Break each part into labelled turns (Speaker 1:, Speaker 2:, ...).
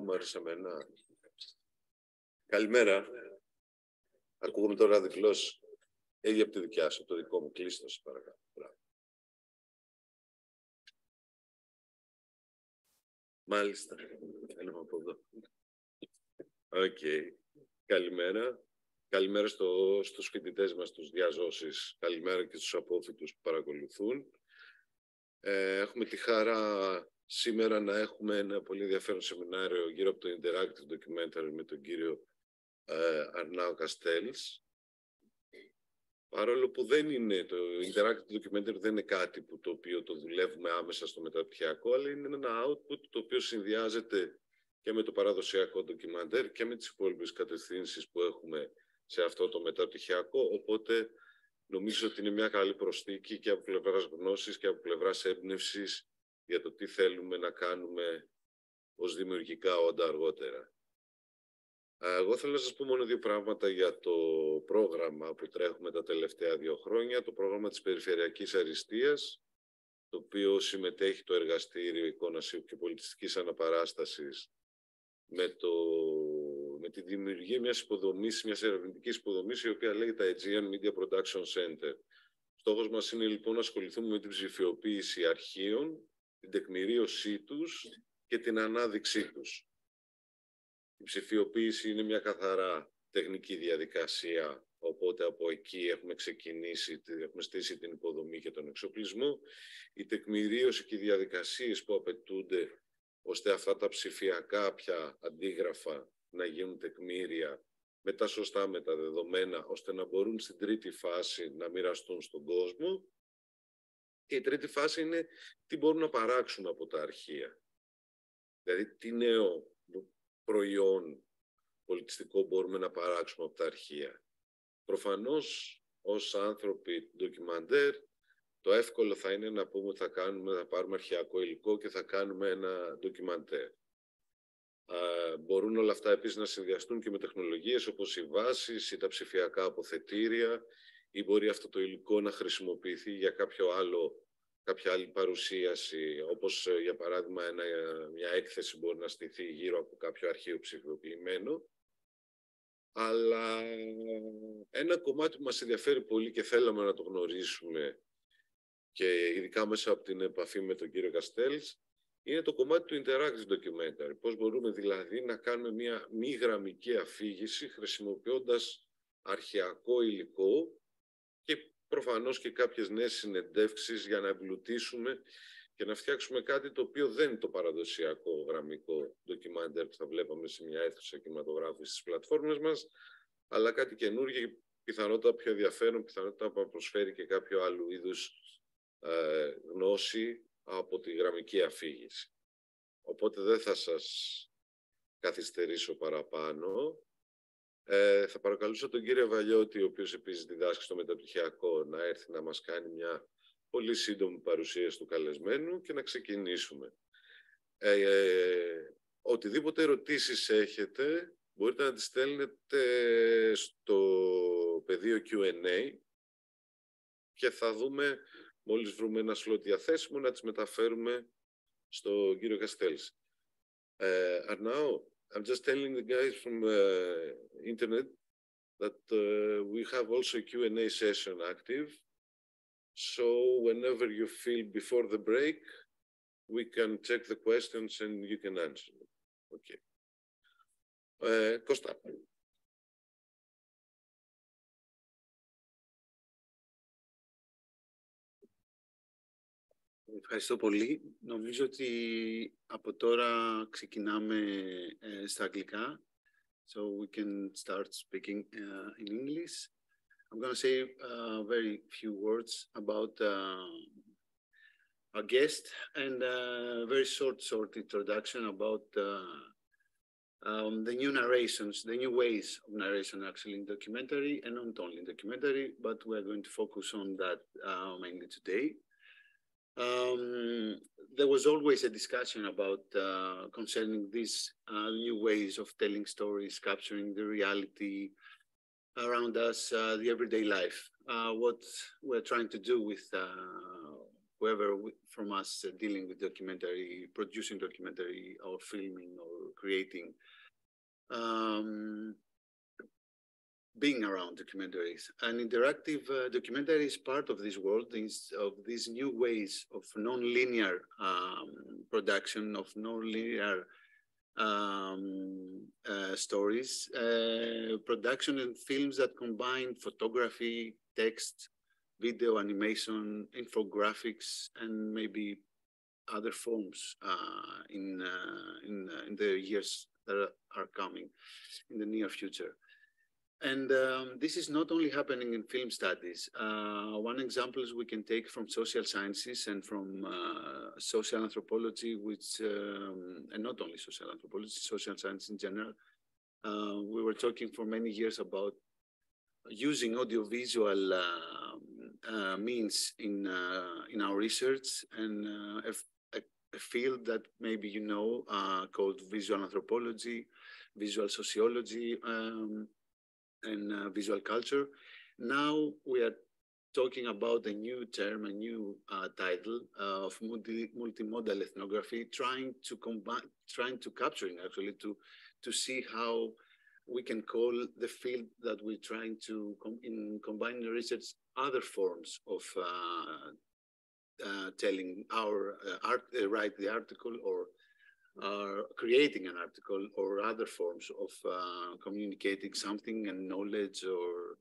Speaker 1: μου άρεσε εμένα; Καλημέρα. Ακούγομαι τώρα διπλώς. Έχει από τη δικιά σου, το δικό μου. Κλείστο, παρακαλώ. Μάλιστα. Έλαβα από εδώ. Οκ. Καλημέρα. Καλημέρα στο, στους φοιτητές μας, τους διαζώσεις. Καλημέρα και στους απόφοιτους που παρακολουθούν. Ε, έχουμε τη χαρά σήμερα να έχουμε ένα πολύ ενδιαφέρον σεμινάριο γύρω από το Interactive Documentary με τον κύριο ε, Αρνάο Καστέλς. Παρόλο που δεν είναι το Interactive Documentary δεν είναι κάτι που το οποίο το δουλεύουμε άμεσα στο μεταπτυχιακό, αλλά είναι ένα output το οποίο συνδυάζεται και με το παραδοσιακό ντοκιμαντέρ και με τις υπόλοιπες κατευθύνσεις που έχουμε σε αυτό το μεταπτυχιακό, οπότε νομίζω ότι είναι μια καλή προσθήκη και από πλευράς γνώσης και από πλευράς έμπνευσης για το τι θέλουμε να κάνουμε ως δημιουργικά όντα αργότερα. Εγώ θέλω να σας πω μόνο δύο πράγματα για το πρόγραμμα που τρέχουμε τα τελευταία δύο χρόνια, το πρόγραμμα της Περιφερειακής Αριστείας, το οποίο συμμετέχει το Εργαστήριο Εικόνας και Πολιτιστικής Αναπαράστασης με, το, με τη δημιουργία μιας υποδομής, μιας ερευνητικής υποδομής, η οποία λέγεται Aegean Media Production Center. Στόχος μας είναι λοιπόν να ασχοληθούμε με την ψηφιοποίηση αρχείων, την τεκμηρίωσή τους και την ανάδειξή τους. Η ψηφιοποίηση είναι μια καθαρά τεχνική διαδικασία, οπότε από εκεί έχουμε ξεκινήσει, έχουμε στήσει την υποδομή και τον εξοπλισμό. Η τεκμηρίωση και οι διαδικασίες που απαιτούνται ώστε αυτά τα ψηφιακά πια αντίγραφα να γίνουν τεκμήρια με τα σωστά μεταδεδομένα, ώστε να μπορούν στην τρίτη φάση να μοιραστούν στον κόσμο. Και η τρίτη φάση είναι τι μπορούν να παράξουν από τα αρχεία. Δηλαδή, τι νέο προϊόν πολιτιστικό μπορούμε να παράξουμε από τα αρχεία. Προφανώς, ως άνθρωποι ντοκιμαντέρ, το εύκολο θα είναι να πούμε ότι θα, κάνουμε, θα πάρουμε αρχαιακό υλικό και θα κάνουμε ένα ντοκιμαντέρ. μπορούν όλα αυτά επίσης να συνδυαστούν και με τεχνολογίες όπως οι βάσεις ή τα ψηφιακά αποθετήρια ή μπορεί αυτό το υλικό να χρησιμοποιηθεί για κάποιο άλλο, κάποια άλλη παρουσίαση όπως ε, για παράδειγμα ένα, μια έκθεση μπορεί να στηθεί γύρω από κάποιο αρχείο ψηφιοποιημένο αλλά ένα κομμάτι που μας ενδιαφέρει πολύ και θέλαμε να το γνωρίσουμε και ειδικά μέσα από την επαφή με τον κύριο Καστέλς, είναι το κομμάτι του interactive documentary. Πώς μπορούμε δηλαδή να κάνουμε μια μη γραμμική αφήγηση χρησιμοποιώντας αρχαιακό υλικό και προφανώς και κάποιες νέες συνεντεύξεις για να εμπλουτίσουμε και να φτιάξουμε κάτι το οποίο δεν είναι το παραδοσιακό γραμμικό ντοκιμάντερ που θα βλέπαμε σε μια αίθουσα κινηματογράφηση στις πλατφόρμες μας, αλλά κάτι καινούργιο, πιθανότατα πιο ενδιαφέρον, πιθανότατα που προσφέρει και κάποιο άλλο είδους ε, γνώση από τη γραμμική αφήγηση. Οπότε δεν θα σας καθυστερήσω παραπάνω. Ε, θα παρακαλούσα τον κύριο Βαλιώτη, ο οποίος επίσης διδάσκει στο μεταπτυχιακό, να έρθει να μας κάνει μια πολύ σύντομη παρουσίαση του καλεσμένου και να ξεκινήσουμε. Ε, ε οτιδήποτε ερωτήσεις έχετε, μπορείτε να τις στέλνετε στο πεδίο Q&A και θα δούμε μόλις βρούμε ένα σλότ διαθέσιμο, να τις μεταφέρουμε στο κύριο Καστέλς. Uh, Arnau, I'm just telling the guys from uh, internet that uh, we have also a Q&A session active. So whenever you feel before the break, we can check the questions and you can answer them. Okay. Uh, Costa.
Speaker 2: Ευχαριστώ πολύ. Νομίζω ότι από τώρα ξεκινάμε ε, στα αγγλικά. So we can start speaking uh, in English. I'm going to say a very few words about uh, our guest and a very short, short introduction about uh, um, the new narrations, the new ways of narration actually in documentary and not only in documentary, but we're going to focus on that uh, mainly today. Um, there was always a discussion about uh, concerning these uh, new ways of telling stories, capturing the reality around us, uh, the everyday life. Uh, what we're trying to do with uh, whoever from us dealing with documentary, producing documentary or filming or creating, um, being around documentaries. And interactive uh, documentary is part of this world, is of these new ways of non-linear um, production, of non-linear um, uh, stories, uh, production and films that combine photography, text, video, animation, infographics, and maybe other forms uh, in, uh, in, uh, in the years that are coming in the near future. And um, this is not only happening in film studies. Uh, one example is we can take from social sciences and from uh, social anthropology, which, um, and not only social anthropology, social science in general. Uh, we were talking for many years about using audiovisual um, uh, means in, uh, in our research and uh, a, a, field that maybe you know called visual anthropology, visual sociology, um, and uh, visual culture. Now we are talking about a new term, a new uh, title uh, of multi, multimodal ethnography, trying to combine, trying to capturing actually to to see how we can call the field that we're trying to com in combine research other forms of uh, uh, telling our uh, art, write the article or are creating an article or other forms of uh, communicating something and knowledge or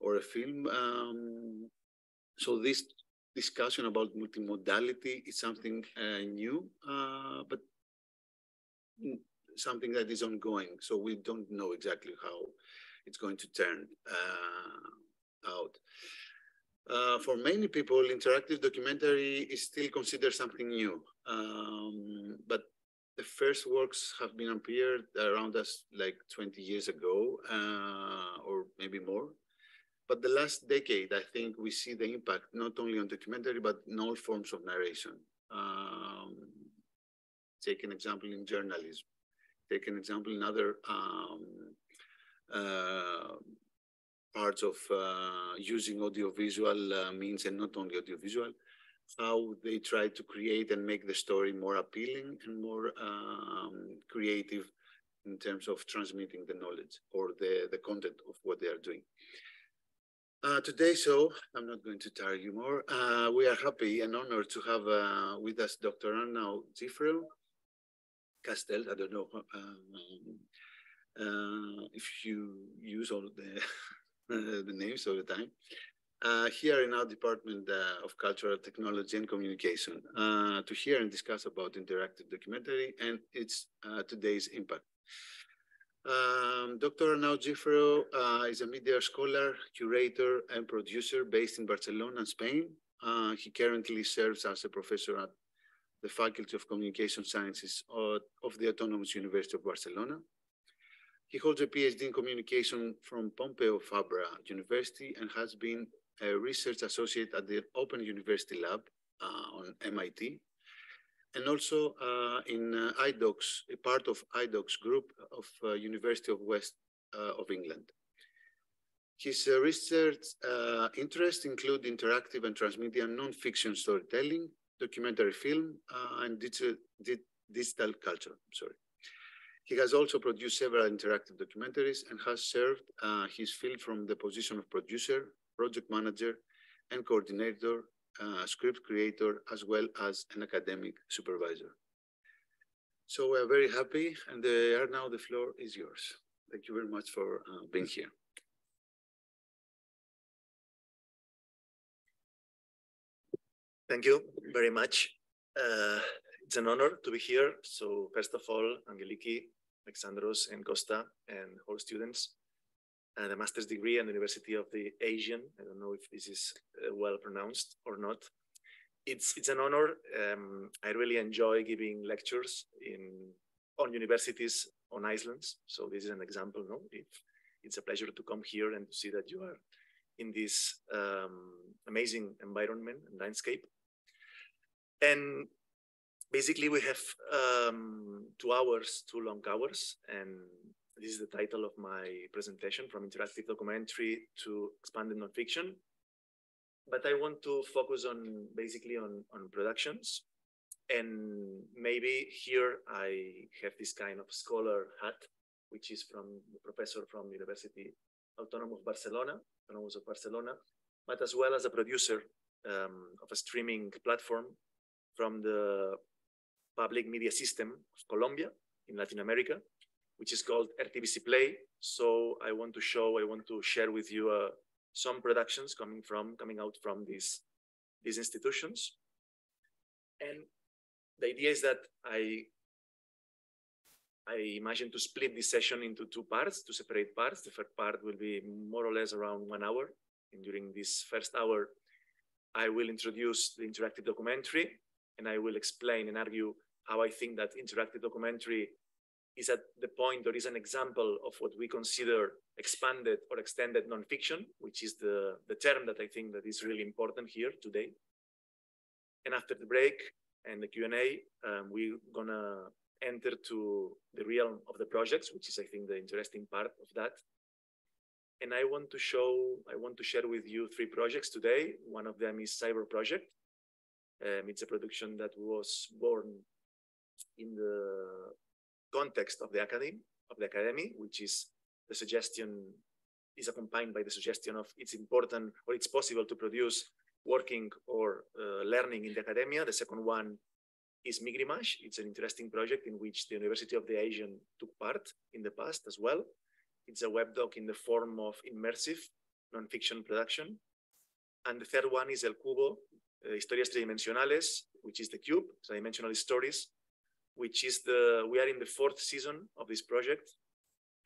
Speaker 2: or a film. Um, so this discussion about multimodality is something uh, new, uh, but something that is ongoing. So we don't know exactly how it's going to turn uh, out. Uh, for many people, interactive documentary is still considered something new. Um, but the first works have been appeared around us like 20 years ago uh, or maybe more. But the last decade i think we see the impact not only on documentary but in all forms of narration. Um, take an example in journalism. Take an example in other um, uh, parts of uh, using audiovisual uh, means and not only audiovisual how they try to create and make the story more appealing and more um, creative in terms of transmitting the knowledge or the, the content of what they are doing. Uh, today, so I'm not going to tire you more. Uh, we are happy and honored to have uh, with us Dr. Anna Gifreu Castel. I don't know um, uh, if you use all the, the names all the time uh, here in our Department uh, of Cultural Technology and Communication uh, to hear and discuss about interactive documentary and its uh, today's impact. Um, Dr. Arnau Gifreu uh, is a media scholar, curator, and producer based in Barcelona, Spain. Uh, he currently serves as a professor at the Faculty of Communication Sciences of the Autonomous University of Barcelona. He holds a PhD in communication from Pompeu Fabra University and has been a research associate at the Open University Lab uh, on MIT, and also uh, in uh, IDOCS, a part of IDOCS group of uh, University of West uh, of England. His uh, research interests include interactive and transmedia non-fiction storytelling, documentary film, and digital, digital culture. Sorry. He has also produced several interactive documentaries and has served his field from the position of producer, project manager, and coordinator, uh, script creator, as well as an academic supervisor. So we're very happy, and uh, now the floor is yours. Thank you very much for uh, being here.
Speaker 3: Thank you very much. Uh, it's an honor to be here. So first of all, Angeliki, Alexandros, and Costa, and all students, and a master's degree at the University of the Aegean. I don't know if this is uh, well pronounced or not. It's it's an honor. Um, I really enjoy giving lectures in on universities on islands. So this is an example. No, if it's a pleasure to come here and to see that you are in this um, amazing environment and landscape. And basically, we have um, two hours, two long hours, and this is the title of my presentation, From Interactive Documentary to Expanded Nonfiction.
Speaker 4: but I want to focus on basically on, on productions. And maybe here I have this kind of scholar hat, which is from the professor from University Autonomous of Barcelona, Autonomous of Barcelona, but as well as a producer um, of a streaming platform from the public media system of Colombia in Latin America, which is called RTVC Play. So I want to show, I want to share with you uh, some productions coming from, coming out from these, these institutions. And the idea is that I, I imagine to split this session into two parts, two separate parts. The first part will be more or less around one hour. And during this first hour, I will introduce the interactive documentary and I will explain and argue how I think that interactive documentary is at the point or is an example of what we consider expanded or extended nonfiction, which is the, the term that I think that is really important here today. And after the break and the Q&A, um, we're gonna enter to the realm of the projects, which is I think the interesting part of that. And I want to show, I want to share with you three projects today. One of them is Cyber Project. Um, it's a production that was born in the context of the academy, of the academy, which is the suggestion is accompanied by the suggestion of it's important or it's possible to produce working or uh, learning in the academia. The second one is Migrimash. It's an interesting project in which the University of the Aegean took part in the past as well. It's a web doc in the form of immersive nonfiction production. And the third one is El Cubo, uh, Historias Tridimensionales, which is the cube, tridimensional stories, which is the, we are in the fourth season of this project.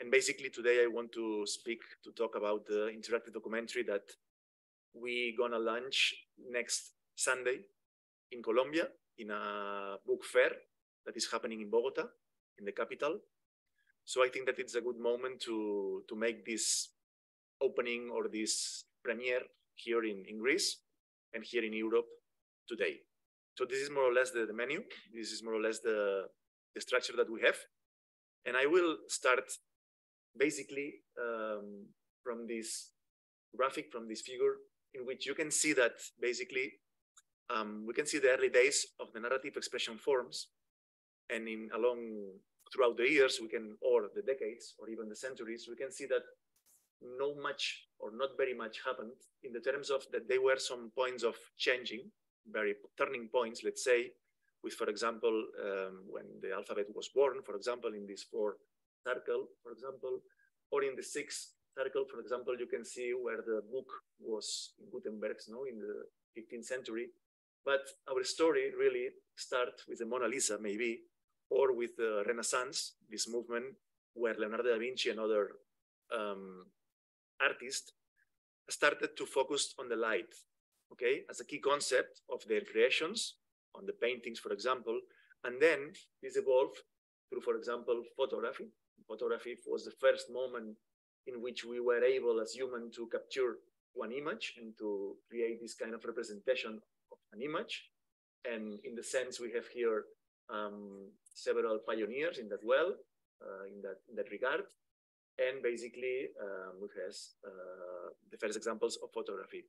Speaker 4: And basically today I want to speak, to talk about the interactive documentary that we gonna launch next Sunday in Colombia in a book fair that is happening in Bogota, in the capital. So I think that it's a good moment to, to make this opening or this premiere here in, in Greece and here in Europe today. So this is more or less the, the menu. This is more or less the, the structure that we have. And I will start basically um, from this graphic, from this figure, in which you can see that basically um, we can see the early days of the narrative expression forms. And in along throughout the years, we can, or the decades, or even the centuries, we can see that no much or not very much happened in the terms of that there were some points of changing very turning points, let's say, with, for example, um, when the alphabet was born, for example, in this four circle, for example, or in the sixth circle, for example, you can see where the book was in Gutenberg's, no, in the 15th century. But our story really starts with the Mona Lisa, maybe, or with the Renaissance, this movement where Leonardo da Vinci and other um, artists started to focus on the light, okay, as a key concept of their creations on the paintings, for example. And then this evolved through, for example, photography. Photography was the first moment in which we were able as humans to capture one image and to create this kind of representation of an image. And in the sense we have here um, several pioneers in that well, uh, in that in that regard. And basically, um, we have uh, the first examples of photography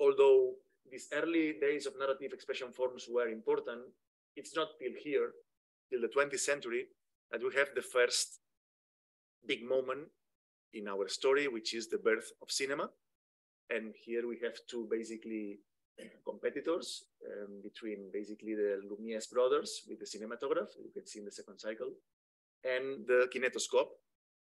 Speaker 4: although these early days of narrative expression forms were important, it's not till here, till the 20th century, that we have the first big moment in our story, which is the birth of cinema. And here we have two basically competitors um, between basically the Lumière brothers with the cinematograph, you can see in the second cycle, and the kinetoscope,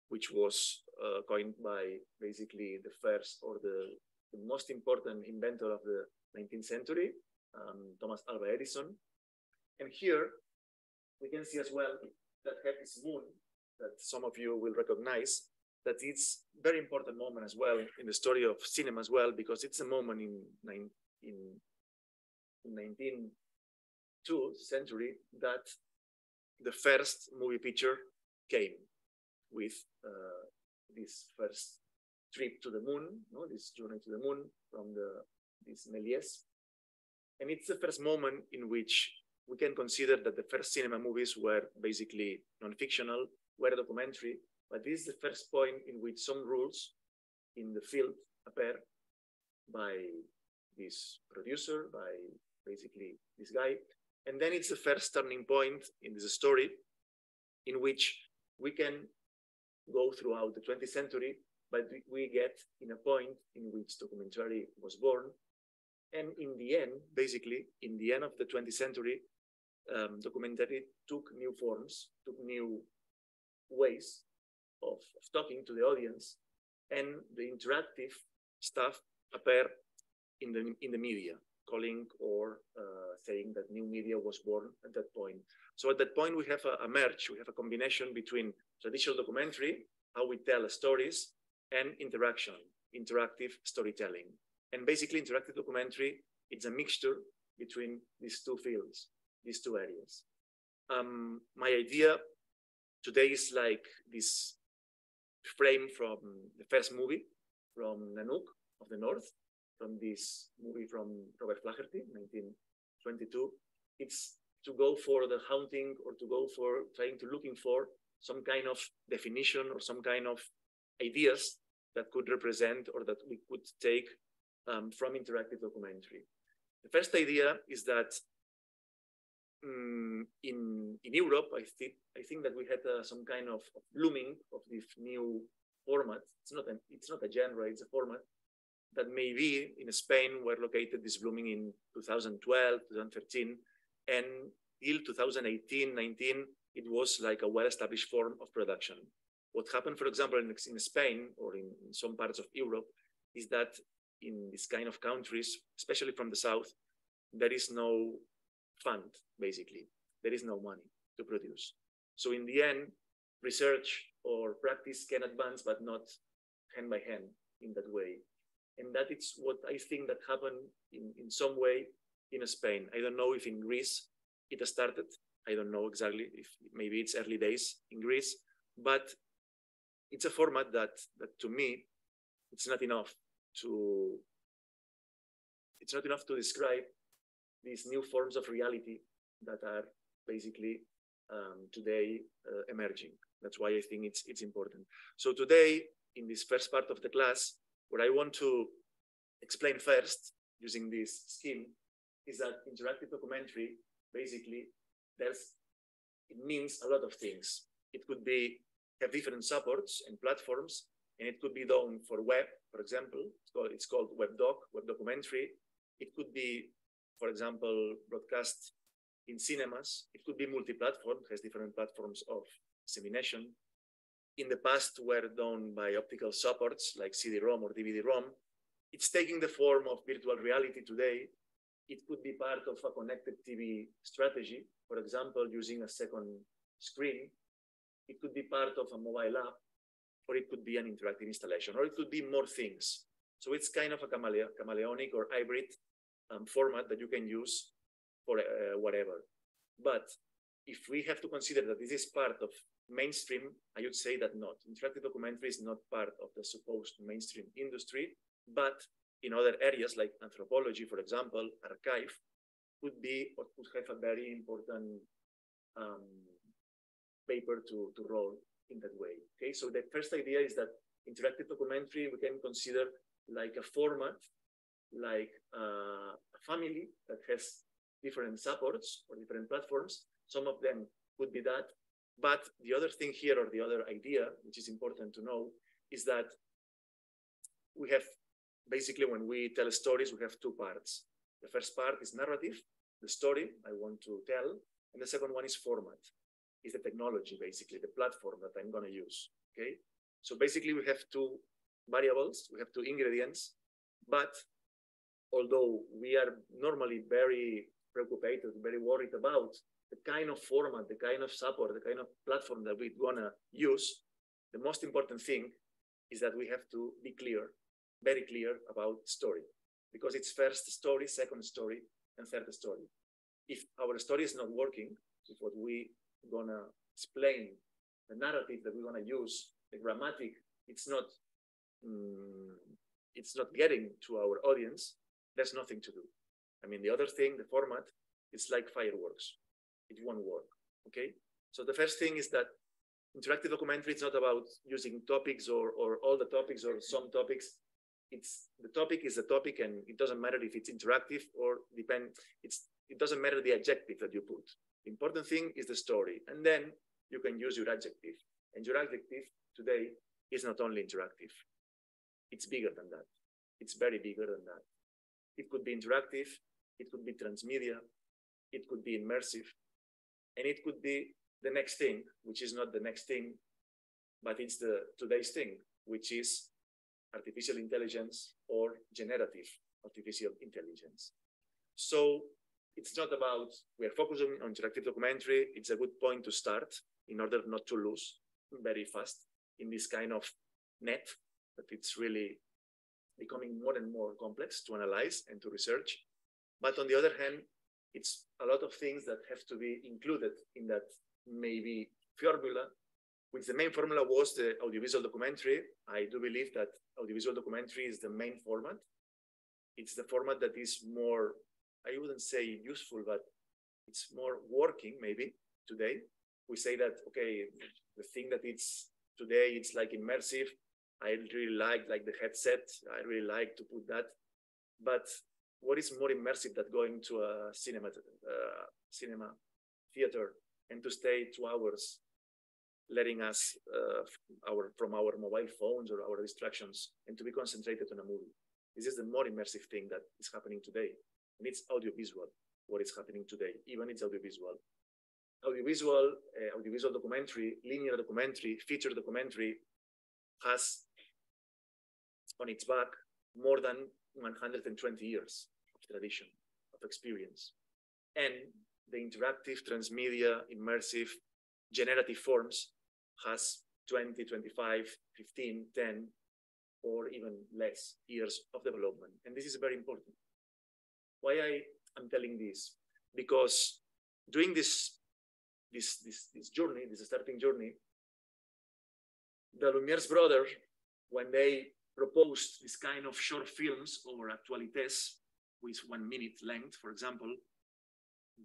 Speaker 4: which was uh, coined by basically the first or the the most important inventor of the 19th century, um, Thomas Alva Edison. And here we can see as well that have this moon that some of you will recognize that it's very important moment as well in the story of cinema as well, because it's a moment in, in, in 19th century that the first movie picture came with uh, this first trip to the moon, this journey to the moon from the this Méliès. And it's the first moment in which we can consider that the first cinema movies were basically non-fictional, were documentary, but this is the first point in which some rules in the field appear. by this producer, by basically this guy. And then it's the first turning point in this story in which we can go throughout the 20th century, but we get in a point in which documentary was born. And in the end, basically, in the end of the 20th century, um, documentary took new forms, took new ways of, of talking to the audience, and the interactive stuff appeared in the in the media, calling or uh, saying that new media was born at that point. So at that point, we have a, a merge, we have a combination between traditional documentary, how we tell stories, and interaction, interactive storytelling. And basically, interactive documentary, it's a mixture between these two fields, these two areas. Um, my idea today is like this frame from the first movie from Nanook of the North, from this movie from Robert Flaherty, 1922. It's to go for the haunting or to go for trying to looking for some kind of definition or some kind of ideas that could represent or that we could take um, from interactive documentary. The first idea is that um, in in Europe, I think I think that we had uh, some kind of, of blooming of this new format. It's not an, it's not a genre; it's a format that maybe in Spain were located this blooming in 2012, 2013, and till 2018, 19, it was like a well-established form of production. What happened, for example, in, in Spain or in, in some parts of Europe, is that in these kind of countries, especially from the south, there is no fund, basically. There is no money to produce. So in the end, research or practice can advance, but not hand by hand in that way. And that is what I think that happened in, in some way in Spain. I don't know if in Greece it started. I don't know exactly if maybe it's early days in Greece, but it's a format that that to me it's not enough to it's not enough to describe these new forms of reality that are basically um, today uh, emerging. That's why I think it's it's important. So today, in this first part of the class, what I want to explain first using this scheme is that interactive documentary basically there's it means a lot of things. It could be have different supports and platforms, and it could be done for web, for example. It's called, it's called web doc, web documentary. It could be, for example, broadcast in cinemas. It could be multi-platform, has different platforms of dissemination. In the past, were done by optical supports like CD-ROM or DVD-ROM. It's taking the form of virtual reality today. It could be part of a connected TV strategy, for example, using a second screen. It could be part of a mobile app, or it could be an interactive installation, or it could be more things. So it's kind of a chamele chameleonic or hybrid um, format that you can use for uh, whatever. But if we have to consider that this is part of mainstream, I would say that not. Interactive documentary is not part of the supposed mainstream industry, but in other areas like anthropology, for example, archive, could be or could have a very important um, paper to, to roll in that way. Okay, so the first idea is that interactive documentary we can consider like a format, like uh, a family that has different supports or different platforms. Some of them could be that. But the other thing here, or the other idea, which is important to know, is that we have basically when we tell stories, we have two parts. The first part is narrative, the story I want to tell, and the second one is format, is the technology, basically, the platform that I'm going to use. Okay. So basically, we have two variables, we have two ingredients, but although we are normally very preoccupied, very worried about the kind of format, the kind of support, the kind of platform that we're gonna use, the most important thing is that we have to be clear, very clear about story, because it's first story, second story, and third story. If our story is not working, if what we gonna explain, the narrative that we're gonna use, the grammatic, it's not, um, it's not getting to our audience, there's nothing to do. I mean, the other thing, the format, it's like fireworks. It won't work. Okay. So the first thing is that interactive documentary is not about using topics or, or all the topics or some topics it's the topic is the topic and it doesn't matter if it's interactive or depend, it's, it doesn't matter the adjective that you put. The important thing is the story. And then you can use your adjective. And your adjective today is not only interactive, it's bigger than that. It's very bigger than that. It could be interactive, it could be transmedia, it could be immersive, and it could be the next thing, which is not the next thing, but it's the today's thing, which is artificial intelligence or generative artificial intelligence. So it's not about, we are focusing on interactive documentary. It's a good point to start in order not to lose very fast in this kind of net that it's really becoming more and more complex to analyze and to research. But on the other hand, it's a lot of things that have to be included in that maybe formula, which the main formula was the audiovisual documentary. I do believe that audiovisual documentary is the main format. It's the format that is more, I wouldn't say useful, but it's more working maybe today. We say that, okay, the thing that it's today, it's like immersive. I really like like the headset. I really like to put that. But what is more immersive than going to a cinema, uh, cinema theater and to stay two hours, letting us uh, our from our mobile phones or our distractions and to be concentrated on a movie. This is the more immersive thing that is happening today, and it's audiovisual. What is happening today, even it's audiovisual. Audiovisual, uh, audiovisual documentary, linear documentary, feature documentary has on its back more than 120 years of tradition, of experience. And the interactive, transmedia, immersive, generative forms has 20, 25, 15, 10, or even less years of development. And this is very important. Why I am telling this? Because during this, this, this, this journey, this starting journey, the Lumiere's brother, when they proposed this kind of short films or actualités with one minute length, for example,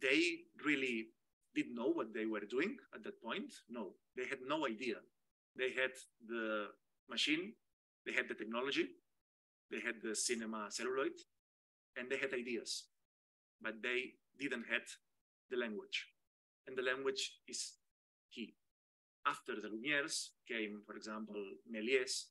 Speaker 4: they really didn't know what they were doing at that point. No, they had no idea. They had the machine, they had the technology, they had the cinema celluloid, and they had ideas, but they didn't have the language. And the language is key. After the Lumieres came, for example, Méliès,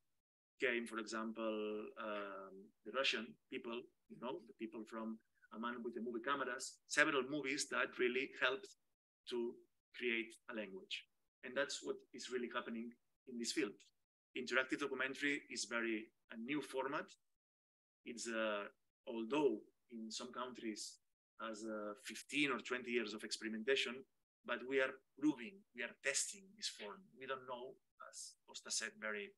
Speaker 4: came, for example, um, the Russian people, you know, the people from A Man with the Movie Cameras, several movies that really helped to create a language. And that's what is really happening in this field. Interactive documentary is very a new format. It's uh, although in some countries has uh, 15 or 20 years of experimentation, but we are proving, we are testing this form. We don't know, as Costa said very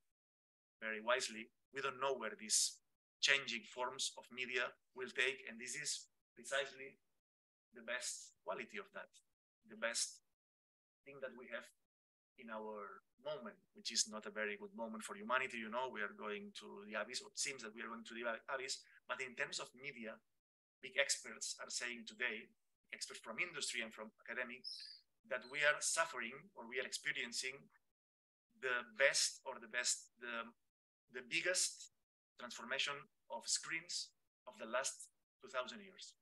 Speaker 4: very wisely, we don't know where these changing forms of media will take. And this is precisely the best quality of that, the best thing that we have in our moment, which is not a very good moment for humanity. You know, we are going to the abyss, or it seems that we are going to the abyss. But in terms of media, big experts are saying today, experts from industry and from academics, that we are suffering or we are experiencing the best or the best, the the biggest transformation of screens of the last 2000 years.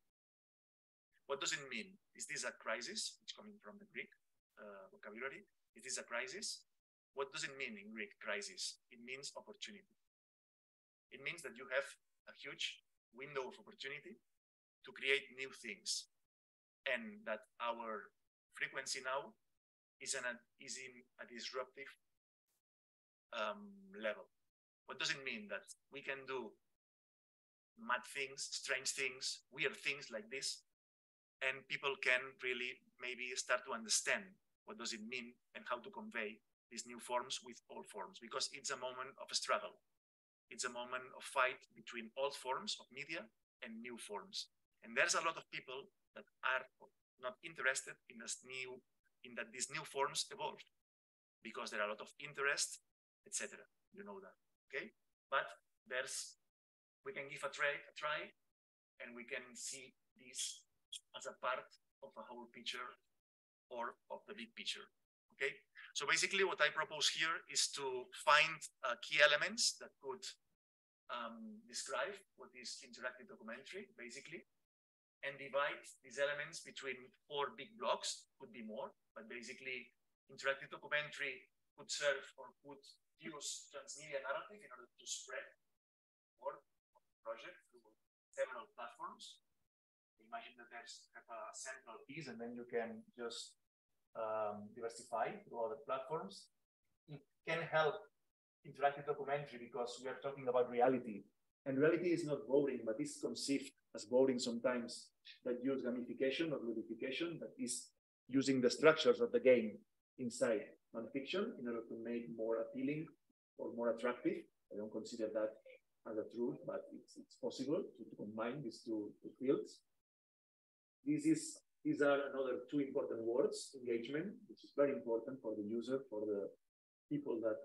Speaker 4: What does it mean? Is this a crisis? It's coming from the Greek uh, vocabulary. Is this a crisis? What does it mean in Greek, crisis? It means opportunity. It means that you have a huge window of opportunity to create new things and that our frequency now is, an, is in a disruptive um, level. What does it mean? That we can do mad things, strange things, weird things like this, and people can really maybe start to understand what does it mean and how to convey these new forms with old forms, because it's a moment of struggle. It's a moment of fight between old forms of media and new forms. And there's a lot of people that are not interested in this new, in that these new forms evolve because there are a lot of interest, etc. You know that okay? But there's, we can give a try, a try and we can see this as a part of a whole picture or of the big picture, okay? So basically what I propose here is to find uh, key elements that could um, describe what is interactive documentary, basically, and divide these elements between four big blocks, could be more, but basically interactive documentary could serve or could use transmedia narrative in order to spread work project through several platforms. Imagine that there's a central piece and then you can just um, diversify through other platforms. It can help interactive documentary because we are talking about reality. And reality is not boring, but it's conceived as boring sometimes that use gamification or ludification that is using the structures of the game inside nonfiction in order to make more appealing or more attractive. I don't consider that as a truth, but it's, it's possible to, to combine these two, two fields. This is these are another two important words, engagement, which is very important for the user, for the people that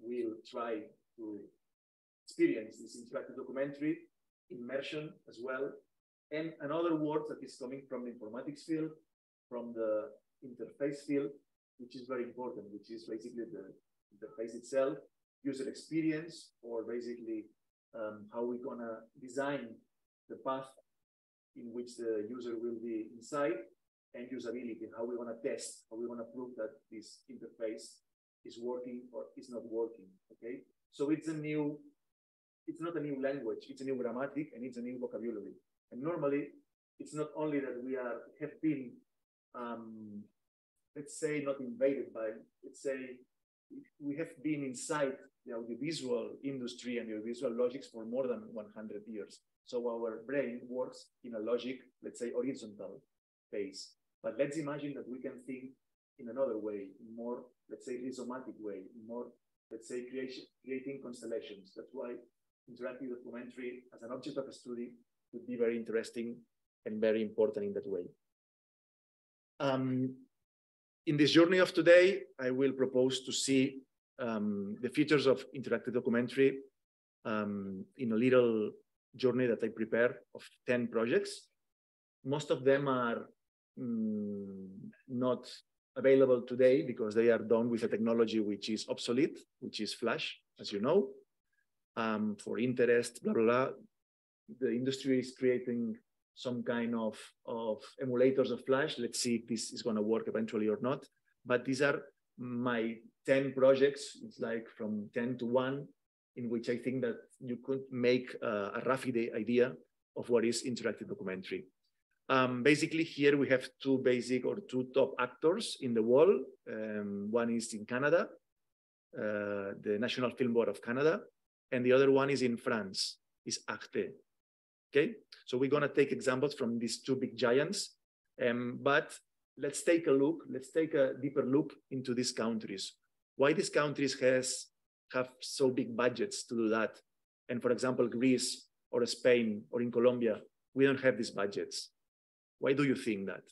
Speaker 4: will try to experience this interactive documentary, immersion as well, and another word that is coming from the informatics field, from the interface field, which is very important, which is basically the interface itself, user experience, or basically um, how we're gonna design the path in which the user will be inside, and usability, how we want to test, how we want to prove that this interface is working or is not working. Okay, so it's a new, it's not a new language, it's a new grammatic and it's a new vocabulary. And normally, it's not only that we are have been, um, let's say, not invaded by, let's say, we have been inside the audiovisual industry and the audiovisual logics for more than 100 years. So our brain works in a logic, let's say, horizontal phase. But let's imagine that we can think in another way, more, let's say, rhizomatic way, more, let's say, creation, creating constellations. That's why interactive documentary as an object of study would be very interesting and very important in that way. Um, in this journey of today, I will propose to see um, the features of interactive documentary um, in a little journey that I prepared of 10 projects. Most of them are mm, not available today because they are done with a technology which is obsolete, which is Flash, as you know. Um, for interest, blah, blah, blah. The industry is creating some kind of, of emulators of Flash. Let's see if this is going to work eventually or not. But these are my 10 projects. It's like from 10 to 1, in which I think that you could make uh, a rough idea of what is interactive documentary. Um, basically, here we have two basic or two top actors in the world. Um, one is in Canada, uh, the National Film Board of Canada, and the other one is in France, is Arte. Okay, so we're gonna take examples from these two big giants, um, but let's take a look, let's take a deeper look into these countries. Why these countries has have so big budgets to do that? And for example, Greece or Spain or in Colombia, we don't have these budgets. Why do you think that?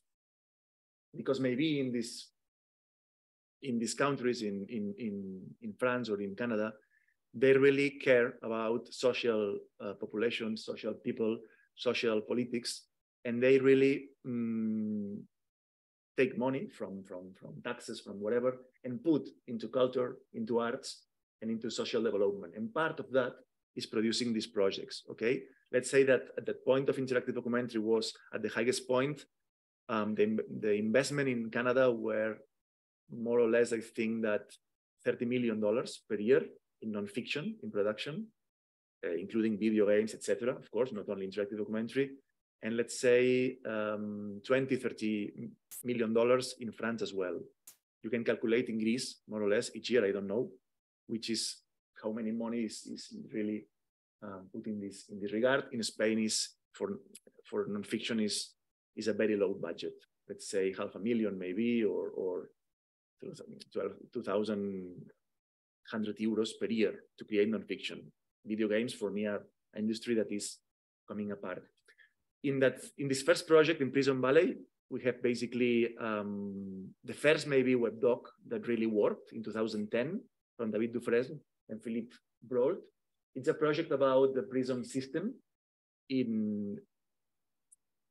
Speaker 4: Because maybe in this in these countries, in, in, in, in France or in Canada, they really care about social uh, population, social people, social politics, and they really um, take money from, from, from taxes, from whatever, and put into culture, into arts, and into social development. And part of that is producing these projects, okay? let's say that at that point of interactive documentary was at the highest point. Um, the, the investment in Canada were more or less, I think that $30 million per year in nonfiction, in production, uh, including video games, etc. Of course, not only interactive documentary. And let's say um, 20, 30 million dollars in France as well. You can calculate in Greece, more or less, each year, I don't know, which is how many money is, is really um, put in this in this regard. In Spain, is for for nonfiction is is a very low budget. Let's say half a million maybe, or or 2,100 euros per year to create nonfiction. Video games for me are an industry that is coming apart. In that in this first project in Prison Valley, we have basically um, the first maybe web doc that really worked in 2010 from David Dufresne and Philippe Brault. It's a project about the prison system in,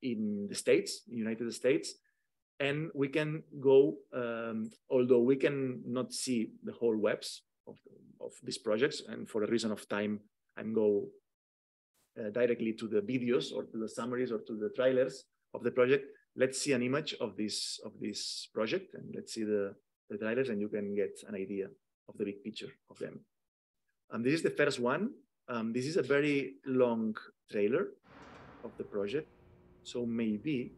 Speaker 4: in the States, United States. And we can go, um, although we can not see the whole webs of, of these projects, and for a reason of time, and go uh, directly to the videos or to the summaries or to the trailers of the project, let's see an image of this of this project and let's see the, the trailers and you can get an idea of the big picture of them. And this is the first one. Um, this is a very long trailer of the project. So maybe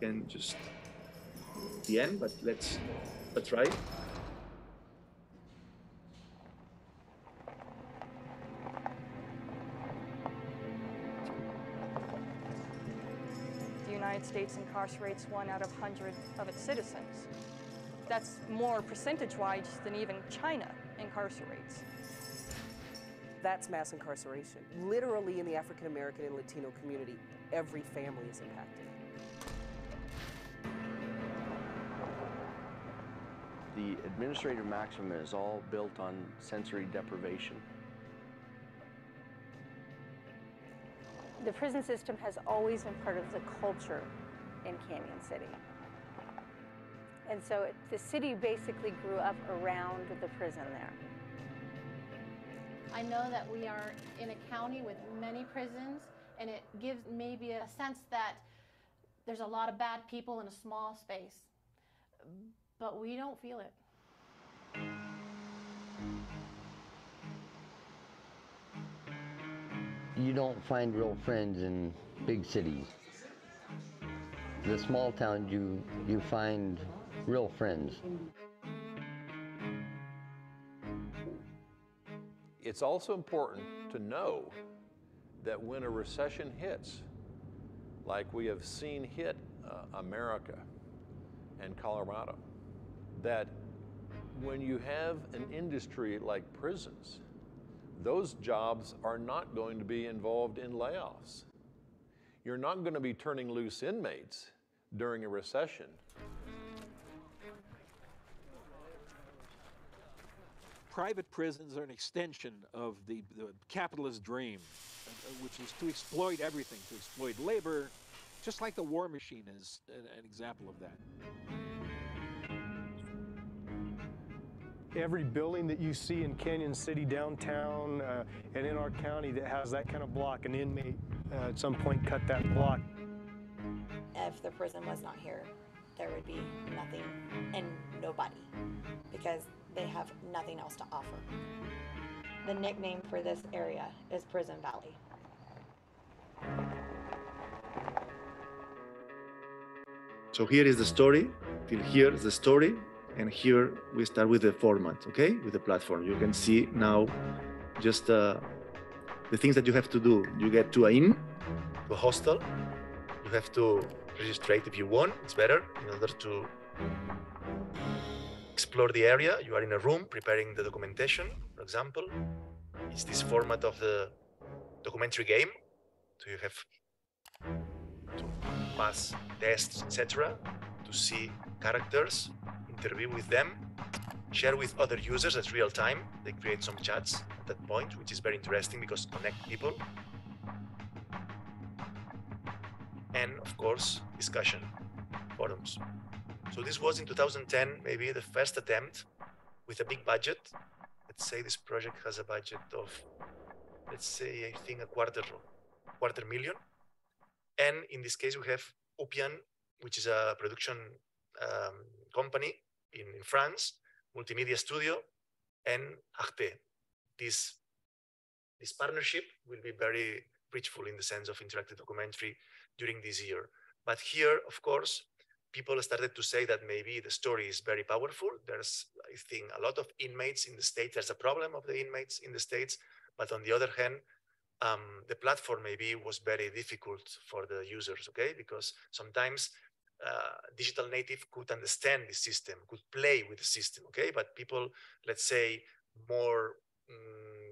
Speaker 4: can just the end, but let's let's try.
Speaker 5: States incarcerates one out of 100 of its citizens. That's more percentage-wise than even China incarcerates.
Speaker 6: That's mass incarceration. Literally in the African American and Latino community, every family is impacted.
Speaker 7: The administrative maximum is all built on sensory deprivation.
Speaker 8: The prison system has always been part of the culture in Cañon City. And so it, the city basically grew up around the prison there.
Speaker 9: I know that we are in a county with many prisons, and it gives maybe a sense that there's a lot of bad people in a small space. But we don't feel it.
Speaker 10: You don't find real friends in big cities. The small town, you, you find real friends.
Speaker 11: It's also important to know that when a recession hits, like we have seen hit uh, America and Colorado, that when you have an industry like prisons, those jobs are not going to be involved in layoffs. You're not going to be turning loose inmates during a recession.
Speaker 12: Private prisons are an extension of the, the capitalist dream, which is to exploit everything, to exploit labor, just like the war machine is an, an example of that.
Speaker 13: every building that you see in Cañon City downtown uh, and in our county that has that kind of block, an inmate uh, at some point cut that block.
Speaker 14: If the prison was not here, there would be nothing and nobody because they have nothing else to offer. The nickname for this area is Prison Valley.
Speaker 4: So here is the story. Till here is the story. And here we start with the format, okay? With the platform. You can see now just uh, the things that you have to do. You get to a inn, to a hostel. You have to register if you want. It's better in order to explore the area. You are in a room preparing the documentation, for example. It's this format of the documentary game. So you have to pass tests, etc., to see characters interview with them, share with other users at real time. They create some chats at that point, which is very interesting because connect people. Course, discussion forums. So this was in 2010, maybe the first attempt with a big budget. Let's say this project has a budget of, let's say, I think a quarter, quarter million. And in this case, we have Upian, which is a production um, company in, in France, Multimedia Studio, and Arte. This, this partnership will be very richful in the sense of interactive documentary during this year. But here, of course, people started to say that maybe the story is very powerful. There's, I think, a lot of inmates in the States. There's a problem of the inmates in the States. But on the other hand, um, the platform maybe was very difficult for the users, okay? Because sometimes uh, digital native could understand the system, could play with the system, okay? But people, let's say, more um,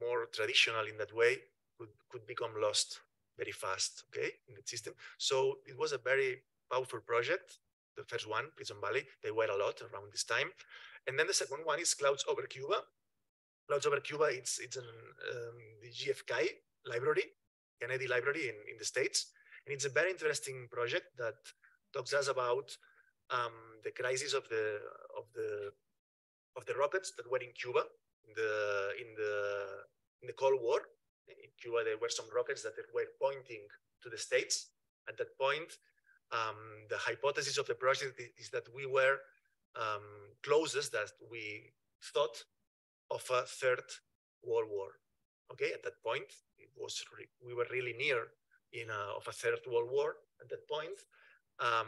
Speaker 4: more traditional in that way, could, could become lost very fast, okay, in the system. So it was a very powerful project. The first one, Prison Valley, they were a lot around this time. And then the second one is Clouds Over Cuba. Clouds Over Cuba, it's, it's an, um, the JFK library, Kennedy Library in, in the States. And it's a very interesting project that talks us about um, the crisis of the of the of the rockets that were in Cuba in the in the in the Cold War. In Cuba, there were some rockets that were pointing to the states. At that point, um, the hypothesis of the project is that we were um, closest that we thought of a third world war. Okay, at that point, it was we were really near in a, of a third world war at that point. Um,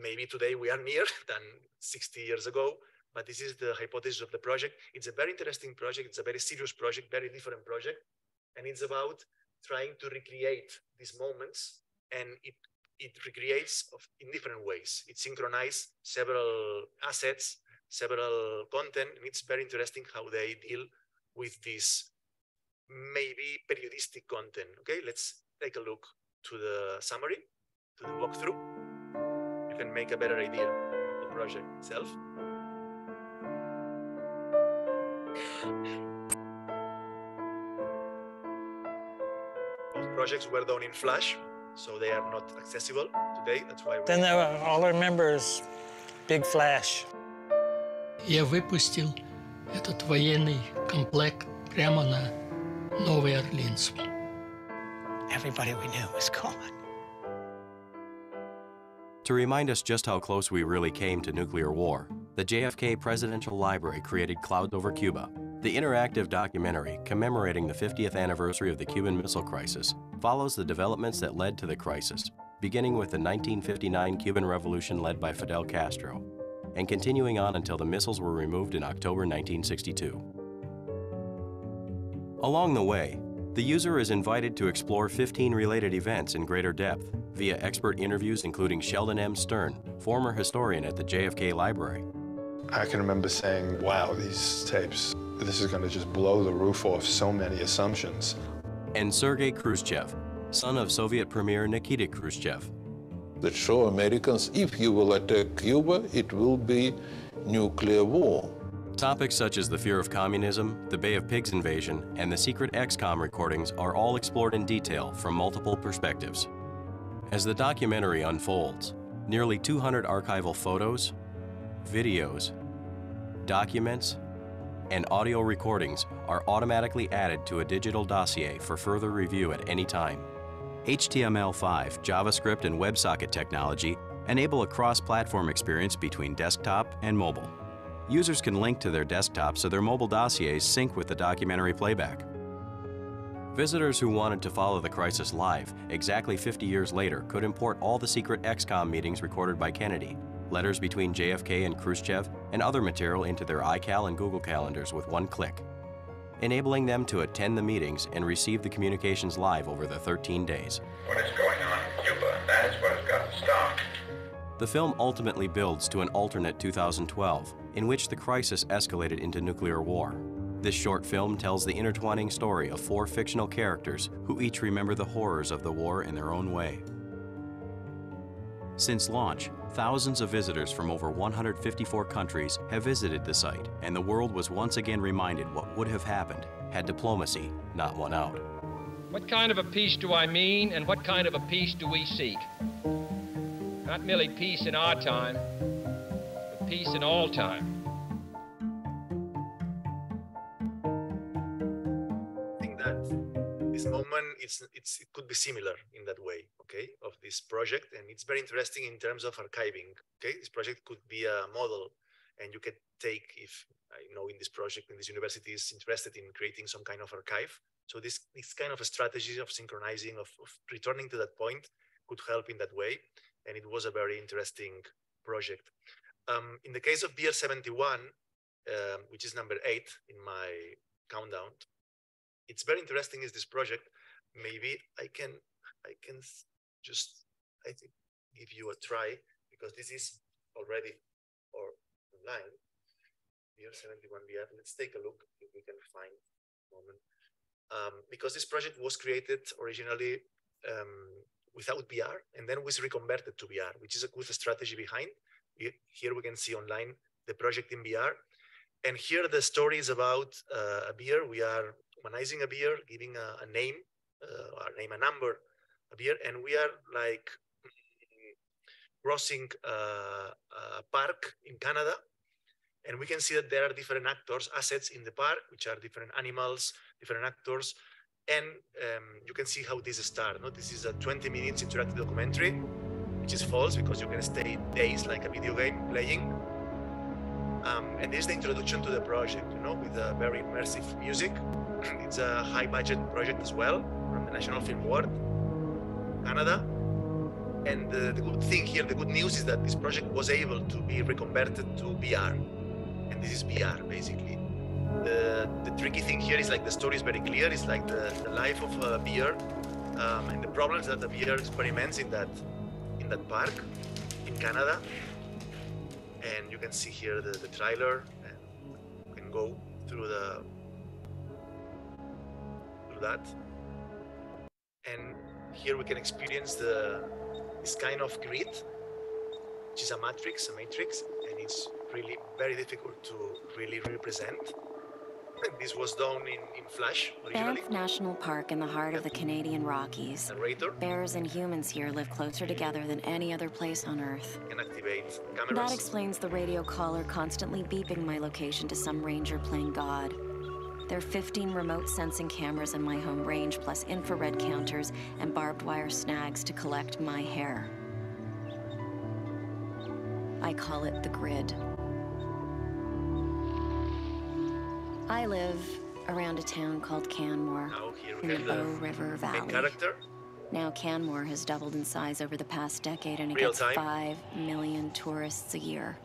Speaker 4: maybe today we are near than 60 years ago, but this is the hypothesis of the project. It's a very interesting project. It's a very serious project, very different project, and it's about trying to recreate these moments, and it it recreates in different ways. It synchronizes several assets, several content, and it's very interesting how they deal with this maybe periodistic content. Okay, let's take a look to the summary, to the walkthrough. You can make a better idea of the project itself. projects were done in Flash, so they are not accessible today. That's why.
Speaker 15: Then there were, all I remember is Big Flash.
Speaker 16: Я выпустил этот военный комплект прямо на Новый Орлеанский.
Speaker 15: Everybody we knew was gone.
Speaker 17: To remind us just how close we really came to nuclear war, the JFK Presidential Library created Clouds Over Cuba, the interactive documentary commemorating the 50th anniversary of the Cuban Missile Crisis follows the developments that led to the crisis, beginning with the 1959 Cuban Revolution led by Fidel Castro, and continuing on until the missiles were removed in October 1962. Along the way, the user is invited to explore 15 related events in greater depth via expert interviews including Sheldon M. Stern, former historian at the JFK Library.
Speaker 18: I can remember saying, wow, these tapes, this is going to just blow the roof off so many assumptions.
Speaker 17: And Sergei Khrushchev, son of Soviet Premier Nikita Khrushchev.
Speaker 19: That show Americans, if you will attack Cuba, it will be nuclear war.
Speaker 17: Topics such as the fear of communism, the Bay of Pigs invasion, and the secret ExComm recordings are all explored in detail from multiple perspectives. As the documentary unfolds, nearly 200 archival photos, videos, documents, and audio recordings are automatically added to a digital dossier for further review at any time. HTML5, JavaScript, and WebSocket technology enable a cross-platform experience between desktop and mobile. Users can link to their desktop so their mobile dossiers sync with the documentary playback. Visitors who wanted to follow the crisis live exactly 50 years later could import all the secret ExComm meetings recorded by Kennedy, letters between JFK and Khrushchev, and other material into their iCal and Google calendars with one click, enabling them to attend the meetings and receive the communications live over the 13 days.
Speaker 20: What is going on in Cuba? That is what has got to stop.
Speaker 17: The film ultimately builds to an alternate 2012, in which the crisis escalated into nuclear war. This short film tells the intertwining story of four fictional characters who each remember the horrors of the war in their own way. Since launch, thousands of visitors from over 154 countries have visited the site, and the world was once again reminded what would have happened had diplomacy not won out.
Speaker 21: What kind of a peace do I mean, and what kind of a peace do we seek? Not merely peace in our time, but peace in all time.
Speaker 4: I think that this moment it's, it's it could be similar in that way okay of this project and it's very interesting in terms of archiving okay? This project could be a model and you can take if i know in this project in this university is interested in creating some kind of archive. So this this kind of a strategy of synchronizing of, of returning to that point could help in that way and it was a very interesting project. Um, in the case of Bear 71 um, which is number eight in my countdown it's very interesting is this project. Maybe i can i can just i think give you a try because this is already or online Bear 71 br let's take a look if we can find a moment um, because this project was created originally um, without BR and then was reconverted to BR, which is a good strategy behind. Here we can see online the project in BR. And here the story is about uh, a beer. We are humanizing a beer, giving a, a name, uh, or name a number, beer, and we are like crossing a park in Canada. And we can see that there are different actors, assets in the park, which are different animals, different actors. And um, you can see how this starts. No? This is a 20 minutes interactive documentary, which is false because you can stay days like a video game playing. Um, and this is the introduction to the project, you know, with a very immersive music. it's a high budget project as well from the National Film Board, Canada. And the, the good thing here, the good news is that this project was able to be reconverted to VR. And this is VR basically. The, the tricky thing here is like the story is very clear. It's like the, the life of a beer um, and the problems that the beer experiments in that in that park in Canada. And you can see here the, the trailer and you can go through the through that. And here we can experience the this kind of grid, which is a matrix, a matrix, and it's really very difficult to really represent. And this was done in, in Flash originally.
Speaker 22: Banff National Park in the heart of the Canadian Rockies.
Speaker 4: Narrator.
Speaker 22: Bears and humans here live closer together than any other place on Earth.
Speaker 4: Can activate cameras.
Speaker 22: That explains the radio caller constantly beeping my location to some ranger playing God. There are 15 remote sensing cameras in my home range, plus infrared counters and barbed wire snags to collect my hair. I call it the grid. I live around a town called Canmore in the Bow River Valley. Now Canmore has doubled in size over the past decade and it
Speaker 4: Real
Speaker 22: gets
Speaker 4: time.
Speaker 22: 5 million tourists a year.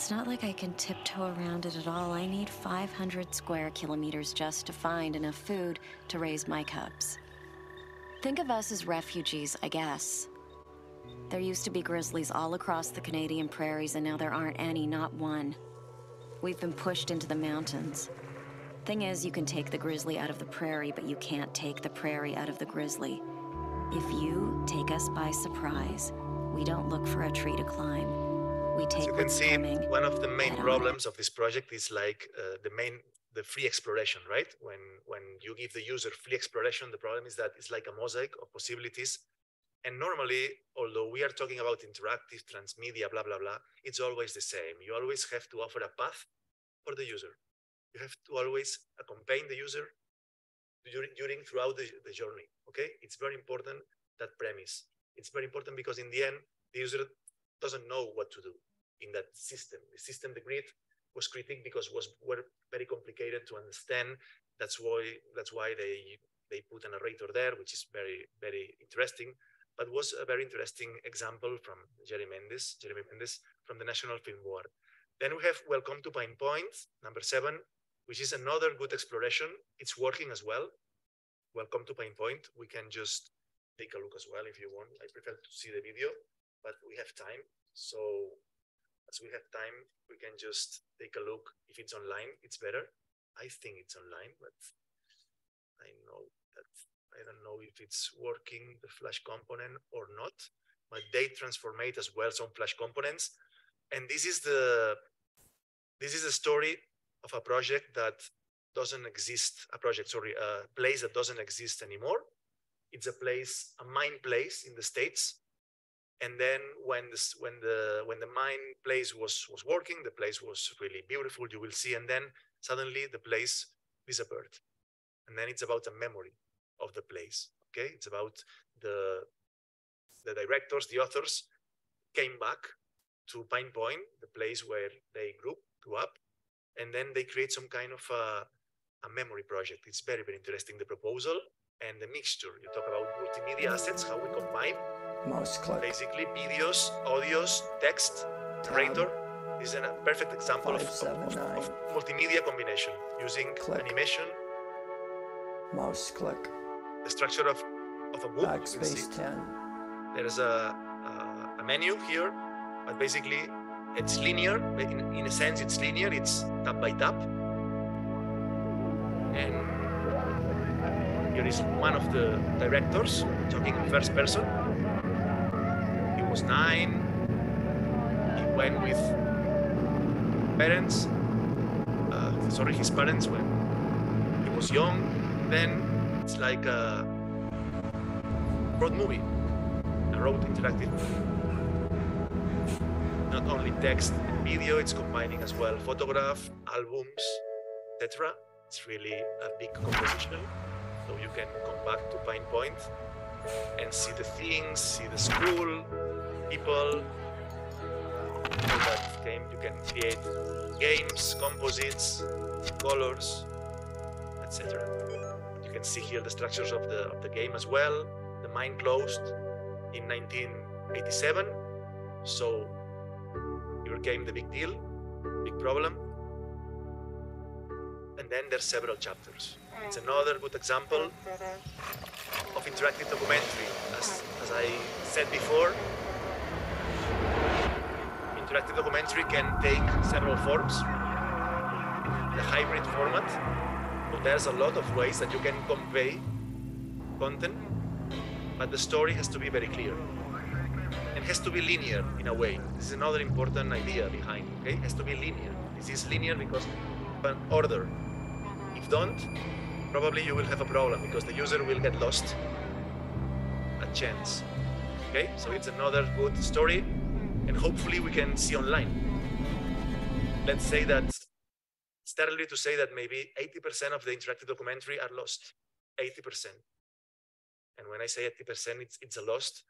Speaker 22: It's not like I can tiptoe around it at all. I need 500 square kilometers just to find enough food to raise my cubs. Think of us as refugees, I guess. There used to be grizzlies all across the Canadian prairies, and now there aren't any, not one. We've been pushed into the mountains. Thing is, you can take the grizzly out of the prairie, but you can't take the prairie out of the grizzly. If you take us by surprise, we don't look for a tree to climb. We
Speaker 4: As
Speaker 22: take
Speaker 4: you can see,
Speaker 22: coming.
Speaker 4: one of the main problems of this project is like uh, the main, the free exploration, right? When when you give the user free exploration, the problem is that it's like a mosaic of possibilities. And normally, although we are talking about interactive, transmedia, blah blah blah, it's always the same. You always have to offer a path for the user. You have to always accompany the user during, during throughout the, the journey. Okay, it's very important that premise. It's very important because in the end, the user doesn't know what to do in that system. The system, the grid, was critiqued because it was were very complicated to understand. That's why that's why they they put a narrator there, which is very very interesting. But was a very interesting example from Jerry Mendes, Jeremy Mendes from the National Film Board. Then we have Welcome to Pine Point, number seven, which is another good exploration. It's working as well. Welcome to Pine Point. We can just take a look as well if you want. I prefer to see the video, but we have time. So as we have time, we can just take a look. If it's online, it's better. I think it's online, but I know that I don't know if it's working the Flash component or not. But they transformate as well some Flash components, and this is the this is the story of a project that doesn't exist. A project, sorry, a place that doesn't exist anymore. It's a place, a mine place in the states and then when this when the when the mine place was was working the place was really beautiful you will see and then suddenly the place disappeared. And then it's about a memory of the place okay? It's about the the directors the authors came back to pine point the place where they grew grew up and then they create some kind of a, a memory project. It's very very interesting the proposal and the mixture. You talk about multimedia assets how we combine
Speaker 15: Mouse click.
Speaker 4: basically videos, audios, text, narrator. Is a perfect example of, of, of- of multimedia combination using animation,
Speaker 15: Mouse click.
Speaker 4: the structure of, of a book.
Speaker 15: Backspace 10.
Speaker 4: There's a, a, a menu here, but basically it's linear. In, in a sense, it's linear. It's tap by tap. And here is one of the directors talking in first person. Was nine. He went with parents. Uh, sorry, his parents when he was young. Then it's like a road movie, a road interactive not only text and video, it's combining as well photograph, albums, etc. It's really a big composition. So you can come back to Pine Point and see the things, see the school, people. So that game you can create games, composites, colors, etc. You can see here the structures of the of the game as well. The mine closed in 1987, so your game the big deal, big problem. And then there's several chapters. It's another good example of interactive documentary. As, as I said before, interactive documentary can take several forms. The hybrid format, but there's a lot of ways that you can convey content, but the story has to be very clear. And has to be linear in a way. This is another important idea behind, okay? It has to be linear. This is linear because an order. If don't, probably you will have a problem because the user will get lost a chance. Okay, so it's another good story, and hopefully we can see online. Let's say that it's early to say that maybe 80% of the interactive documentary are lost. 80%. And when I say 80%, it's it's a lost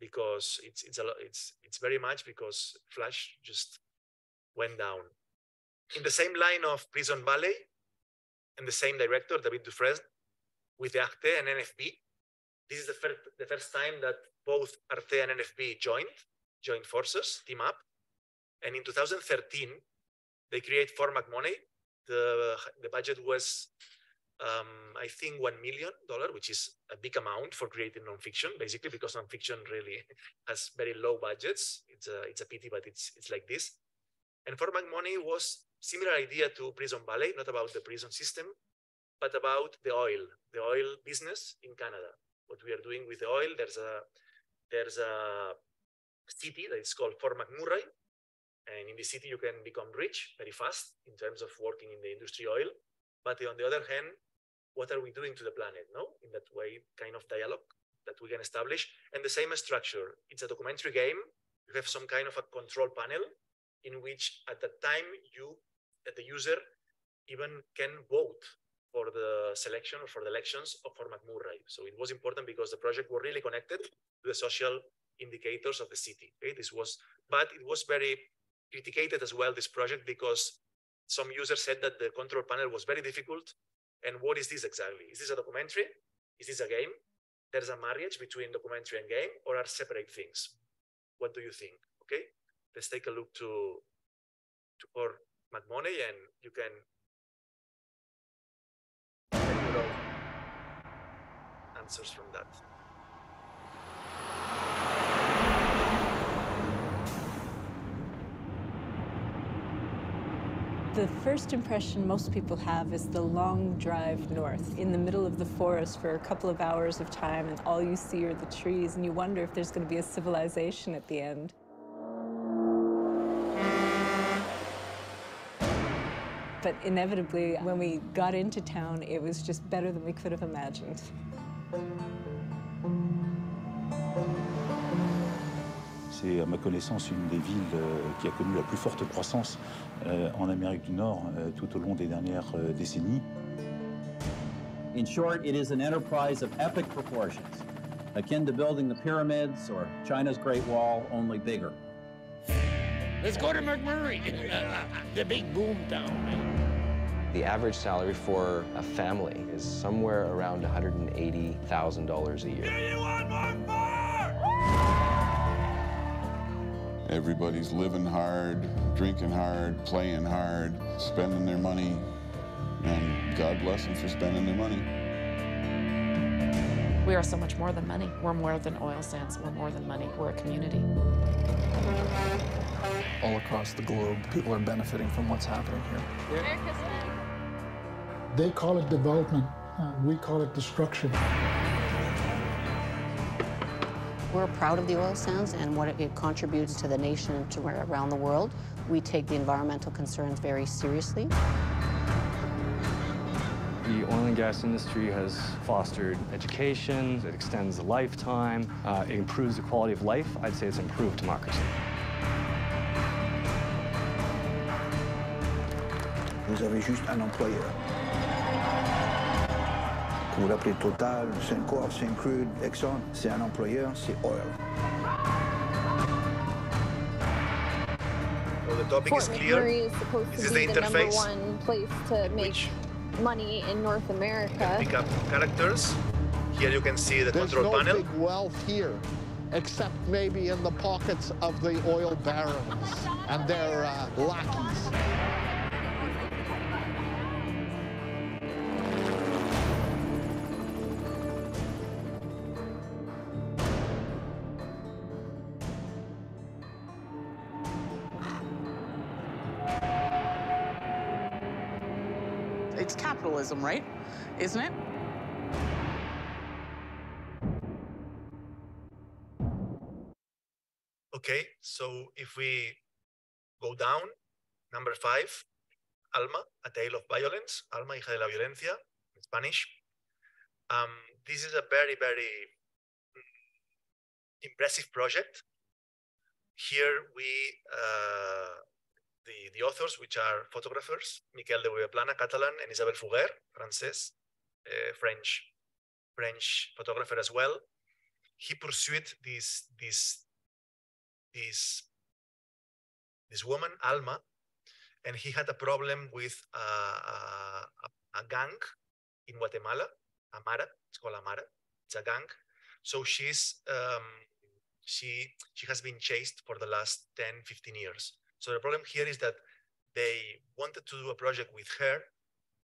Speaker 4: because it's it's a it's it's very much because Flash just went down. In the same line of Prison Valley, and the same director, David Dufresne, with Arte and NFB. This is the first, the first time that both Arte and NFB joined, joined forces, team up. And in 2013, they create Fort McMoney. The, the budget was, um, I think, $1 million, which is a big amount for creating nonfiction, basically, because nonfiction really has very low budgets. It's a, it's a pity, but it's, it's like this. And Fort McMoney was similar idea to Prison Valley, not about the prison system, but about the oil, the oil business in Canada. What we are doing with the oil, there's a there's a city that is called Fort McMurray, and in the city you can become rich very fast in terms of working in the industry oil. But on the other hand, what are we doing to the planet? No, in that way, kind of dialogue that we can establish, and the same structure. It's a documentary game. You have some kind of a control panel in which at the time you at the user even can vote for the selection or for the elections of Fort McMurray. So it was important because the project were really connected to the social indicators of the city. Okay? This was, but it was very criticated as well, this project, because some users said that the control panel was very difficult. And what is this exactly? Is this a documentary? Is this a game? There's a marriage between documentary and game or are separate things? What do you think? Okay, let's take a look to, to Fort McMoney and you can answers from that.
Speaker 23: The first impression most people have is the long drive north in the middle of the forest for a couple of hours of time, and all you see are the trees, and you wonder if there's going to be a civilization at the end. But inevitably, when we got into town, it was just better than we could have imagined.
Speaker 24: C'est à ma connaissance une des villes euh, qui a connu la plus forte croissance euh, en Amérique du Nord euh, tout au long des dernières décennies.
Speaker 25: In short, it is an enterprise of epic proportions, akin to building the pyramids or China's Great Wall, only bigger.
Speaker 26: Let's go to McMurray, the big boom town.
Speaker 7: The average salary for a family is somewhere around $180,000 a year.
Speaker 27: Everybody's living hard, drinking hard, playing hard, spending their money, and God bless them for spending their money.
Speaker 28: We are so much more than money. We're more than oil sands. We're more than money. We're a community.
Speaker 29: All across the globe, people are benefiting from what's happening here.
Speaker 30: They call it development. Uh, we call it destruction.
Speaker 31: We're proud of the oil sands and what it contributes to the nation and to around the world. We take the environmental concerns very seriously.
Speaker 32: The oil and gas industry has fostered education, it extends the lifetime, uh, it improves the quality of life. I'd say it's improved democracy.
Speaker 33: Vous avez juste un employeur. Que vous l'appelez Total, Corp, Syncrude, Exxon, c'est un employeur, c'est oil.
Speaker 4: So the topic
Speaker 34: Fort
Speaker 4: is clear.
Speaker 34: McMurray is supposed
Speaker 4: This
Speaker 34: to
Speaker 4: is
Speaker 34: be
Speaker 4: the
Speaker 34: the, number
Speaker 4: interface
Speaker 34: one place to make money in North America.
Speaker 4: Pick up characters. Here you can see the
Speaker 35: There's
Speaker 4: control
Speaker 35: no
Speaker 4: panel.
Speaker 35: big wealth here, except maybe in the pockets of the oil barons and their uh, lackeys.
Speaker 36: Isn't it?
Speaker 4: Okay, so if we go down, number five, Alma, A Tale of Violence, Alma, hija de la violencia, in Spanish. Um, this is a very, very impressive project. Here we, uh, the, the authors, which are photographers, Miquel Dewever-Plana, Catalan, and Isabelle Fougère, Frances, uh, French, French photographer as well. He pursued this, this this this woman Alma, and he had a problem with uh, a, a gang in Guatemala, Amara. It's called Amara. It's a gang. So she's um, she she has been chased for the last 10, 15 years. So the problem here is that they wanted to do a project with her,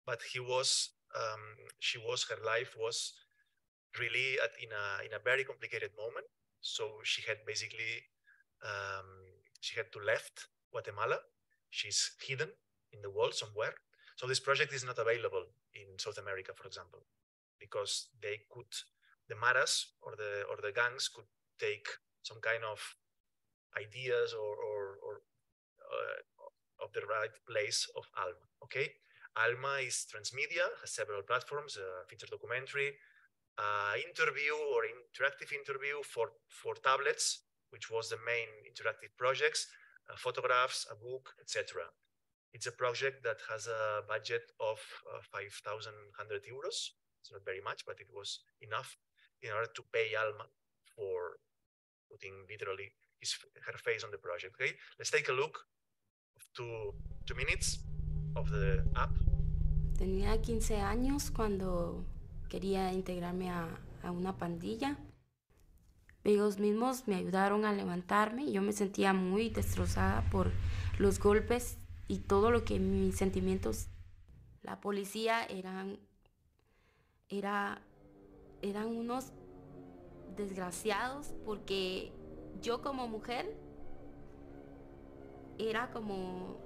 Speaker 4: but he was um, she was her life was really at, in a in a very complicated moment. So she had basically um, she had to left Guatemala. She's hidden in the wall somewhere. So this project is not available in South America, for example, because they could, the maras or the or the gangs could take some kind of ideas or or, or uh, of the right place of Alma. Okay, Alma is transmedia, has several platforms, a feature documentary, uh, interview or interactive interview for for tablets which was the main interactive projects, uh, photographs, a book, etc. It's a project that has a budget of uh, 5,100 euros. It's not very much, but it was enough in order to pay Alma for putting literally his, her face on the project. Okay, let's take a look two, two minutes of the app.
Speaker 37: Tenía 15 años cuando quería integrarme a, una pandilla. Ellos mismos me ayudaron a levantarme. Yo me sentía muy destrozada por los golpes y todo lo que mis sentimientos. La policía eran, era, eran unos desgraciados porque yo como mujer era como,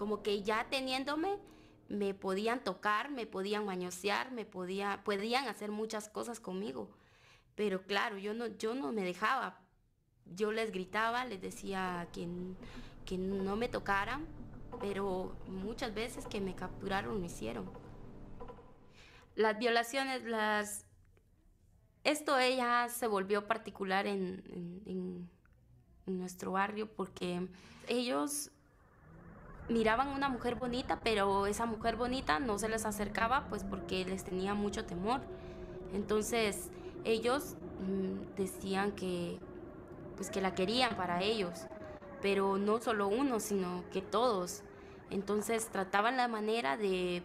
Speaker 37: como que ya teniéndome me podían tocar, me podían mañosear, me podía, podían hacer muchas cosas conmigo. Pero claro, yo no, yo no me dejaba. Yo les gritaba, les decía que, que no me tocaran, pero muchas veces que me capturaron lo hicieron. Las violaciones, las... Esto ella se volvió particular en, en, en, nuestro barrio porque ellos miraban una mujer bonita, pero esa mujer bonita no se les acercaba pues porque les tenía mucho temor. Entonces, ellos mm, decían que pues que la querían para ellos, pero no solo uno, sino que todos. Entonces trataban la manera de,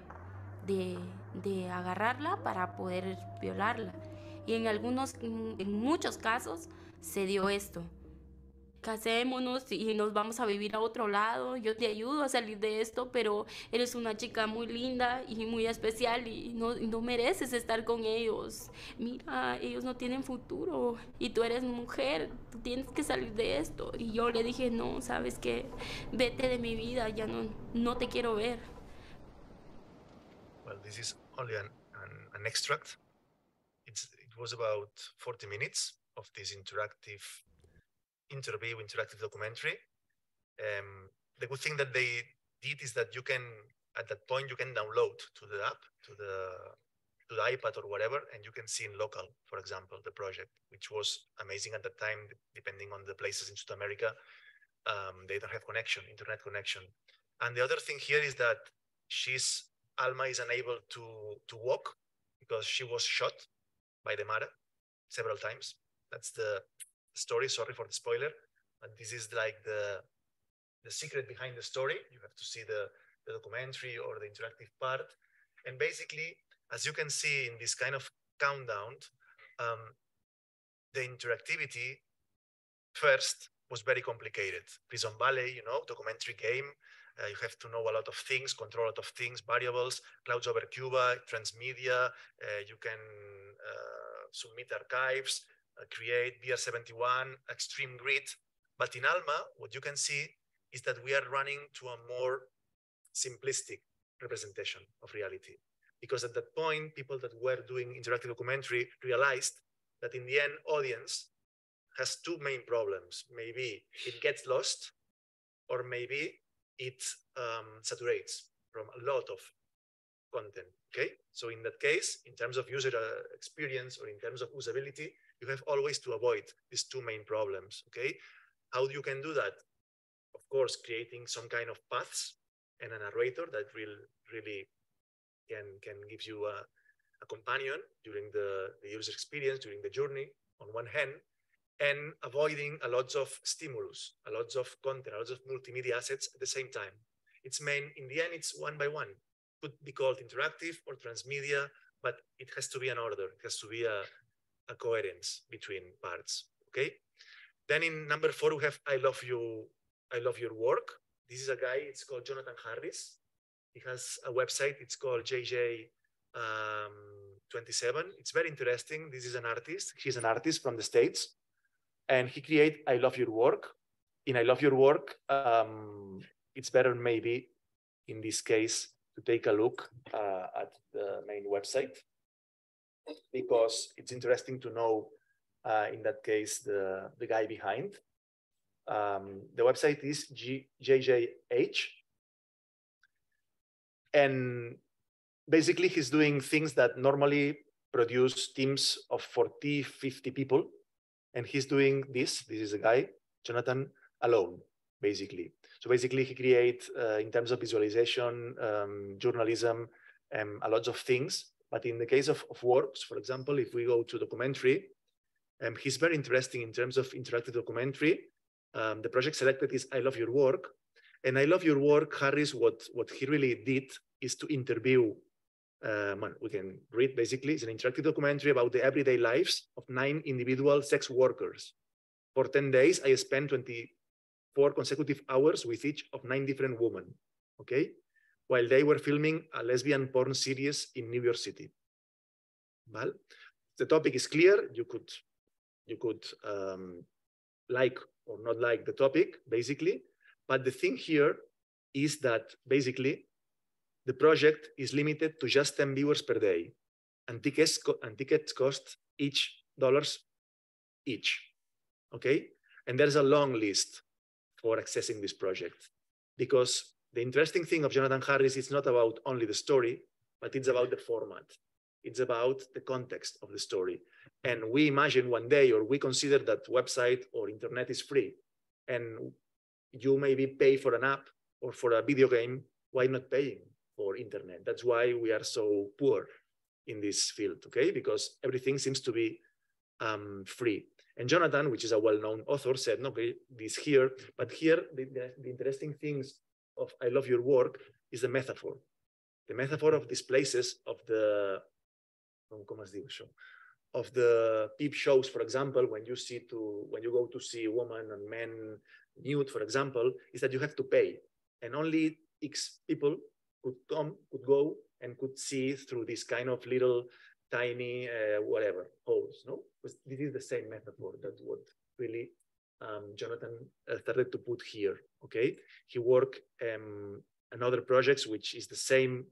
Speaker 37: de, de agarrarla para poder violarla. Y en algunos, en muchos casos, se dio esto casémonos y nos vamos a vivir a otro lado, yo te ayudo a salir de esto, pero eres una chica muy linda y muy especial y no, no mereces estar con ellos. Mira, ellos no tienen futuro y tú eres mujer, tú tienes que salir de esto. Y yo le dije, no, sabes que vete de mi vida, ya no, no te quiero ver.
Speaker 4: Well, this is only an, an, an extract. It's, it was about 40 minutes of this interactive interview interactive documentary. Um, the good thing that they did is that you can, at that point, you can download to the app, to the to the iPad or whatever, and you can see in local, for example, the project, which was amazing at that time, depending on the places in South America. Um, they don't have connection, internet connection. And the other thing here is that she's Alma is unable to to walk because she was shot by the Mara several times. That's the story. Sorry for the spoiler, but this is like the the secret behind the story. You have to see the, the documentary or the interactive part. And basically, as you can see in this kind of countdown, um, the interactivity first was very complicated. Prison Valley, you know, documentary game. Uh, you have to know a lot of things, control a lot of things, variables, clouds over Cuba, transmedia. Uh, you can uh, submit archives, create BR71, extreme grid. But in Alma, what you can see is that we are running to a more simplistic representation of reality. Because at that point, people that were doing interactive documentary realized that in the end, audience has two main problems. Maybe it gets lost, or maybe it um, saturates from a lot of content. Okay, so in that case, in terms of user uh, experience or in terms of usability, you have always to avoid these two main problems. Okay, how you can do that? Of course, creating some kind of paths and a narrator that will really can can give you a, a companion during the, the user experience during the journey on one hand and avoiding a lot of stimulus, a lot of content, a lot of multimedia assets at the same time. It's main, in the end, it's one by one. Could be called interactive or transmedia, but it has to be an order. It has to be a, a coherence between parts, okay? Then in number four, we have I love you, I love your work. This is a guy, it's called Jonathan Harris. He has a website, it's called JJ um, 27. It's very interesting. This is an artist. He's an artist from the States and he create I love your work. In I love your work, um, it's better maybe in this case to take a look uh, at the main website because it's interesting to know uh, in that case the, the guy behind. Um, the website is G- JJH. And basically he's doing things that normally produce teams of 40, 50 people and he's doing this. This is a guy, Jonathan, alone, basically. So basically, he creates, uh, in terms of visualization, um, journalism, um, a lot of things. But in the case of, of works, for example, if we go to documentary, um, he's very interesting in terms of interactive documentary. Um, the project selected is I Love Your Work. And I Love Your Work, Harris, what, what he really did is to interview uh, we can read basically, it's an interactive documentary about the everyday lives of nine individual sex workers. For 10 days, I spent 24 consecutive hours with each of nine different women, okay? While they were filming a lesbian porn series in New York City. Well, the topic is clear. You could, you could um, like or not like the topic, basically. But the thing here is that basically the project is limited to just 10 viewers per day, and tickets, and tickets cost each dollars each. Okay, and there's a long list for accessing this project because the interesting thing of Jonathan Harris is not about only the story, but it's about the format. It's about the context of the story. And we imagine one day, or we consider that website or internet is free, and you maybe pay for an app or for a video game. Why not paying? for internet. That's why we are so poor in this field, okay? Because everything seems to be um, free. And Jonathan, which is a well-known author, said, okay, this here, but here the, the, the, interesting things of I love your work is the metaphor. The metaphor of these places of the, of the peep shows, for example, when you see to when you go to see a woman and men nude, for example, is that you have to pay, and only X people could come, could go, and could see through this kind of little tiny uh, whatever holes. No, this is the same metaphor that what really um, Jonathan uh, started to put here. Okay, he worked um, on other projects which is the same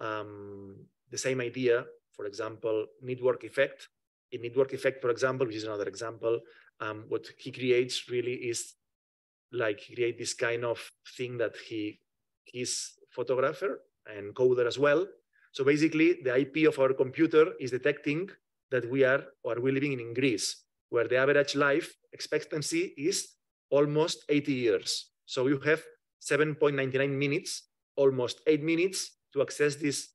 Speaker 4: um, the same idea. For example, network effect. In network effect, for example, which is another example, um, what he creates really is like create this kind of thing that he he's photographer and coder as well. So basically, the IP of our computer is detecting that we are or we're living in Greece, where the average life expectancy is almost 80 years. So you have 7.99 minutes almost eight minutes to access this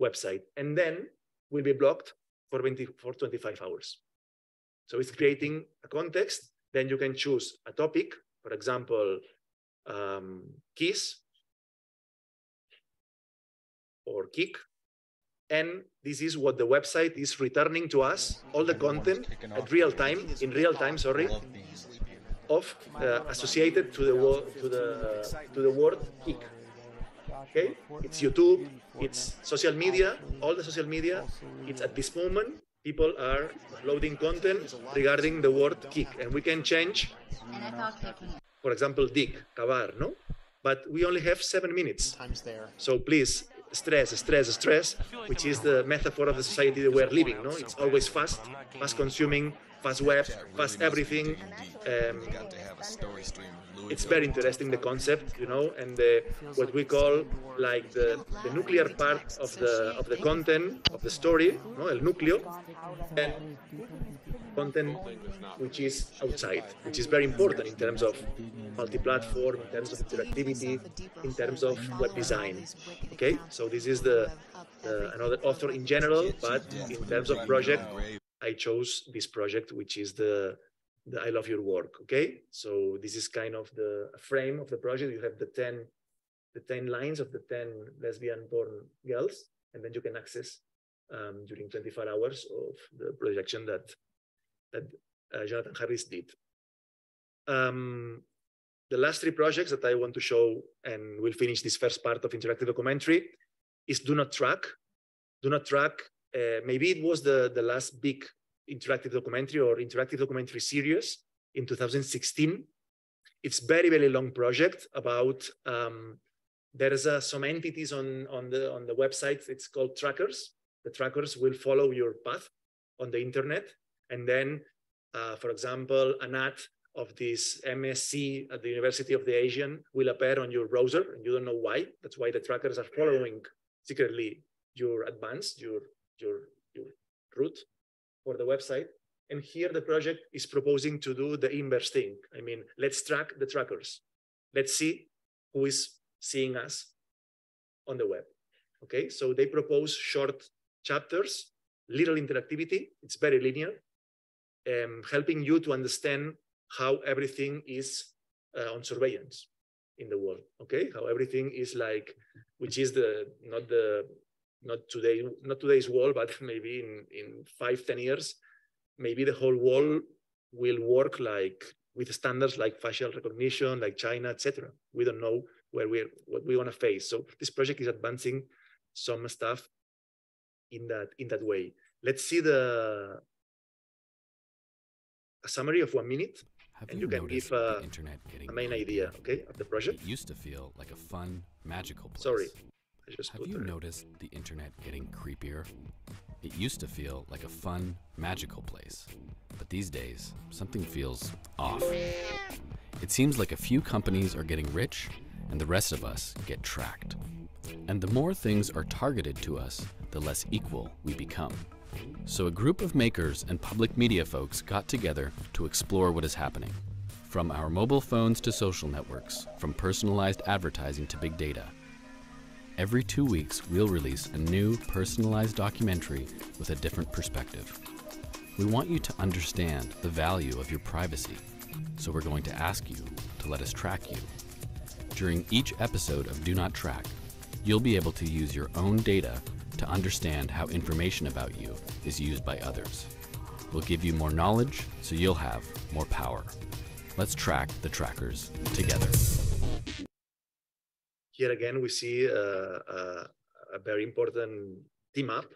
Speaker 4: website. And then will be blocked for, 20, for 25 hours. So it's creating a context. Then you can choose a topic, for example, um, KISS or kick. And this is what the website is returning to us, all the content at real time, in real time, sorry, of uh, associated to the word to the to the word kick. Okay, it's YouTube, it's social media, all the social media. It's at this moment people are loading content regarding the word kick, and we can change. For example, dig, cavar, no? But we only have seven minutes. So please stress, stress, stress, which is the metaphor of the society that we're living. No, it's always fast, fast consuming, fast web, fast everything. Um, it's very interesting the concept, you know, and the, what we call like the, the nuclear part of the of the content of the story, no, el núcleo, content which is outside, which is very important in terms of multi-platform, in terms of interactivity, in terms of web design. Okay, so this is the, the another author in general, but in terms of project, I chose this project, which is the the I love your work. Okay, so this is kind of the frame of the project. You have the ten the ten lines of the ten lesbian born girls, and then you can access um, during 24 hours of the projection that that uh, Jonathan Harris did. Um, the last three projects that I want to show, and we'll finish this first part of interactive documentary, is Do Not Track. Do Not Track, uh, maybe it was the, the last big interactive documentary or interactive documentary series in 2016. It's very, very long project about, um, there's uh, some entities on, on, the, on the website, it's called trackers. The trackers will follow your path on the internet and then, uh, for example, an ad of this MSc at the University of the Aegean will appear on your browser, and you don't know why. That's why the trackers are following secretly your advance, your your your route for the website. And here the project is proposing to do the inverse thing. I mean, let's track the trackers. Let's see who is seeing us on the web. Okay, so they propose short chapters, little interactivity. It's very linear um, helping you to understand how everything is uh, on surveillance in the world. Okay, how everything is like, which is the not the not today not today's world, but maybe in in five ten years, maybe the whole world will work like with standards like facial recognition, like China, etc. We don't know where we're what we want to face. So this project is advancing some stuff in that in that way. Let's see the a summary of one minute,
Speaker 38: Have
Speaker 4: and
Speaker 38: you
Speaker 4: you can give
Speaker 38: the
Speaker 4: uh,
Speaker 38: internet getting
Speaker 4: a main idea, okay, of the project.
Speaker 38: It used to feel like a fun, magical place.
Speaker 4: Sorry, I just
Speaker 38: Have you noticed the internet getting creepier? It used to feel like a fun, magical place. But these days, something feels off. It seems like a few companies are getting rich and the rest of us get tracked. And the more things are targeted to us, the less equal we become. So a group of makers and public media folks got together to explore what is happening. From our mobile phones to social networks, from personalized advertising to big data. Every two weeks, we'll release a new personalized documentary with a different perspective. We want you to understand the value of your privacy, so we're going to ask you to let us track you. During each episode of Do Not Track, you'll be able to use your own data to understand how information about you is used by others. We'll give you more knowledge so you'll have more power. Let's track the trackers together.
Speaker 4: Here again, we see uh, uh, a very important team up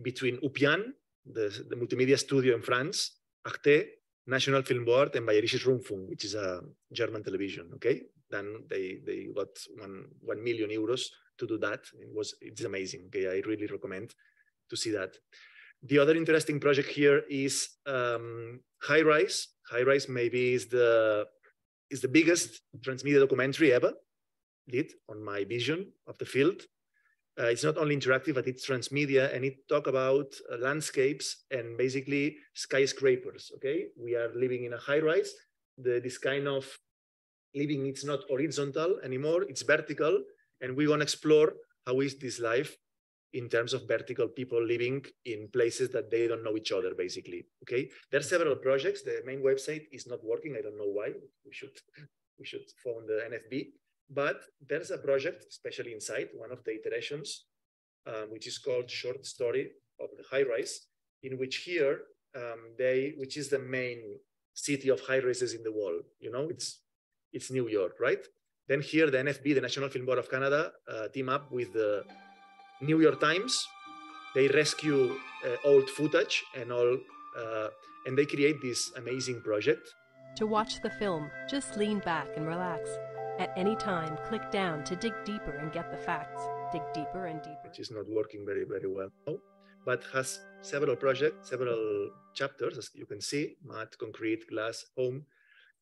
Speaker 4: between Upian, the, the multimedia studio in France, Arte, National Film Board, and Bayerisches Rundfunk, which is a German television. Okay, then they they got one one million euros to do that. It was it's amazing. Okay, I really recommend to see that. The other interesting project here is um, High Rise. High Rise maybe is the is the biggest transmedia documentary ever did on my vision of the field. Uh, it's not only interactive, but it's transmedia, and it talk about uh, landscapes and basically skyscrapers. Okay, we are living in a high rise. The, this kind of living it's not horizontal anymore; it's vertical, And we're gonna explore how is this life in terms of vertical people living in places that they don't know each other, basically. Okay, there are several projects. The main website is not working. I don't know why. We should we should phone the NFB. But there's a project, especially inside one of the iterations, um, which is called Short Story of the High Rise, in which here um, they, which is the main city of high rises in the world. You know, it's it's New York, right? Then here the NFB, the National Film Board of Canada, uh, team up with the New York Times. They rescue uh, old footage and all, uh, and they create this amazing project.
Speaker 39: To watch the film, just lean back and relax. At any time, click down to dig deeper and get the facts. Dig deeper and deeper.
Speaker 4: Which is not working very, very well, but has several projects, several chapters, as you can see, mud, concrete, glass, home.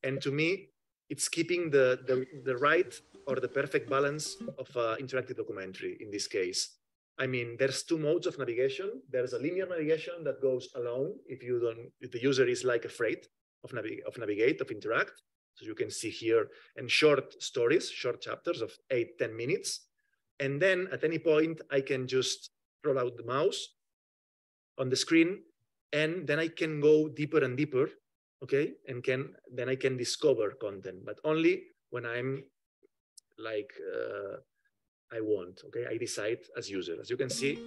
Speaker 4: And to me, it's keeping the, the, the right or the perfect balance of uh, interactive documentary in this case. I mean, there's two modes of navigation. There's a linear navigation that goes alone if you don't, if the user is like afraid of, of navigate, of interact. So you can see here, and short stories, short chapters of eight, 10 minutes. And then at any point, I can just roll out the mouse on the screen, and then I can go deeper and deeper, okay? And can then I can discover content, but only when I'm like, uh, I want, okay? I decide as user. As you can see,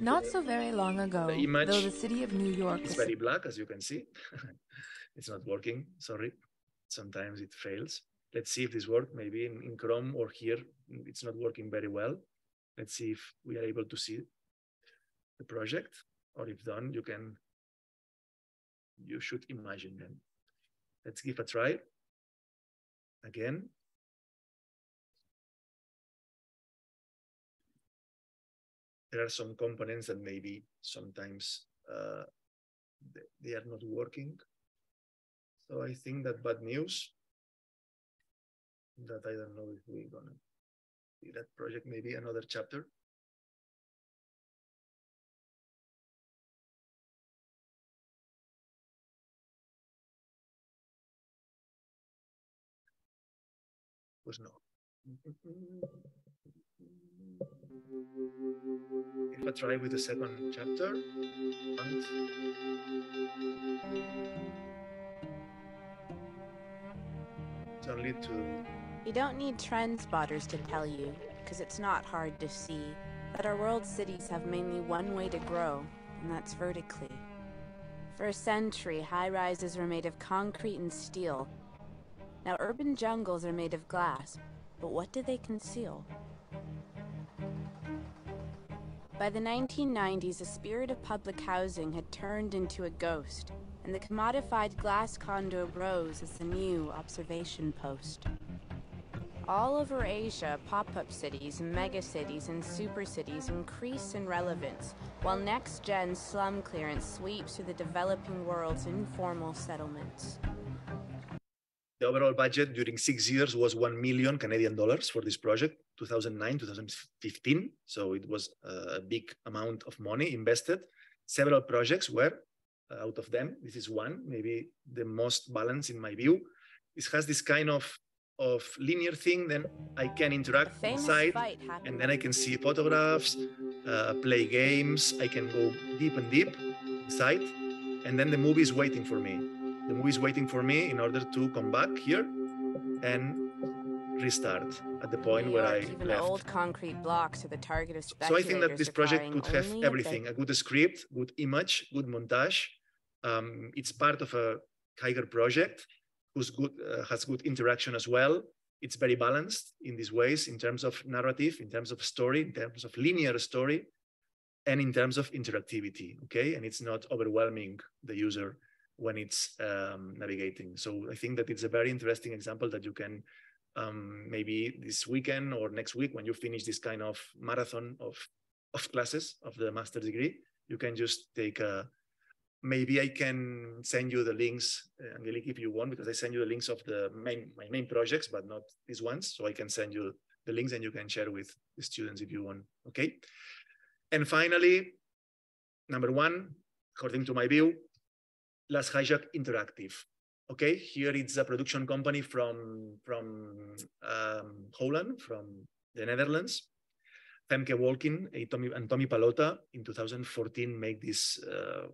Speaker 39: not so very long ago, the image though the city of New York
Speaker 4: is very black, as you can see. it's not working, sorry. Sometimes it fails. Let's see if this works. Maybe in, in Chrome or here, it's not working very well. Let's see if we are able to see the project, or if done, you can, you should imagine them. Let's give a try. Again, there are some components that maybe sometimes uh, they are not working. So I think that bad news that I don't know if we're gonna see that project, maybe another chapter. Pues no. I try with the second chapter, and only to.
Speaker 40: You don't need trend spotters to tell you, because it's not hard to see, that our world cities have mainly one way to grow, and that's vertically. For a century, high rises were made of concrete and steel. Now, urban jungles are made of glass, but what do they conceal? By the 1990s, the spirit of public housing had turned into a ghost, and the commodified glass condo rose as the new observation post. All over Asia, pop-up cities, megacities, and supercities increase in relevance, while next-gen slum clearance sweeps through the developing world's informal settlements.
Speaker 4: The overall budget during six years was 1 million Canadian dollars for this project, 2009, 2015. So it was a big amount of money invested. Several projects were uh, out of them. This is one, maybe the most balanced in my view. This has this kind of of linear thing, then I can interact inside, and then I can see photographs, uh, play games. I can go deep and deep inside, and then the movie is waiting for me the movie is waiting for me in order to come back here and restart at the point where I
Speaker 40: even
Speaker 4: left.
Speaker 40: old concrete blocks are the target of
Speaker 4: So I think that this project could have everything: a good script, good image, good montage. Um, it's part of a Kiger project who's good uh, has good interaction as well. It's very balanced in these ways in terms of narrative, in terms of story, in terms of linear story, and in terms of interactivity. Okay, and it's not overwhelming the user when it's um, navigating. So I think that it's a very interesting example that you can um, maybe this weekend or next week when you finish this kind of marathon of, of classes of the master's degree, you can just take a, maybe I can send you the links, uh, Angelique, if you want, because I send you the links of the main, my main projects, but not these ones. So I can send you the links and you can share with the students if you want, okay? And finally, number one, according to my view, Last Hijack Interactive. Okay, here it's a production company from from um, Holland, from the Netherlands. Femke Wolting and Tommy, Pallotta in 2014 make this uh,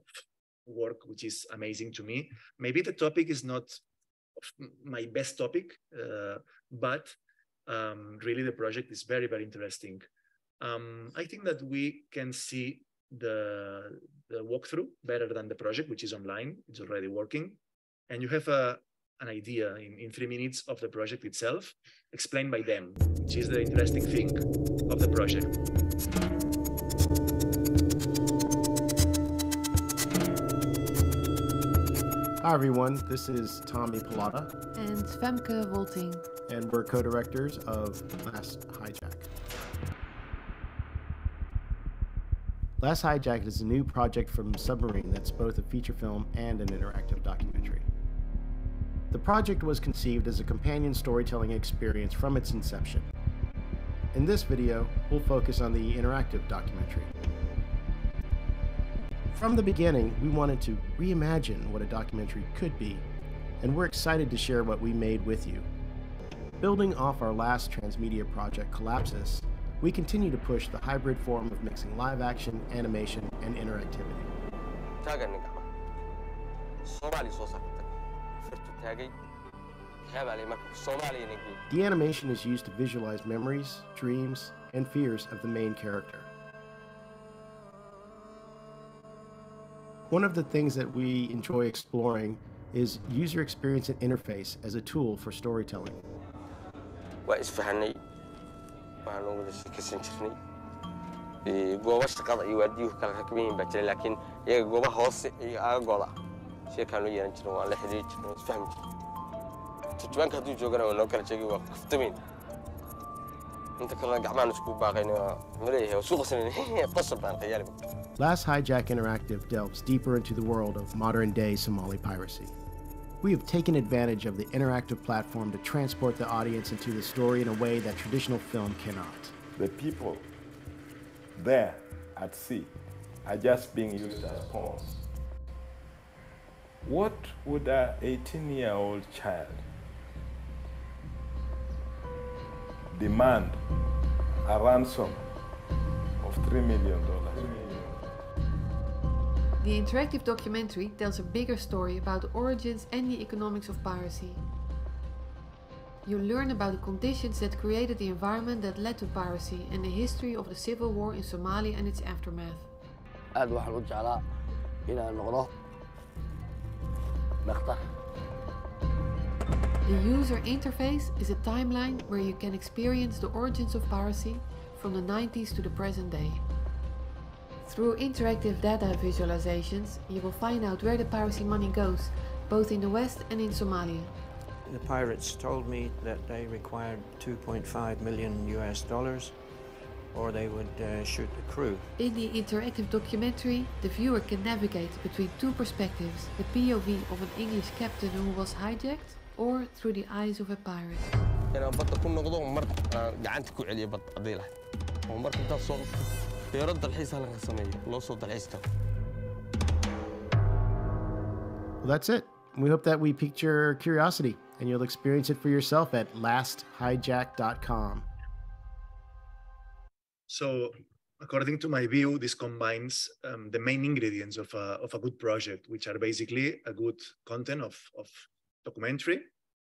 Speaker 4: work, which is amazing to me. Maybe the topic is not my best topic, uh, but um, really the project is very, very interesting. Um, I think that we can see the, the walkthrough better than the project, which is online. It's already working. And you have a, an idea in, in three minutes of the project itself, explained by them, which is the interesting thing of the project.
Speaker 41: Hi everyone, this is Tommy Pallotta.
Speaker 42: And Femke Wolting.
Speaker 41: And we're co-directors of Last Hijack. Last Hijack is a new project from Submarine that's both a feature film and an interactive documentary. The project was conceived as a companion storytelling experience from its inception. In this video, we'll focus on the interactive documentary. From the beginning, we wanted to reimagine what a documentary could be, and we're excited to share what we made with you. Building off our last transmedia project, Collapsus, we continue to push the hybrid form of mixing live action, animation, and interactivity. The animation is used to visualize memories, dreams, and fears of the main character. One of the things that we enjoy exploring is user experience and interface as a tool for storytelling.
Speaker 43: Jirnay gooba shaqada iyo kala baa laakiin iyaga hoose iyo aagagooda sheekaan jirin waan la waan isfahmi hadduu joogana waa noo kala waa
Speaker 41: Last Hijack Interactive delves deeper into the world of modern day Somali piracy. We have taken advantage of the interactive platform to transport the audience into the story in a way that traditional film cannot.
Speaker 44: The people there at sea are just being used as pawns. What would an 18 year old child demand a ransom of $3 million?
Speaker 42: The interactive documentary tells a bigger story about the origins and the economics of piracy. You learn about the conditions that created the environment that led to piracy and the history of the civil war in Somalia and its aftermath.
Speaker 43: aad waxaan u jeclaa inaan noqdo dhakhtar
Speaker 42: The user interface is a timeline where you can experience the origins of piracy from the 90s to the present day. Through interactive data visualizations, you will find out where the piracy money goes, both in the West and in Somalia.
Speaker 45: The pirates told me that they required 2.5 million US dollars or they would uh, shoot the crew.
Speaker 42: In the interactive documentary, the viewer can navigate between two perspectives the POV of an English captain who was hijacked, or through the eyes of a pirate.
Speaker 43: Inaan badda ku noqdo mar aan gacanta ku celiyo bad haddii lahay oo marka intaad soo beero dalxiis halkan sameeyo loo soo dalxiis tago
Speaker 41: Well, that's it. We hope that we piqued your curiosity and you'll experience it for yourself at lasthijack.com.
Speaker 4: So, according to my view, this combines um, the main ingredients of a, of a good project, which are basically a good content of, of documentary,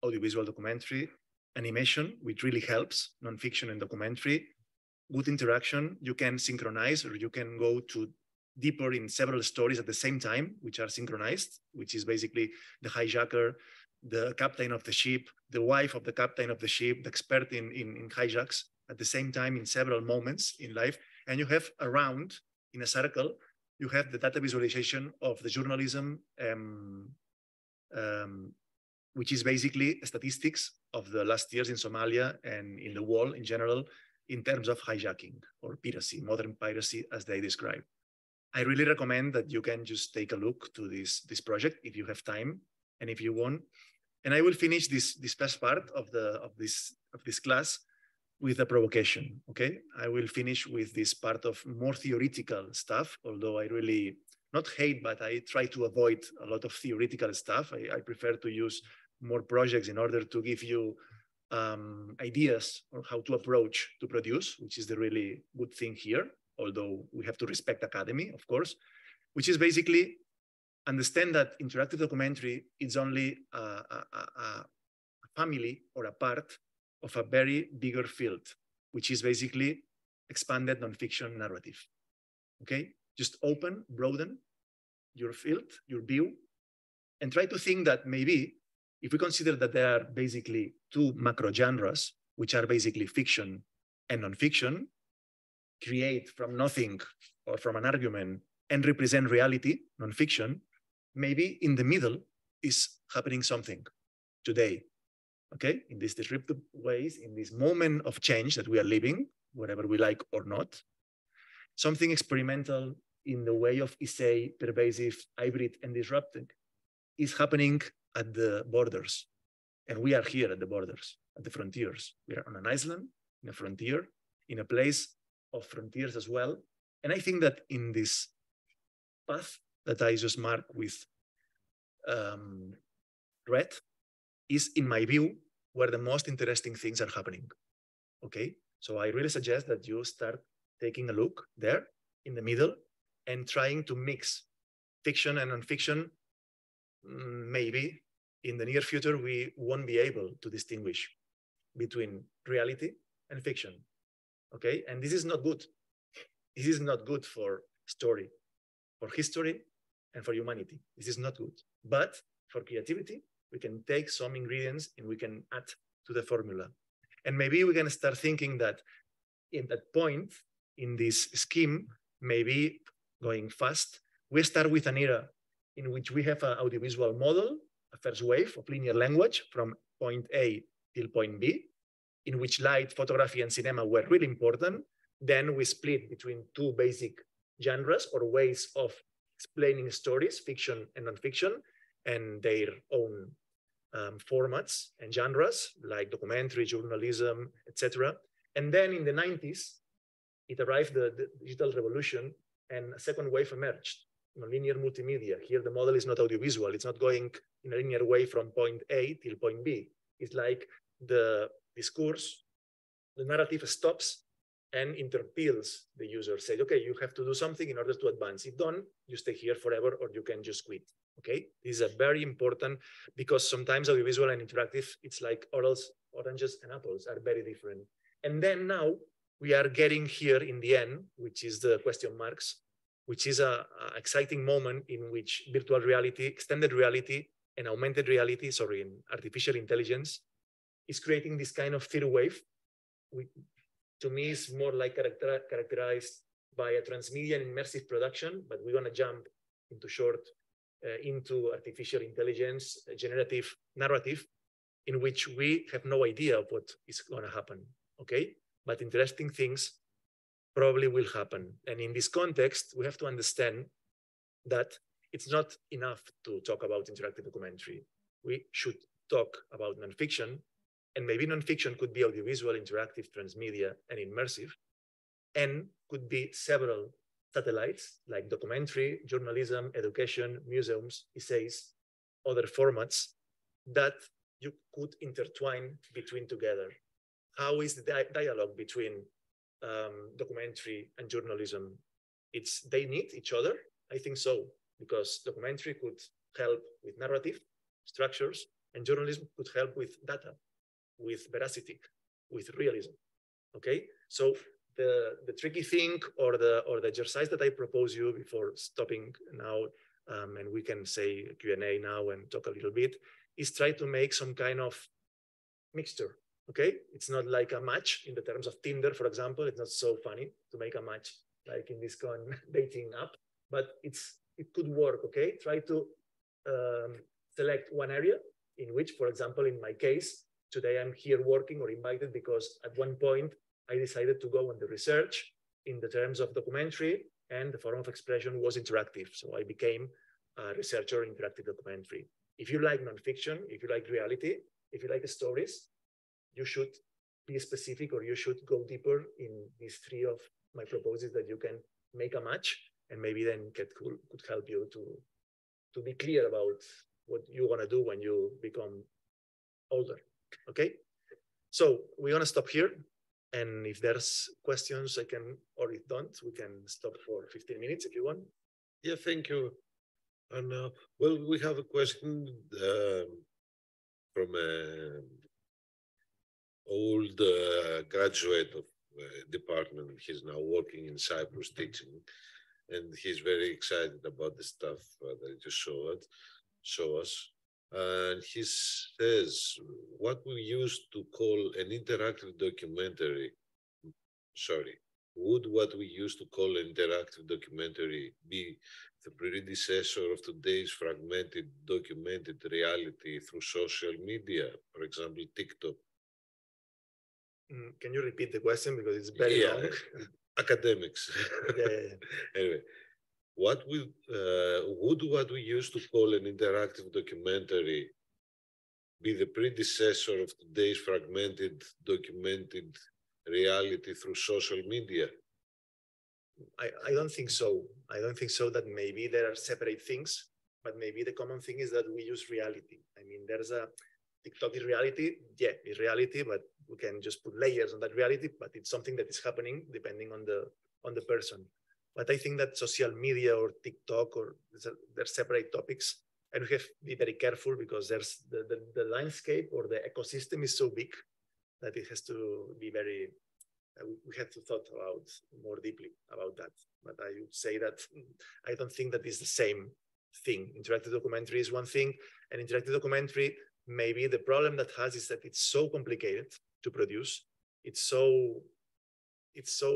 Speaker 4: audiovisual documentary, animation, which really helps nonfiction and documentary, good interaction. You can synchronize or you can go to deeper in several stories at the same time, which are synchronized, which is basically the hijacker, the captain of the ship, the wife of the captain of the ship, the expert in, in, in hijacks at the same time in several moments in life. And you have around in a circle, you have the data visualization of the journalism, um, um, which is basically statistics of the last years in Somalia and in the world in general in terms of hijacking or piracy, modern piracy as they describe. I really recommend that you can just take a look to this, this project if you have time and if you want. And I will finish this, this first part of, the, of, this, of this class with a provocation, okay? I will finish with this part of more theoretical stuff, although I really, not hate, but I try to avoid a lot of theoretical stuff. I, I prefer to use more projects in order to give you um, ideas on how to approach to produce, which is the really good thing here, although we have to respect academy, of course, which is basically understand that interactive documentary is only a, a, a, family or a part of a very bigger field, which is basically expanded nonfiction narrative. Okay, just open, broaden your field, your view, and try to think that maybe if we consider that there are basically two macro genres, which are basically fiction and nonfiction, create from nothing or from an argument and represent reality, nonfiction, maybe in the middle is happening something today. Okay, in these disruptive ways, in this moment of change that we are living, whatever we like or not, something experimental in the way of essay, pervasive, hybrid, and disrupting is happening at the borders. And we are here at the borders, at the frontiers. We are on an island, in a frontier, in a place of frontiers as well. And I think that in this path that I just marked with um, red is, in my view, where the most interesting things are happening. Okay, so I really suggest that you start taking a look there in the middle and trying to mix fiction and nonfiction. Mm, maybe in the near future, we won't be able to distinguish between reality and fiction. Okay, and this is not good. This is not good for story, for history, and for humanity. This is not good. But for creativity, we can take some ingredients and we can add to the formula. And maybe we can start thinking that in that point, in this scheme, maybe going fast, we start with an era in which we have an audiovisual model, a first wave of linear language from point A till point B, in which light, photography, and cinema were really important. Then we split between two basic genres or ways of explaining stories, fiction and nonfiction, and their own um, formats and genres like documentary, journalism, etc. And then in the 90s, it arrived the, the, digital revolution and a second wave emerged, know, linear multimedia. Here the model is not audiovisual. It's not going in a linear way from point A till point B. It's like the discourse, the narrative stops and interpeals the user, say, okay, you have to do something in order to advance. If done, you stay here forever or you can just quit. Okay, this is a very important because sometimes audiovisual and interactive, it's like orals, oranges and apples are very different. And then now we are getting here in the end, which is the question marks, which is a, a exciting moment in which virtual reality, extended reality, and augmented reality, sorry, in artificial intelligence, is creating this kind of third wave. To me, is more like character, characterized by a transmedia and immersive production, but we're gonna jump into short uh, into artificial intelligence, generative narrative, in which we have no idea of what is to happen. Okay, but interesting things probably will happen. And in this context, we have to understand that it's not enough to talk about interactive documentary. We should talk about nonfiction, and maybe nonfiction could be audiovisual, interactive, transmedia, and immersive, and could be several satellites like documentary, journalism, education, museums, essays, other formats that you could intertwine between together. How is the di dialogue between um, documentary and journalism? It's they need each other. I think so because documentary could help with narrative structures, and journalism could help with data, with veracity, with realism. Okay, so the, the tricky thing or the or the exercise that I propose you before stopping now, um, and we can say Q&A now and talk a little bit, is try to make some kind of mixture, okay? It's not like a match in the terms of Tinder, for example. It's not so funny to make a match like in this con dating app, but it's it could work, okay? Try to um, select one area in which, for example, in my case, today I'm here working or invited because at one point I decided to go on the research in the terms of documentary and the form of expression was interactive. So I became a researcher in interactive documentary. If you like nonfiction, if you like reality, if you like stories, you should be specific or you should go deeper in these three of my proposals that you can make a match and maybe then could, could help you to to be clear about what you want to do when you become older. Okay. So we're gonna stop here. And if there's questions, I can, or if don't, we can stop for 15 minutes if you want.
Speaker 1: Yeah, thank you. And uh, well, we have a question um, from an old uh, graduate of uh, department. He's now working in Cyprus teaching, and he's very excited about the stuff uh, that you showed, show us. And he says, what we used to call an interactive documentary, sorry, would what we used to call an interactive documentary be the predecessor of today's fragmented documented reality through social media, for example, TikTok?
Speaker 4: Mm, Can you repeat the question because it's very
Speaker 1: Yeah,
Speaker 4: long?
Speaker 1: academics.
Speaker 4: Yeah, yeah, yeah.
Speaker 1: anyway, what we uh, would what we used to call an interactive documentary be the predecessor of today's fragmented documented reality through social media?
Speaker 4: I, I don't think so. I don't think so that maybe there are separate things, but maybe the common thing is that we use reality. I mean, there's a TikTok is reality, yeah, it's reality, but we can just put layers on that reality, but it's something that is happening depending on the on the person. But I think that social media or TikTok or they're separate topics, and we have to be very careful because there's the, the, the landscape or the ecosystem is so big that it has to be very uh, we- have to thought about more deeply about that. But I would say that mm, I don't think that is the same thing. Interactive documentary is one thing, and interactive documentary maybe the problem that has is that it's so complicated to produce. It's so it's so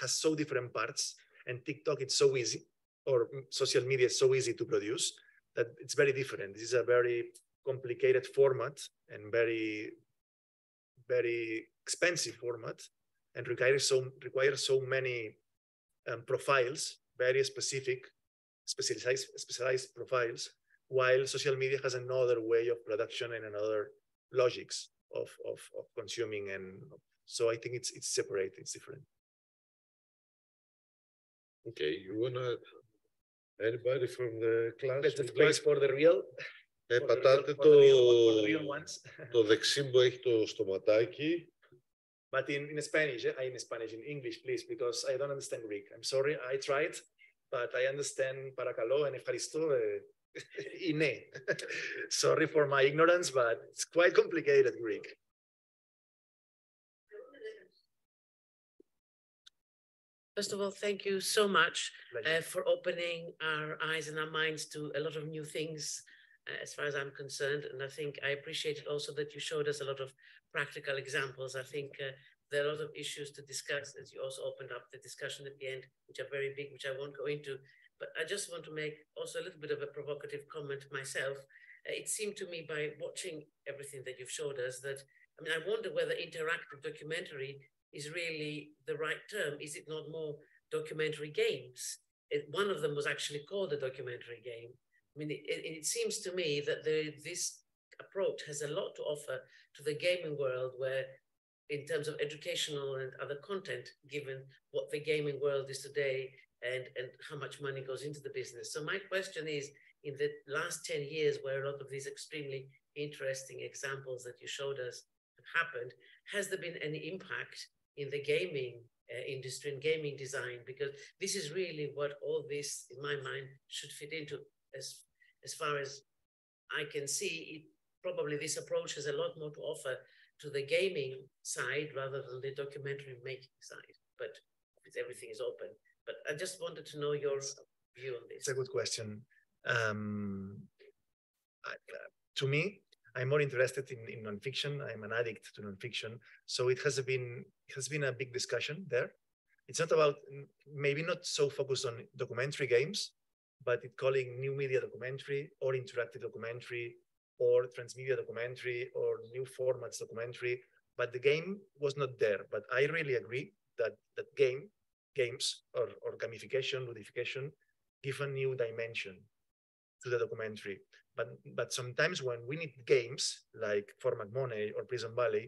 Speaker 4: has so different parts, and TikTok it's so easy, or social media is so easy to produce that it's very different. This is a very complicated format and very very expensive format and requires so requires so many um, profiles, very specific, specialized specialized profiles, while social media has another way of production and another logics of, of, of consuming and so I think it's it's separate, it's different.
Speaker 1: Okay, you wanna anybody from the class?
Speaker 4: Let's
Speaker 1: would
Speaker 4: place
Speaker 1: like-
Speaker 4: for the real.
Speaker 1: Ε,
Speaker 4: for the real-
Speaker 1: πατάτε
Speaker 4: for
Speaker 1: το,
Speaker 4: the real- for the real ones.
Speaker 1: το δεξί που έχει το στοματάκι.
Speaker 4: But in, in Spanish, eh, in Spanish, in English, please, because I don't understand Greek. I'm sorry, I tried, but I understand παρακαλώ and ευχαριστώ. Ine. Sorry for my ignorance, but it's quite complicated Greek.
Speaker 46: First of all, thank you so much uh, for opening our eyes and our minds to a lot of new things uh, as far as I'm concerned. And I think I appreciate it also that you showed us a lot of practical examples. I think uh, there are a lot of issues to discuss as you also opened up the discussion at the end, which are very big, which I won't go into but I just want to make also a little bit of a provocative comment myself. Uh, it seemed to me by watching everything that you've showed us that, I mean, I wonder whether interactive documentary is really the right term. Is it not more documentary games? It, one of them was actually called a documentary game. I mean, it, it, it seems to me that the, this approach has a lot to offer to the gaming world, where, in terms of educational and other content, given what the gaming world is today and, and how much money goes into the business. So, my question is in the last 10 years, where a lot of these extremely interesting examples that you showed us have happened, has there been any impact in the gaming uh, industry and gaming design? Because this is really what all this, in my mind, should fit into. As as far as I can see, it, probably this approach has a lot more to offer to the gaming side rather than the documentary making side. But everything is open. But I just wanted to know your view on this.
Speaker 4: It's a good question. Um, I, uh, to me, I'm more interested in, in nonfiction. I'm an addict to nonfiction, so it has been it has been a big discussion there. It's not about maybe not so focused on documentary games, but it calling new media documentary or interactive documentary or transmedia documentary or new formats documentary. But the game was not there. But I really agree that that game games or, or gamification, ludification, give a new dimension to the documentary. But but sometimes when we need games like Fort McMoney or Prison Valley,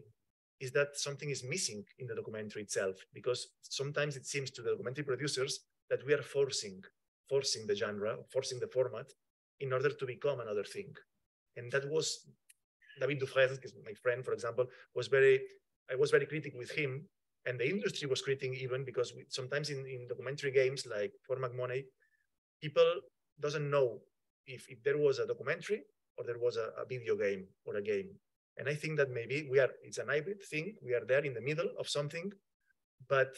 Speaker 4: is that something is missing in the documentary itself because sometimes it seems to the documentary producers that we are forcing forcing the genre, forcing the format in order to become another thing. And that was David Dufresne, my friend, for example, was very, I was very critical with him and the industry was creating even because we, sometimes in, in documentary games like Fort McMoney, people doesn't know if, if there was a documentary or there was a, a video game or a game. And I think that maybe we are, it's an hybrid thing. We are there in the middle of something, but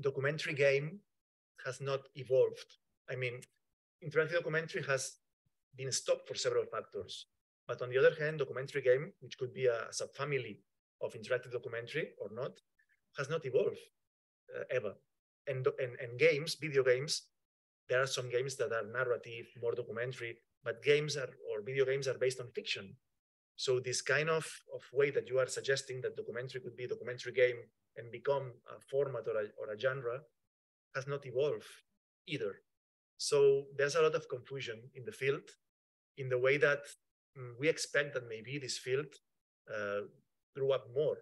Speaker 4: documentary game has not evolved. I mean, interactive documentary has been stopped for several factors. But on the other hand, documentary game, which could be a subfamily of interactive documentary or not, has not evolved uh, ever. And, and, and games, video games, there are some games that are narrative, more documentary, but games are, or video games are based on fiction. So this kind of, of way that you are suggesting that documentary could be a documentary game and become a format or a, or a genre has not evolved either. So there's a lot of confusion in the field in the way that mm, we expect that maybe this field uh, grew up more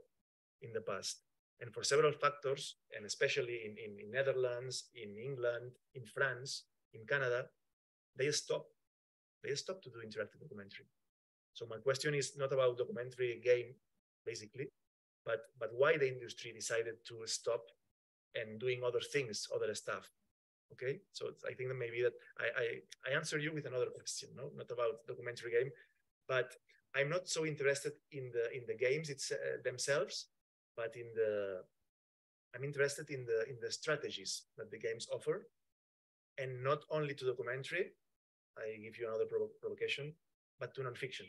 Speaker 4: in the past. And for several factors, and especially in, in, in Netherlands, in England, in France, in Canada, they stop. They stop to do interactive documentary. So my question is not about documentary game, basically, but but why the industry decided to stop and doing other things, other stuff. Okay, so I think that maybe that I, I I answer you with another question, no, not about documentary game, but I'm not so interested in the in the games it's uh, themselves, but in the I'm interested in the in the strategies that the games offer, and not only to documentary. I give you another provo provocation, but to nonfiction.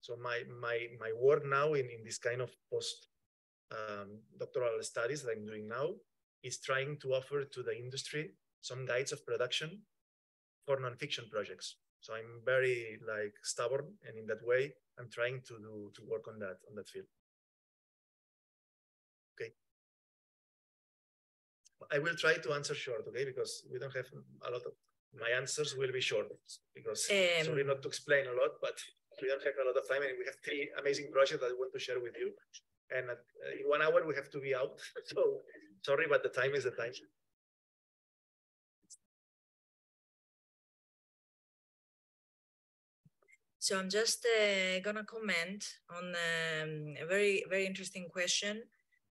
Speaker 4: So my my my work now in, in this kind of post um, doctoral studies that I'm doing now is trying to offer to the industry some guides of production for nonfiction projects. So I'm very like stubborn, and in that way, I'm trying to do to work on that on that field. I will try to answer short, okay? Because we don't have a lot of my answers will be short because um, sorry not to explain a lot, but we don't have a lot of time and we have three amazing projects that I want to share with you. And uh, in one hour we have to be out. So sorry, but the time is the time.
Speaker 47: So I'm just uh, gonna comment on um, a very, very interesting question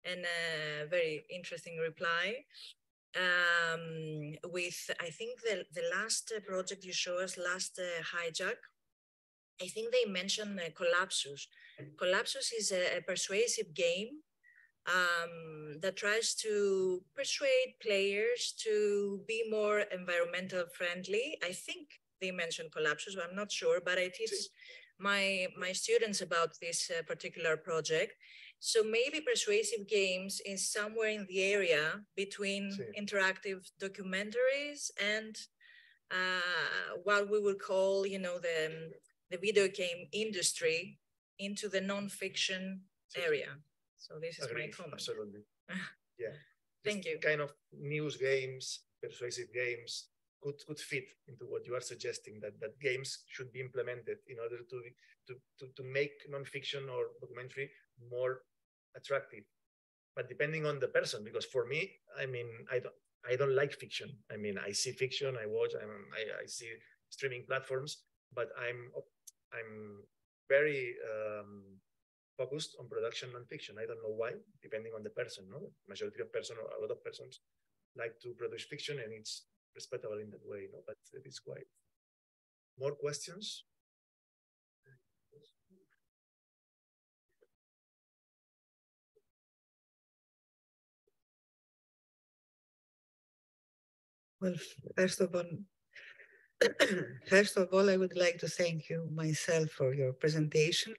Speaker 47: and a very interesting reply. Um, with, I think the, the last uh, project you show us, last uh, hijack, I think they mentioned uh, Collapsus. Collapsus is a, a persuasive game um, that tries to persuade players to be more environmental friendly. I think they mentioned Collapsus, but I'm not sure, but I teach my, my students about this uh, particular project. So maybe persuasive games is somewhere in the area between sí. interactive documentaries and uh, what we would call, you know, the, the video game industry into the non-fiction sí. area. So this is
Speaker 4: Agreed.
Speaker 47: my comment.
Speaker 4: Absolutely. yeah.
Speaker 47: Thank you.
Speaker 4: Kind of news games, persuasive games could could fit into what you are suggesting that that games should be implemented in order to to to, to make non-fiction or documentary more attractive but depending on the person because for me i mean i don't i don't like fiction. I mean i see fiction i watch I'm, I, I see streaming platforms but i'm i'm very um, focused on production non-fiction i don't know why depending on the person no? Majority of person or a lot of persons like to produce fiction and it's respectable in that way no? But it is quite more questions
Speaker 48: Well, first of all, first of all, I would like to thank you myself for your presentation.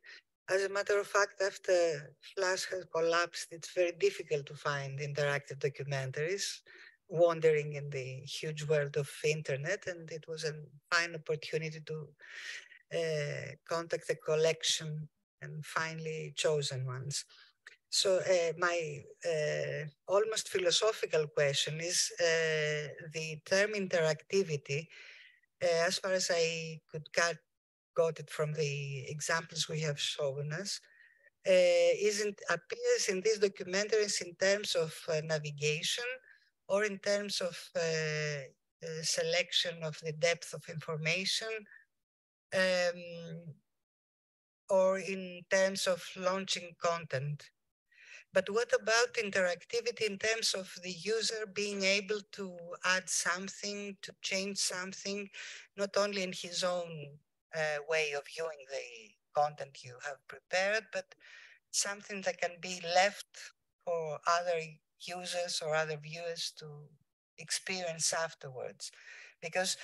Speaker 48: As a matter of fact, after Flash has collapsed, it's very difficult to find interactive documentaries wandering in the huge world of internet, and it was a fine opportunity to uh, contact a collection and finally chosen ones. So uh, my uh, almost philosophical question is uh, the term interactivity, uh, as far as I could got, got it from the examples we have shown us, uh, isn't appears in these documentaries in terms of uh, navigation or in terms of selection of the depth of information. Um, or in terms of launching content. But what about interactivity in terms of the user being able to add something, to change something, not only in his own uh, way of viewing the content you have prepared, but something that can be left for other users or other viewers to experience afterwards. Because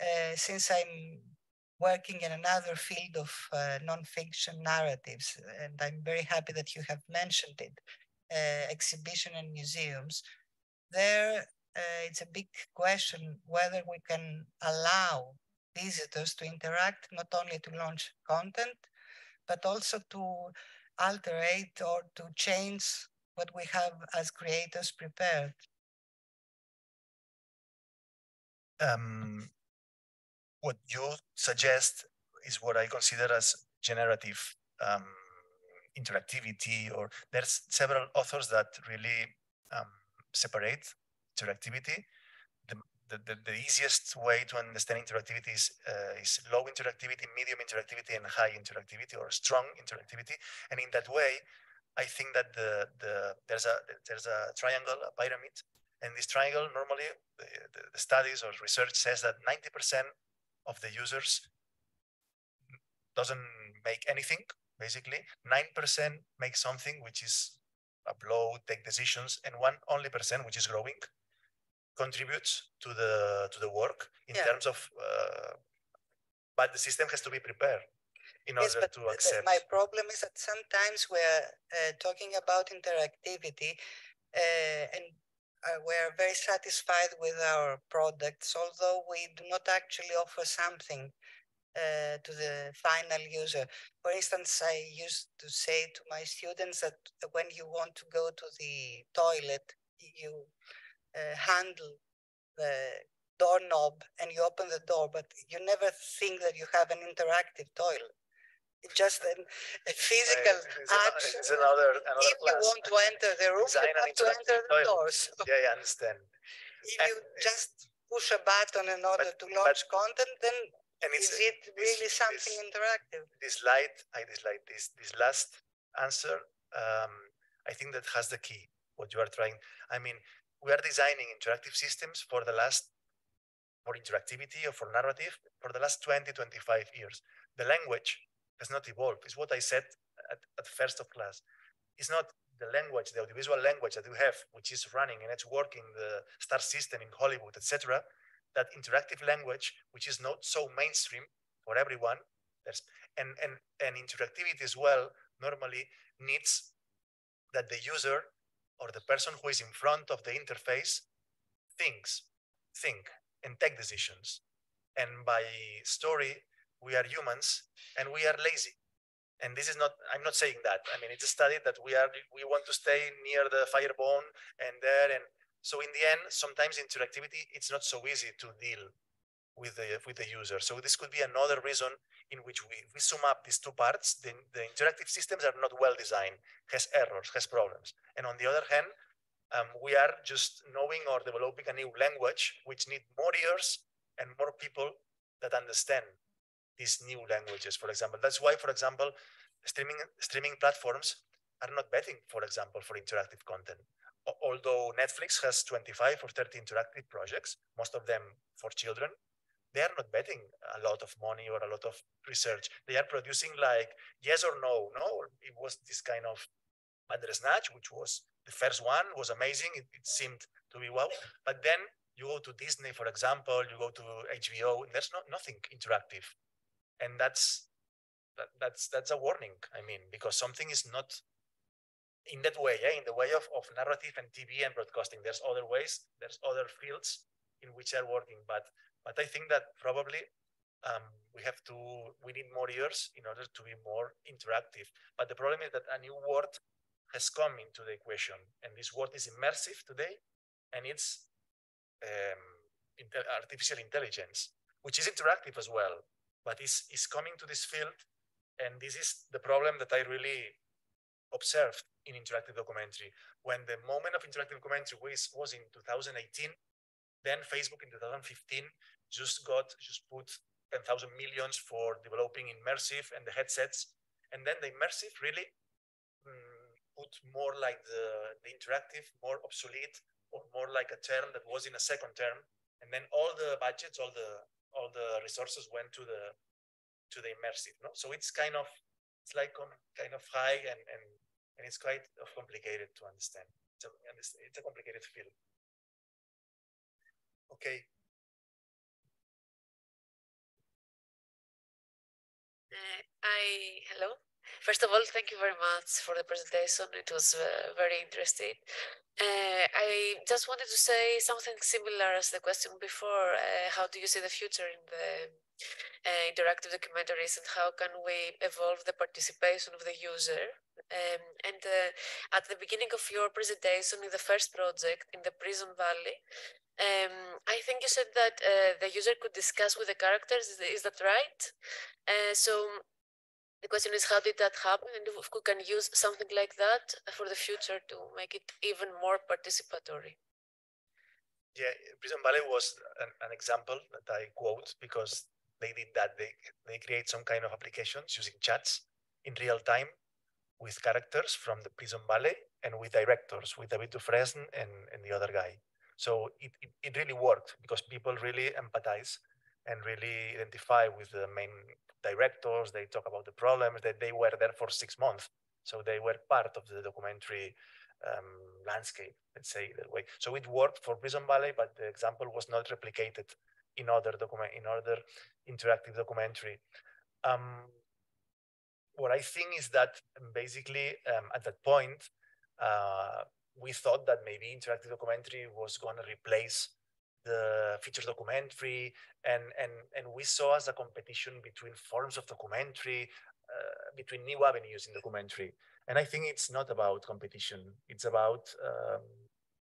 Speaker 48: uh, since I'm working in another field of uh, nonfiction narratives, and I'm very happy that you have mentioned it, uh, exhibition and museums, there uh, it's a big question whether we can allow visitors to interact, not only to launch content, but also to alterate or to change what we have as creators prepared.
Speaker 4: Um, what you suggest is what I consider as generative um, interactivity, or there's several authors that really um, separate interactivity. The, the, the, the, easiest way to understand interactivity is, uh, is low interactivity, medium interactivity, and high interactivity, or strong interactivity. And in that way, I think that the, the there's a there's a triangle, a pyramid, and this triangle normally the, the, the studies or research says that 90% of the users doesn't make anything, basically. 9% make something, which is upload, take decisions, and one only percent, which is growing, contributes to the to the work in yeah. terms of. Uh, but the system has to be prepared in yes, order to accept.
Speaker 48: My problem is that sometimes we're uh, talking about interactivity, uh, and uh, we're very satisfied with our products, although we do not actually offer something uh, to the final user. For instance, I used to say to my students that when you want to go to the toilet, you uh, handle the doorknob and you open the door, but you never think that you have an interactive toilet just a, a physical
Speaker 4: it's
Speaker 48: action.
Speaker 4: It's another, another
Speaker 48: if
Speaker 4: class.
Speaker 48: you want to enter the room,
Speaker 4: Design
Speaker 48: you have to enter the doors.
Speaker 4: Yeah, I understand.
Speaker 48: If and you just push a button in order but, to launch but, content, then and is it really this, something
Speaker 4: this,
Speaker 48: interactive?
Speaker 4: This light, I dislike this. This last answer, um, I think that has the key. What you are trying. I mean, we are designing interactive systems for the last for interactivity or for narrative for the last 20 25 years the language has not evolved. It's what I said at, at first of class. It's not the language, the audiovisual language that you have, which is running and it's working, the star system in Hollywood, etc. That interactive language, which is not so mainstream for everyone, there's, and, and, and interactivity as well normally needs that the user or the person who is in front of the interface thinks, think, and take decisions. And by story, we are humans and we are lazy. And this is not i'm not saying that. I mean it's a study that we are we want to stay near the firebone and there. And so in the end sometimes interactivity it's not so easy to deal with the with the user. So this could be another reason in which we, we sum up these two parts. The, the interactive systems are not well designed has errors has problems. And on the other hand um, we are just knowing or developing a new language which need more ears and more people that understand these new languages, for example. That's why, for example, streaming streaming platforms are not betting, for example, for interactive content. Although Netflix has 25 or 30 interactive projects, most of them for children, they are not betting a lot of money or a lot of research. They are producing like yes or no. No, it was this kind of Bandersnatch, which was the first one, was amazing. It, it seemed to be well. But then you go to Disney, for example, you go to HBO, there's not nothing interactive and that's that, that's that's a warning i mean because something is not in that way yeah in the way of, of narrative and tv and broadcasting. There's other ways there's other fields in which they're working but but i think that probably um, we have to we need more years in order to be more interactive. But the problem is that a new word has come into the equation and this word is immersive today and it's um, artificial intelligence which is interactive as well but is, is coming to this field. And this is the problem that I really observed in interactive documentary. When the moment of interactive documentary was, was in 2018, then Facebook in 2015 just got, just put 10,000 millions for developing immersive and the headsets. And then the immersive really um, put more like the, the interactive, more obsolete, or more like a term that was in a second term. And then all the budgets, all the all the resources went to the to the immersive. No? So it's kind of it's like kind of high and and and it's quite complicated to understand. It's a, it's a complicated field. Okay.
Speaker 49: Uh, I hello. First of all, thank you very much for the presentation. It was uh, very interesting. Uh, I just wanted to say something similar as the question before. Uh, how do you see the future in the uh, interactive documentaries and how can we evolve the participation of the user? Um, and uh, at the beginning of your presentation in the first project in the Prison Valley, um, I think you said that uh, the user could discuss with the characters. Is, is that right? so the question is, how did that happen? And if we can use something like that for the future to make it even more participatory.
Speaker 4: Yeah, Prison Valley was an, an example that I quote because they did that. They, they create some kind of applications using chats in real time with characters from the Prison Valley and with directors, with David Dufresne and, and the other guy. So it, it, it really worked because people really empathize and really identify with the main directors. They talk about the problems that they were there for six months. So they were part of the documentary um, landscape, let's say that way. So it worked for Prison Valley, but the example was not replicated in other document in other interactive documentary. Um, what I think is that basically um, at that point, uh, we thought that maybe interactive documentary was going to replace the features documentary and and and we saw as a competition between forms of documentary uh, between new avenues in documentary. And i think it's not about competition. It's about um,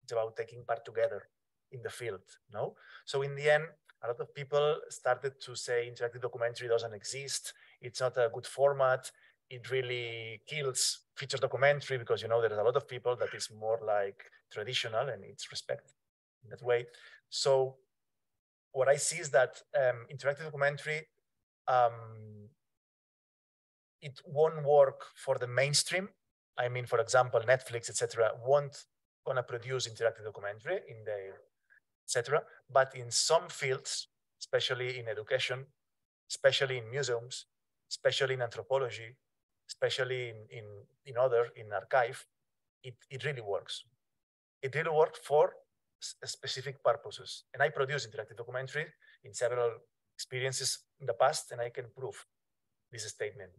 Speaker 4: it's about taking part together in the field no? So in the end a lot of people started to say interactive documentary doesn't exist. It's not a good format. It really kills feature documentary because you know there's a lot of people that is more like traditional and it's respect in that way so what I see is that um, interactive documentary, um, it won't work for the mainstream. I mean, for example, Netflix, etc., won't gonna produce interactive documentary in their, etc. But in some fields, especially in education, especially in museums, especially in anthropology, especially in in, in other in archive, it, it really works. It really works for specific purposes. And I produce interactive documentary in several experiences in the past, and I can prove this statement.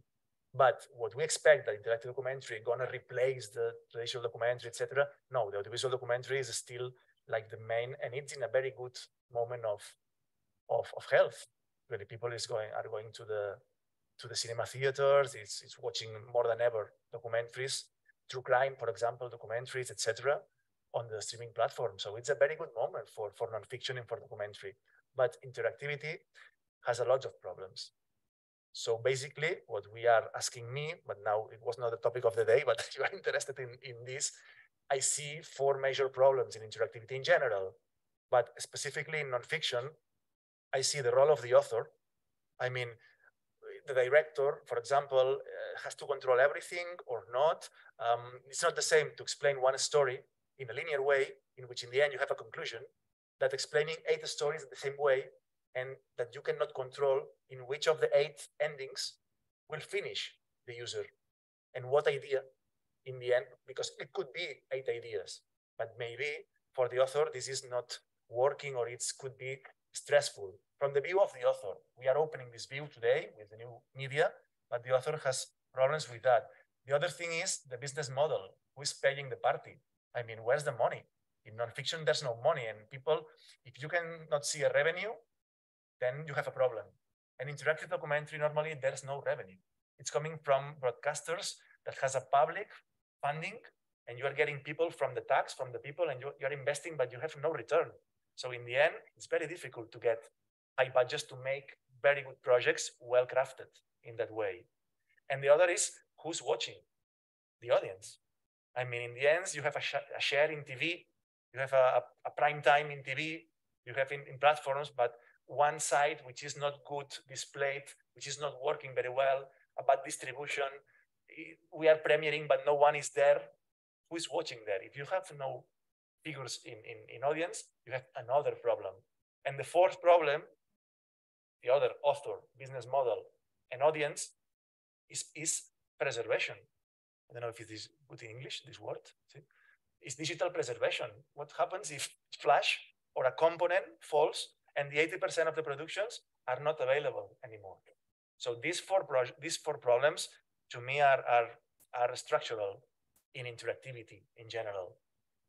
Speaker 4: But what we expect that interactive documentary gonna replace the traditional documentary, etc. No, the audiovisual documentary is still like the main, and it's in a very good moment of of, of health. Really, people is going are going to the to the cinema theaters. It's it's watching more than ever documentaries, true crime, for example, documentaries, etc on the streaming platform. So it's a very good moment for, for nonfiction and for documentary. But interactivity has a lot of problems. So basically, what we are asking me, but now it was not the topic of the day, but you are interested in, in this, I see four major problems in interactivity in general. But specifically in nonfiction, I see the role of the author. I mean, the director, for example, uh, has to control everything or not. Um, it's not the same to explain one story in a linear way, in which in the end you have a conclusion, that explaining eight stories the same way, and that you cannot control in which of the eight endings will finish the user and what idea in the end, because it could be eight ideas, but maybe for the author, this is not working or it could be stressful. From the view of the author, we are opening this view today with the new media, but the author has problems with that. The other thing is the business model. Who is paying the party? I mean, where's the money? In nonfiction, there's no money. And people, if you cannot see a revenue, then you have a problem. And interactive documentary, normally there's no revenue. It's coming from broadcasters that has a public funding and you are getting people from the tax, from the people, and you, you're investing, but you have no return. So in the end, it's very difficult to get high budgets to make very good projects well crafted in that way. And the other is who's watching? The audience. I mean, in the end, you have a, sh a share in TV, you have a, a, prime time in TV, you have in, in platforms, but one side which is not good displayed, which is not working very well, a bad distribution, we are premiering, but no one is there. Who is watching there? If you have no figures in, in, in audience, you have another problem. And the fourth problem, the other author, business model, and audience is, is preservation. I don't know if it is good in English, this word. See? It's digital preservation. What happens if Flash or a component falls and the 80% of the productions are not available anymore? So these four, these four problems to me are, are, are structural in interactivity in general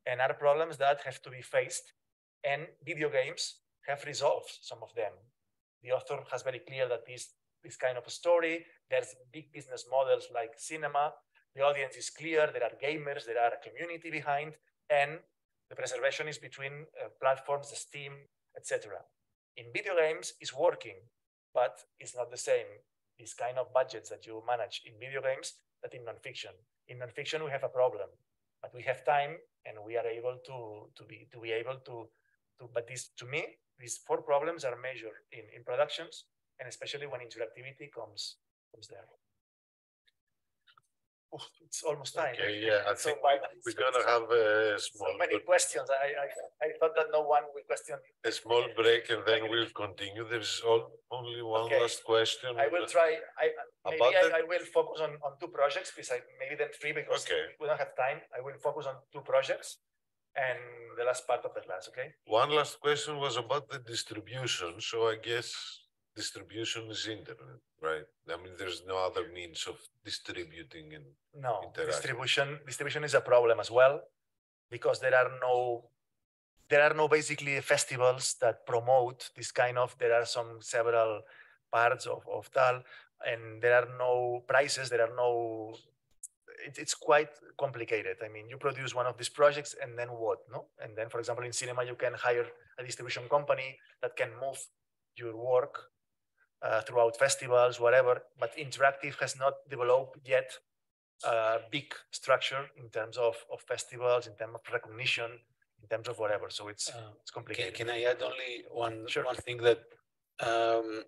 Speaker 4: and are problems that have to be faced and video games have resolved some of them. The author has very clear that this, this kind of a story, there's big business models like cinema, the audience is clear, there are gamers, there are a community behind, and the preservation is between uh, platforms, Steam, etc. In video games, it's working, but it's not the same. These kind of budgets that you manage in video games that in nonfiction. In nonfiction, we have a problem, but we have time and we are able to, to be to be able to, to but this to me, these four problems are measured in, in productions and especially when interactivity comes comes there. Oh, it's almost time.
Speaker 50: Okay, yeah, I
Speaker 4: so
Speaker 50: think we're gonna have a small
Speaker 4: so many questions. I, I I thought that no one will question.
Speaker 50: A small break and then we'll continue. There's all, only one
Speaker 4: Okay.
Speaker 50: last question.
Speaker 4: I will try. I maybe I, I will focus on, on two projects besides maybe then three because
Speaker 50: Okay.
Speaker 4: we don't have time. I will focus on two projects and the last part of the class. Okay.
Speaker 50: One last question was about the distribution. So I guess distribution is internet, right? I mean, there's no other means of distributing and
Speaker 4: No, distribution distribution is a problem as well because there are no there are no basically festivals that promote this kind of there are some several parts of, of tal and there are no prices there are no it, it's quite complicated. I mean you produce one of these projects and then what no? And then for example in cinema you can hire a distribution company that can move your work uh, throughout festivals whatever but interactive has not developed yet a big structure in terms of, of festivals in terms of recognition in terms of whatever so it's it's complicated
Speaker 51: can I add only one sure. one thing that um,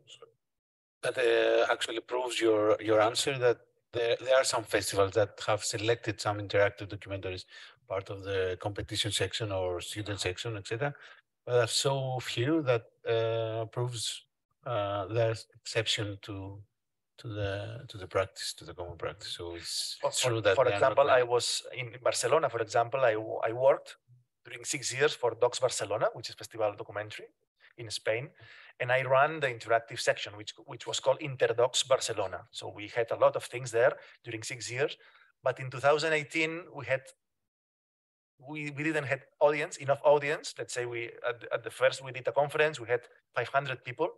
Speaker 51: that uh, actually proves your your answer that there there are some festivals that have selected some interactive documentaries part of the competition section or student section, etc. But there are so few that uh, proves uh, there's exception to to the to the practice to the common practice. So it's,
Speaker 4: For-
Speaker 51: true that
Speaker 4: for example, I was in Barcelona, for example, I, I worked during six years for Docs Barcelona, which is Festival Documentary in Spain. And I ran the interactive section, which, which was called Interdocs Barcelona. So we had a lot of things there during six years. But in 2018, we had we, we didn't have audience, enough audience. Let's say we at, at the first we did a conference, we had 500 people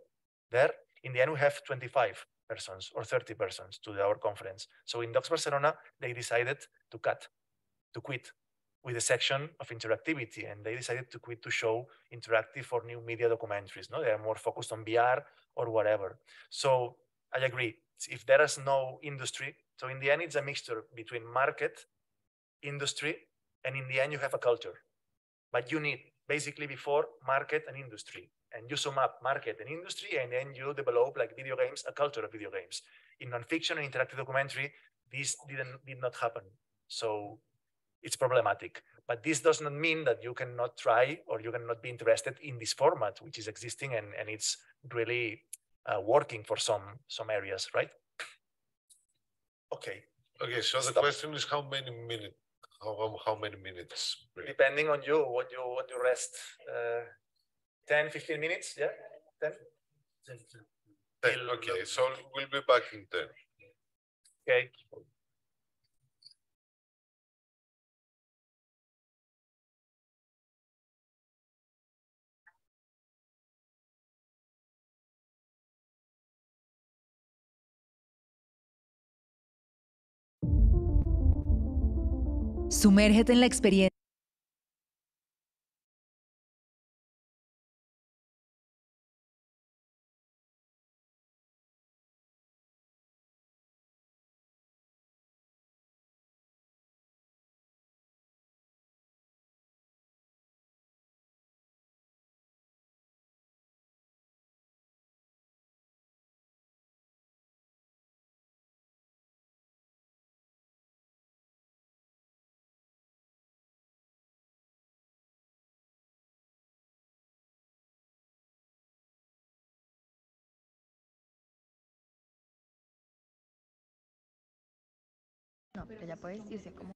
Speaker 4: there. In the end, we have 25 persons or 30 persons to our conference. So in Docs Barcelona, they decided to cut, to quit with a section of interactivity, and they decided to quit to show interactive or new media documentaries. No, they are more focused on VR or whatever. So I agree. If there is no industry, so in the end, it's a mixture between market, industry, and in the end, you have a culture. But you need basically before market and industry, and you sum up market and industry, and then you develop like video games, a culture of video games. In nonfiction and interactive documentary, this didn't did not happen. So it's problematic. But this does not mean that you cannot try or you cannot be interested in this format, which is existing and, and it's really uh, working for some some areas, right? Okay.
Speaker 50: Okay, so the question is how many minutes, how, how- how many minutes?
Speaker 4: Depending on you, what you what you rest. Uh, 10, 15 minutes, yeah? 10?
Speaker 50: Ten, Okay, so we'll be back in ten.
Speaker 4: Okay.
Speaker 52: Sumérgete en la experiencia. Pero ya puedes irse como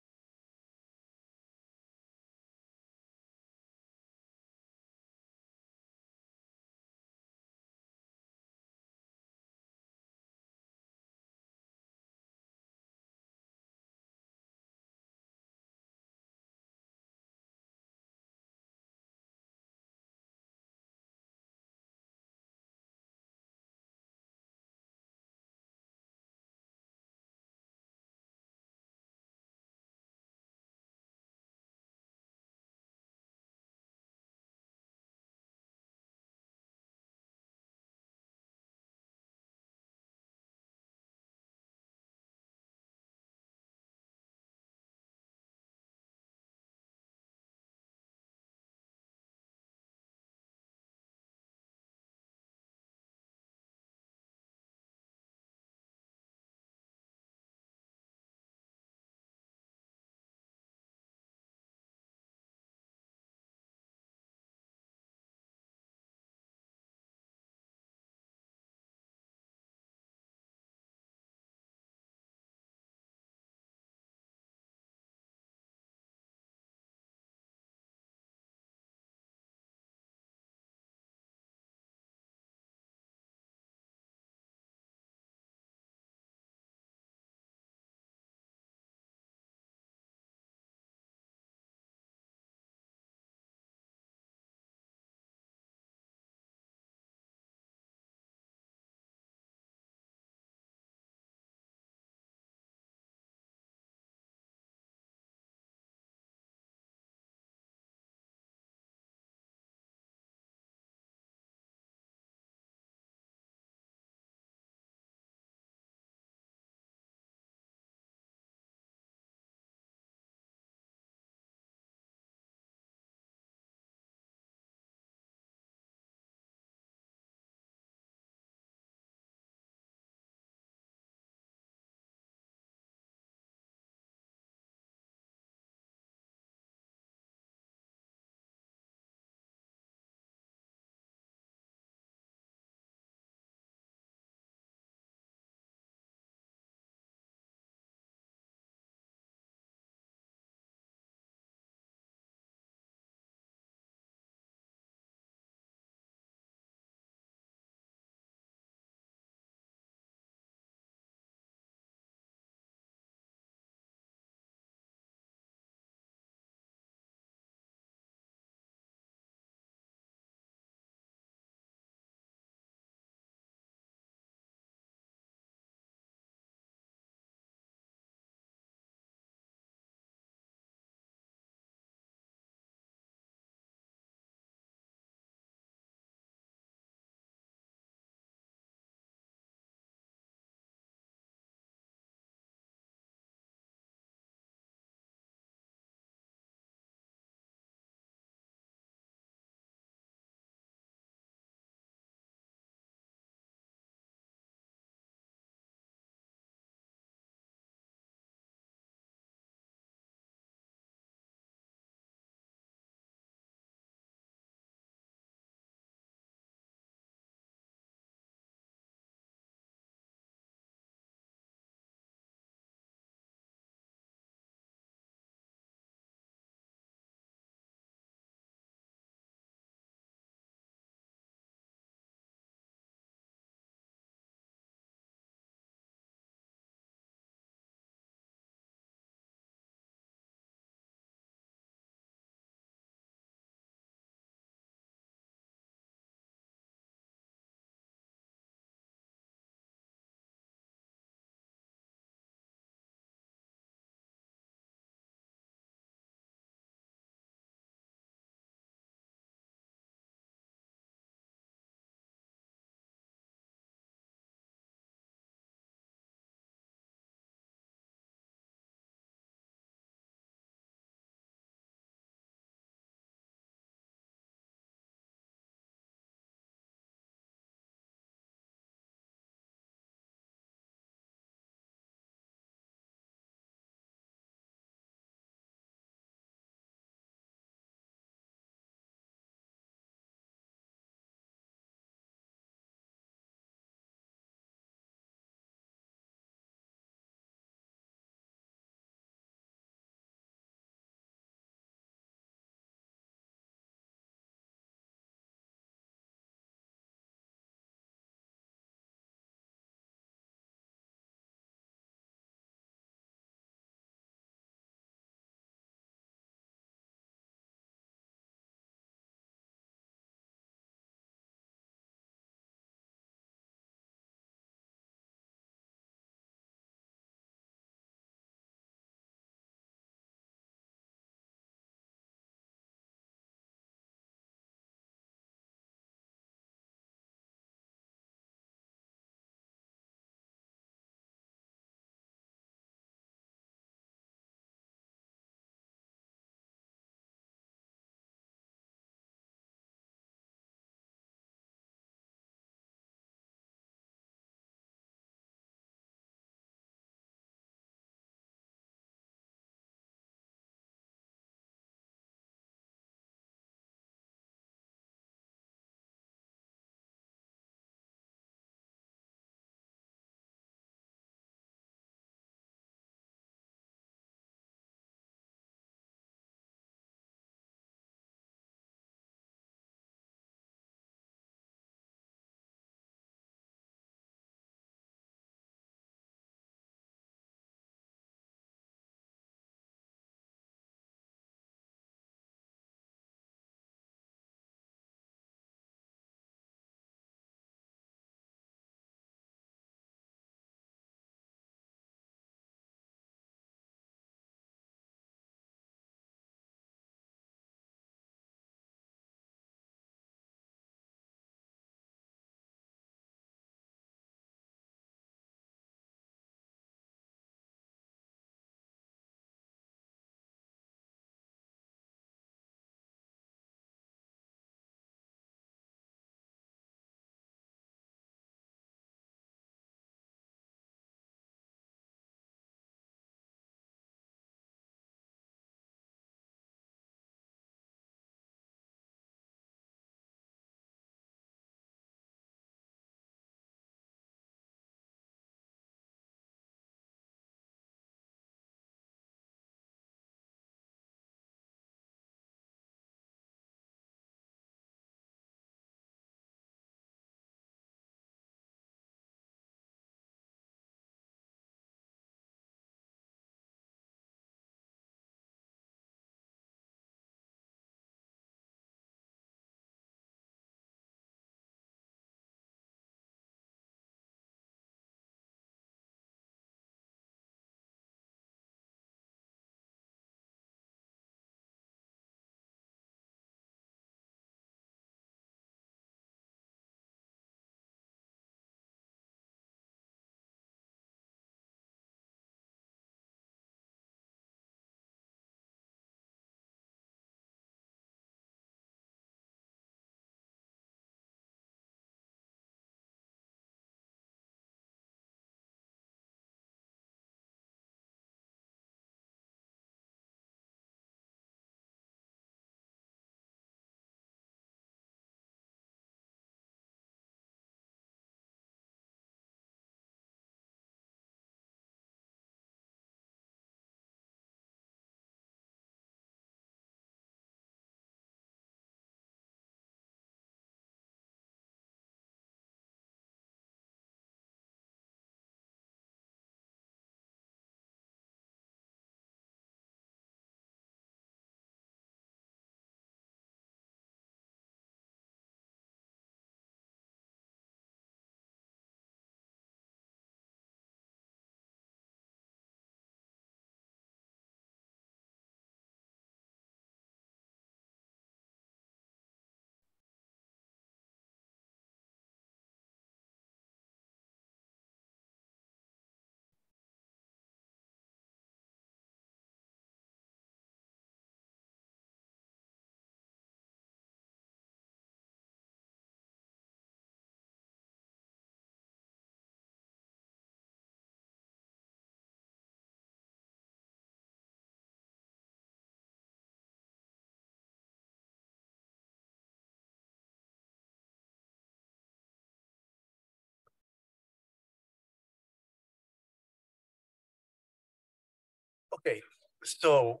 Speaker 4: Okay, so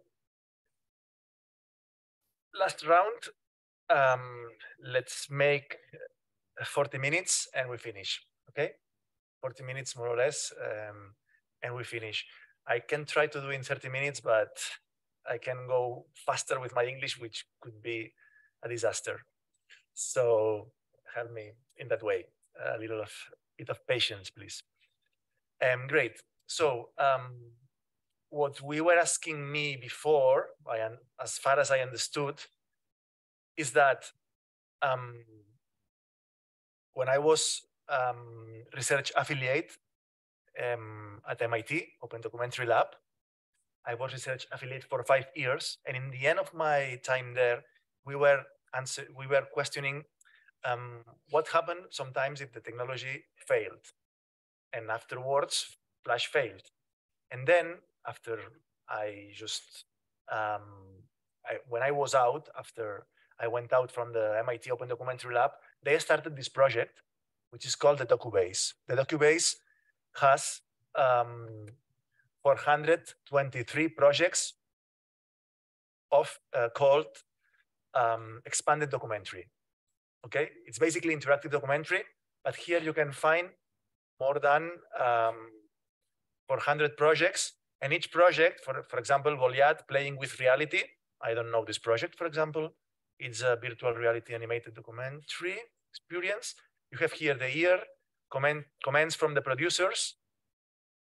Speaker 4: last round, um, let's make 40 minutes and we finish, okay? 40 minutes more or less, um, and we finish. I can try to do in 30 minutes, but I can go faster with my English, which could be a disaster. So help me in that way. A little of bit of patience, please. Um, great. So um, what we were asking me before, I, as far as I understood, is that um, when I was um, research affiliate um, at MIT, Open Documentary Lab, I was research affiliate for five years, and in the end of my time there, we were answer, we were questioning um, what happened sometimes if the technology failed, and afterwards Flash failed, and then after I just um, I, when I was out after I went out from the MIT Open Documentary Lab, they started this project, which is called the DocuBase. The DocuBase has um, 423 projects of uh, called um, expanded documentary. Okay, it's basically interactive documentary, but here you can find more than um, 400 projects, and each project, for, for example, Goliath playing with reality. I don't know this project, for example. It's a virtual reality animated documentary experience. You have here the year, comment, comments from the producers.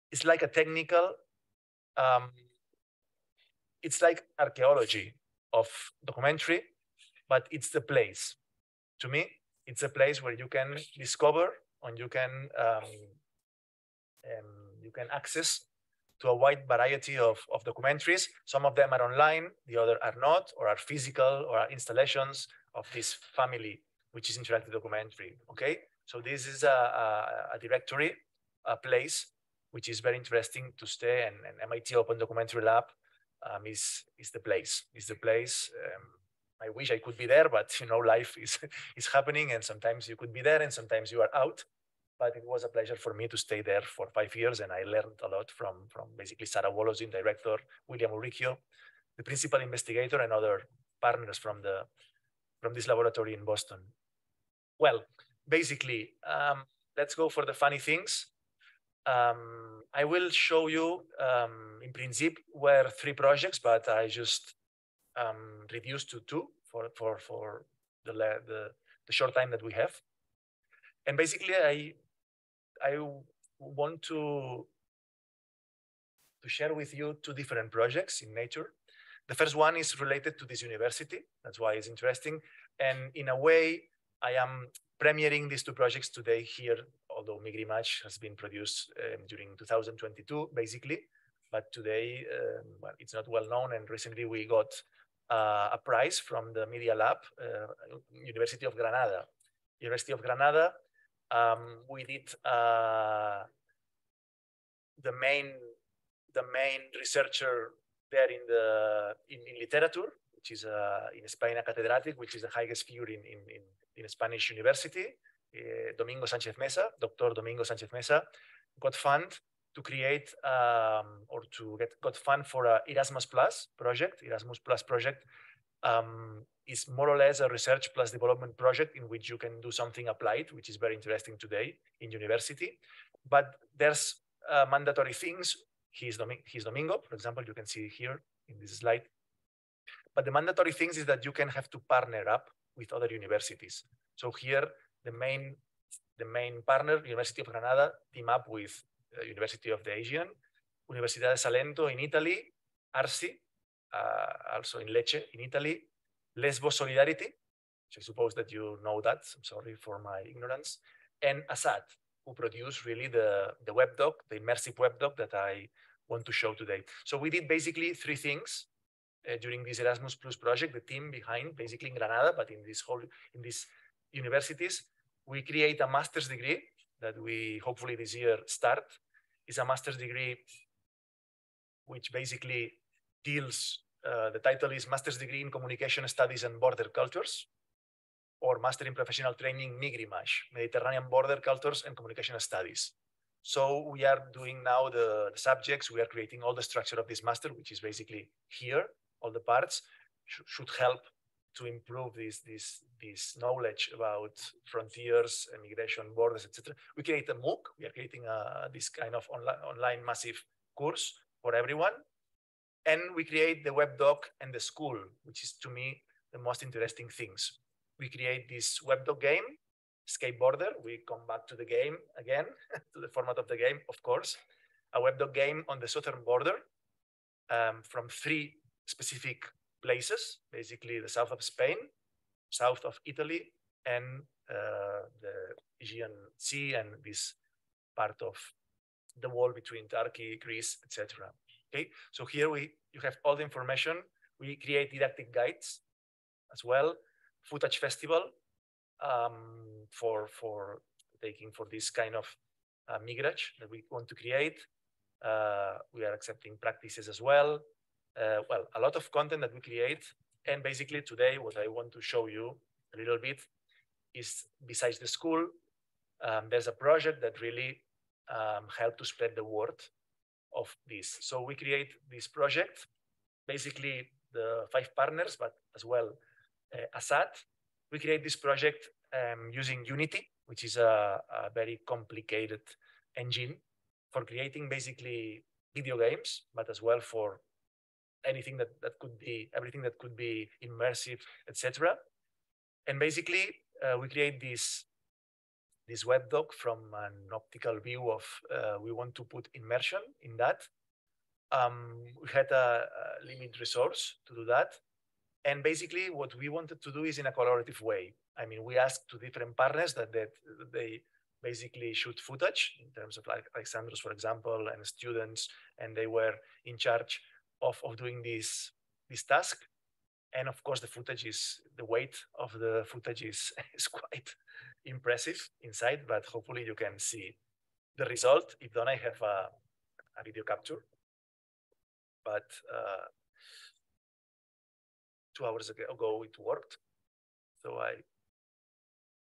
Speaker 4: It's like a technical, um, it's like archaeology of documentary, but it's the place. To me, it's a place where you can discover and you can um, um, you can access to a wide variety of, of documentaries. Some of them are online, the other are not, or are physical, or are installations of this family, which is interactive documentary. Okay, so this is a, a, a directory, a place, which is very interesting to stay. And, and MIT Open Documentary Lab um, is is the place. Is the place. Um, I wish I could be there, but you know, life is is happening, and sometimes you could be there, and sometimes you are out but it was a pleasure for me to stay there for five years and I learned a lot from, from basically Sarah Wolozin, director, William Uricchio, the principal investigator and other partners from, the, from this laboratory in Boston. Well, basically, um, let's go for the funny things. Um, I will show you, um, in principle, were three projects, but I just um, reduced to two for, for, for the, the, the short time that we have. And basically, I I want to to share with you two different projects in nature. The first one is related to this university. That's why it's interesting. And in a way, I am premiering these two projects today here, although Migrimage has been produced um, during 2022, basically. But today, um, well, it's not well known. And recently we got uh, a prize from the Media Lab, uh, University of Granada. University of Granada um, we did uh, the main the main researcher there in the in, in literature, which is uh, in Spain a catedrátic, which is the highest figure in in, in, in Spanish university. Uh, Domingo Sanchez Mesa, Dr. Domingo Sanchez Mesa, got fund to create um, or to get got fund for a Erasmus Plus project, Erasmus Plus project, um, is more or less a research plus development project in which you can do something applied, which is very interesting today in university. But there's uh, mandatory things. He's, Domi he's Domingo, for example, you can see here in this slide. But the mandatory things is that you can have to partner up with other universities. So here, the main, the main partner, University of Granada, team up with uh, University of the Aegean, Universidad de Salento in Italy, ARSI, uh, also in Lecce in Italy, Lesbos Solidarity, which I suppose that you know that. I'm sorry for my ignorance. And Assad, who produced really the, the web doc, the immersive web doc that I want to show today. So we did basically three things uh, during this Erasmus Plus project, the team behind, basically in Granada, but in this whole, in these universities, we create a master's degree that we hopefully this year start. Is a master's degree which basically deals uh, the title is Master's Degree in Communication Studies and Border Cultures, or Master in Professional Training Migrimage, Mediterranean Border Cultures and Communication Studies. So we are doing now the, the subjects. We are creating all the structure of this master, which is basically here. All the parts sh should help to improve this this this knowledge about frontiers, immigration, borders, etc. We create a MOOC. We are creating a, this kind of online online massive course for everyone, and we create the web doc and the school, which is to me the most interesting things. We create this web doc game, skateboarder. We come back to the game again, to the format of the game, of course. A web doc game on the southern border um, from three specific places, basically the south of Spain, south of Italy, and uh, the Aegean Sea and this part of the wall between Turkey, Greece, etc. Okay, so here we you have all the information. We create didactic guides as well, footage festival um, for for taking for this kind of uh, migrage that we want to create. Uh, we are accepting practices as well. Uh, well, a lot of content that we create. And basically today, what I want to show you a little bit is besides the school, um, there's a project that really um, helped to spread the word of this. So we create this project, basically the five partners, but as well uh, Assad. We create this project um, using Unity, which is a, a very complicated engine for creating basically video games, but as well for anything that, that could be everything that could be immersive, etc. And basically, uh, we create this this web doc from an optical view of uh, we want to put immersion in that. Um, we had a, a resource to do that. And basically, what we wanted to do is in a collaborative way. I mean, we asked to different partners that, that they basically shoot footage in terms of like Alexandros, for example, and students, and they were in charge of, of doing this, this task. And of course, the footage is, the weight of the footage is, is quite impressive inside, but hopefully you can see the result. If don't, I have a, a video capture. But uh, two hours ago it worked. So I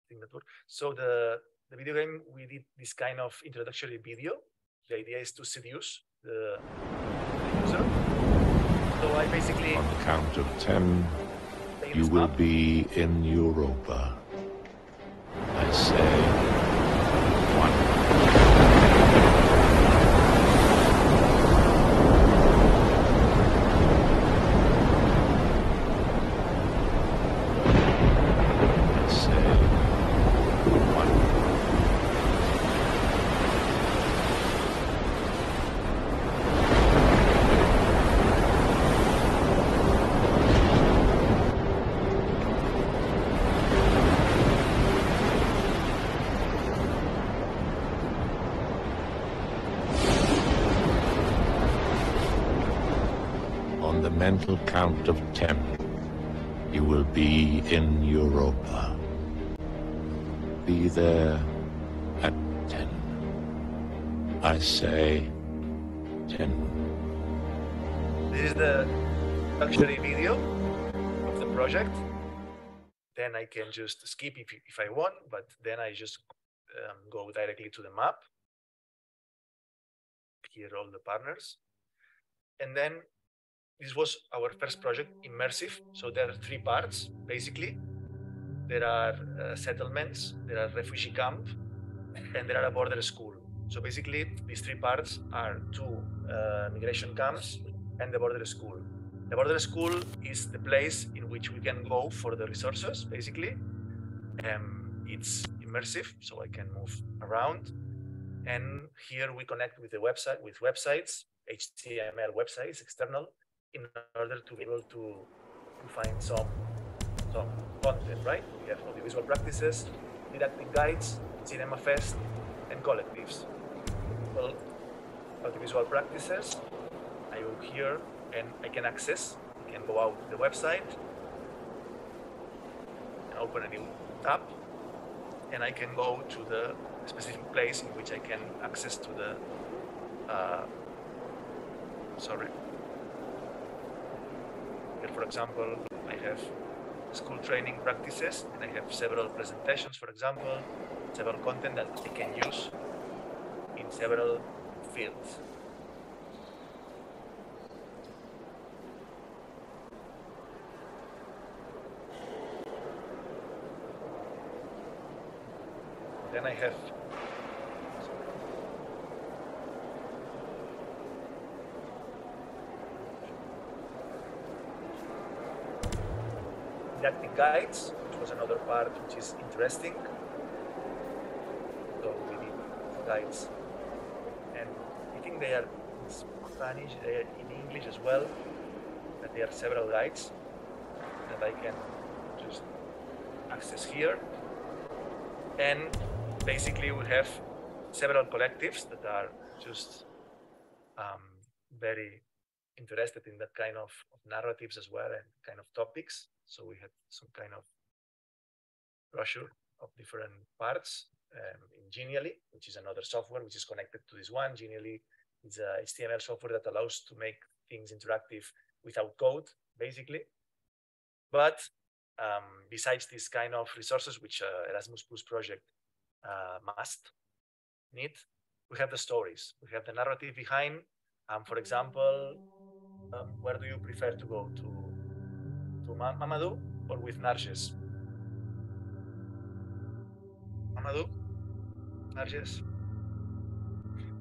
Speaker 4: think that worked. So the, the video game, we did this kind of introductory video. The idea is to seduce the user. So I basically...
Speaker 52: On the count of 10, you will be in Europa. Say, one. I say, one. Count of 10, you will be in Europa. Be there at 10. I say 10.
Speaker 4: This is the luxury video of the project. Then I can just skip if, if I want, but then I just um, go directly to the map. Here all the partners. And then this was our first project, Immersive. So there are three parts, basically. There are uh, settlements, there are refugee camp, and there are a border school. So basically, these three parts are two uh, migration camps and the border school. The border school is the place in which we can go for the resources, basically. Um, it's immersive, so I can move around. And here we connect with the website, with websites, HTML websites, external, in order to be able to, to find some some content, right? We have audiovisual practices, didactic guides, cinema fest, and collectives. Well, audiovisual practices, I go here and I can access, I can go out the website and open a new tab and I can go to the specific place in which I can access to the, uh, sorry, for example, I have school training practices and I have several presentations, for example, several content that I can use in several fields. Then I have didactic guides, which was another part which is interesting. So we did guides, and I think they are in Spanish, they are in English as well. And there are several guides that I can just access here. And basically, we have several collectives that are just um, very interested in that kind of, of narratives as well and kind of topics. So we had some kind of brochure of different parts um, in Genially, which is another software which is connected to this one. Genially is a HTML software that allows to make things interactive without code, basically. But um, besides this kind of resources, which uh, Erasmus Plus project uh, must need, we have the stories. We have the narrative behind. Um, for example, um, where do you prefer to go to to Mamadou or with Narges? Mamadou, Narges.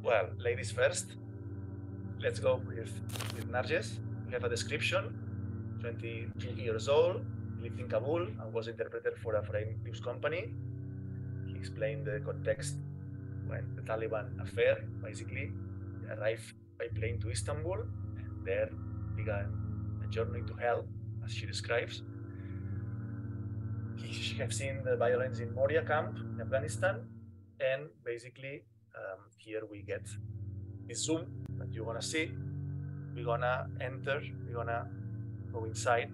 Speaker 4: Well, ladies first. Let's go with with Narges. We have a description. 22 years old, lived in Kabul and was interpreter for a foreign news company. He explained the context when the Taliban affair basically arrived by plane to Istanbul and there began a journey to hell, as she describes. She has seen the violence in Moria camp in Afghanistan, and basically um, here we get this zoom that you're gonna see. We're gonna enter, we're gonna go inside.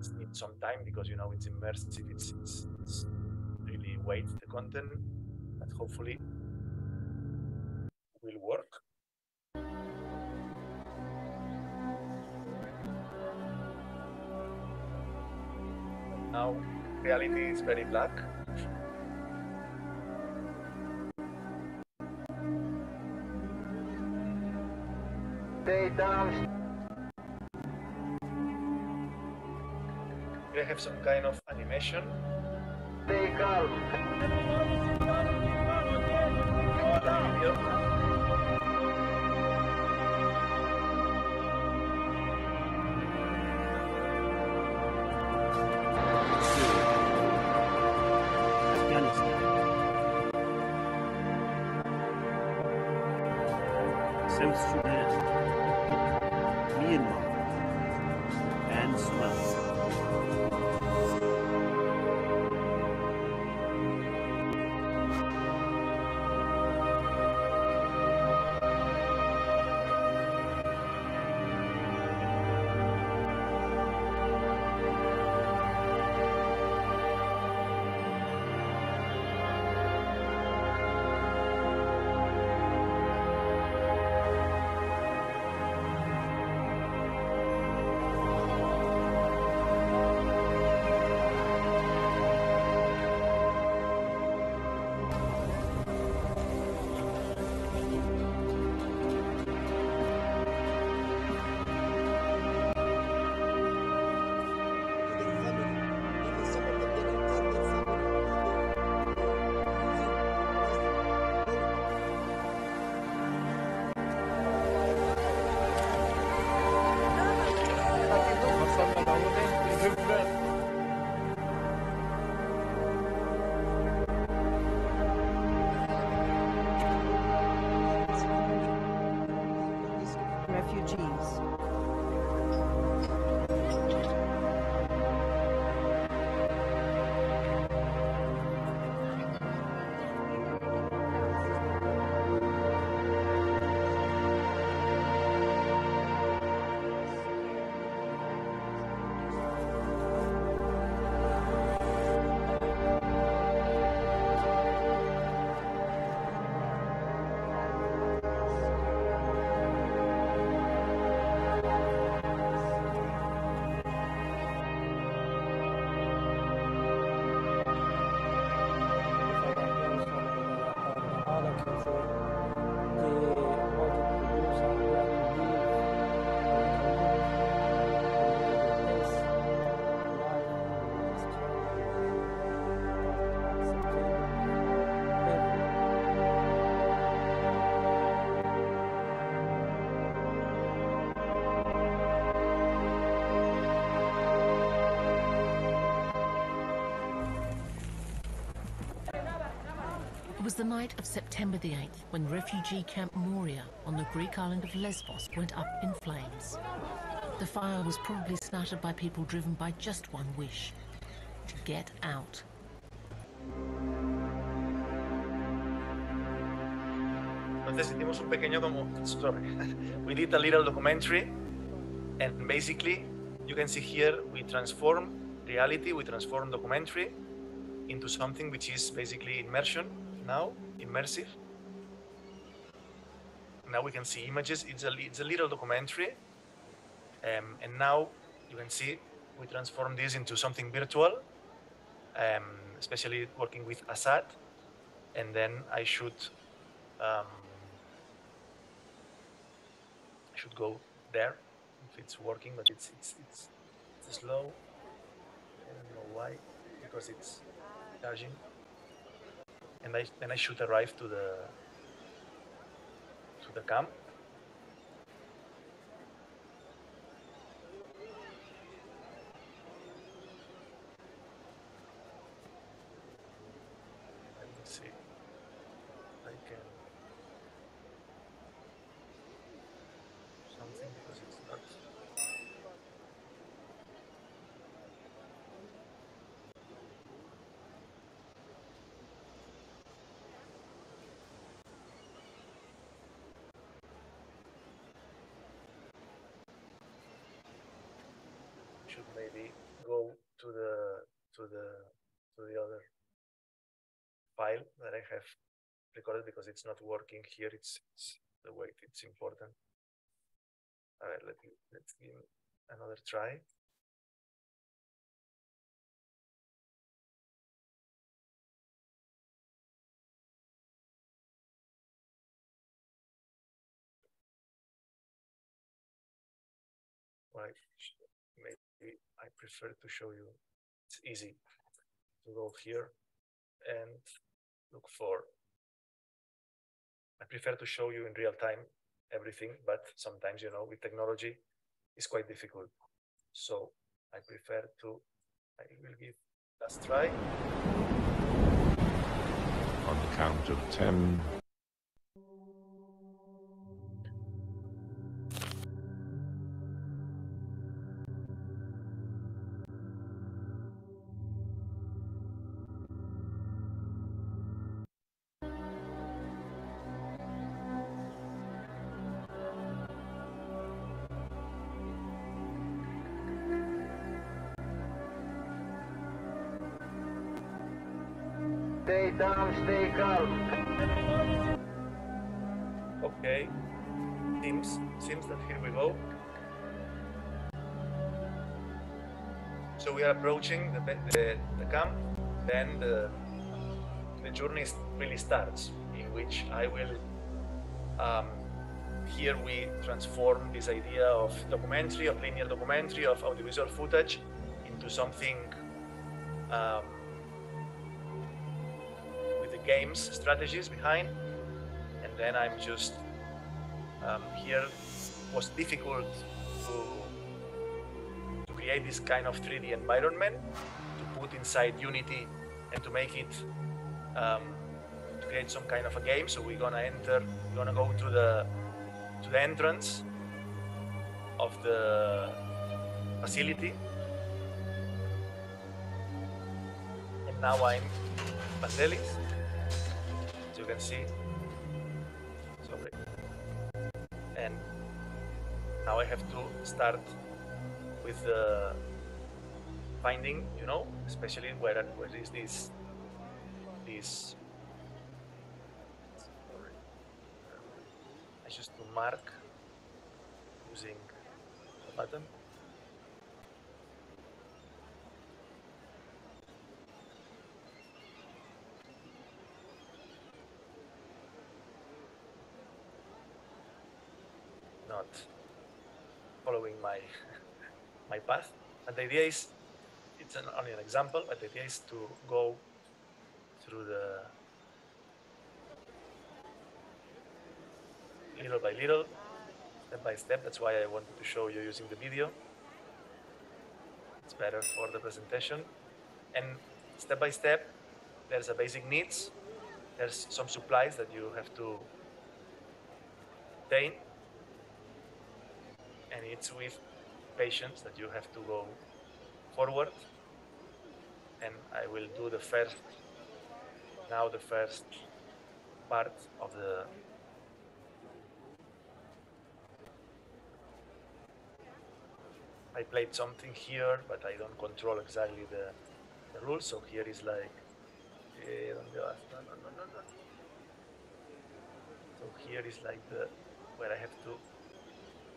Speaker 4: It needs some time because you know it's immersive, it's, it's, it's really weight the content, but hopefully will work. Now reality is very black. Stay down. We have some kind of animation. Stay calm.
Speaker 53: South Sudan, Myanmar,
Speaker 54: was the night of September the 8th when refugee camp Moria on the Greek island of Lesbos went up in flames. The fire was probably started by people driven by just one wish to get out.
Speaker 4: Entonces hicimos un pequeño sorry, we did a little documentary and basically you can see here we transform reality, we transform documentary into something which is basically immersion now, immersive. Now we can see images, it's a, it's a little documentary um, and now you can see we transform this into something virtual, um, especially working with Assad and then I should um, I should go there if it's working, but it's it's it's, it's slow. I don't know why, because it's charging. And I then I should arrive to the to the camp. Let me see. if I can something because it's not. Maybe go to the to the to the other file that I have recorded because it's not working here. It's, it's the way it's important. All right, let me, let's give another try. Right, I prefer to show you. It's easy to go here and look for. I prefer to show you in real time everything, but sometimes, you know, with technology, it's quite difficult. So I prefer to, I will give last try.
Speaker 52: On the count of ten,
Speaker 55: Stay down, stay calm.
Speaker 4: Okay. Seems seems that here we go. So we are approaching the the, the camp. Then the the journey really starts, in which I will. Um, here we transform this idea of documentary, of linear documentary, of audiovisual footage, into something um, games strategies behind. And then i'm just um, here was difficult to to create this kind of 3d environment to put inside unity and to make it um, to create some kind of a game. So we're gonna enter we're gonna go to the to the entrance of the facility. And now i'm Vangelis see sorry and now I have to start with the finding you know especially where and where is this this sorry. I just to mark using a button not following my my path. And the idea is, it's an, only an example, but the idea is to go through the little by little, step by step. That's why I wanted to show you using the video. It's better for the presentation. And step by step, there's a basic needs there's some supplies that you have to obtain, and it's with patience that you have to go forward. And I will do the first, now the first part of the I played something here, but I don't control exactly the, the rules. So here is like, eh. So here is like the where I have to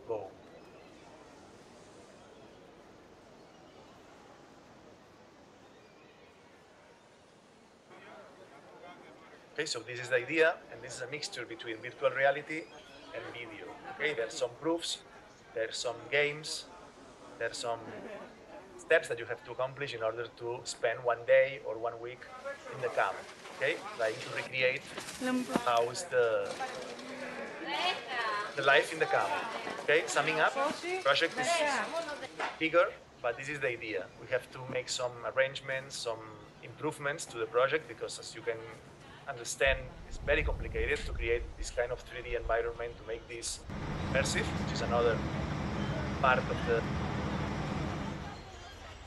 Speaker 4: go. Okay, so this is the idea, and this is a mixture between virtual reality and video. Okay, there's some proofs, there's some games, there's some steps that you have to accomplish in order to spend one day or one week in the camp. Okay, trying to recreate how is the the life in the camp. Okay, summing up, project is bigger, but this is the idea. We have to make some arrangements, some improvements to the project because, as you can understand, it's very complicated to create this kind of 3D environment to make this immersive, which is another part of the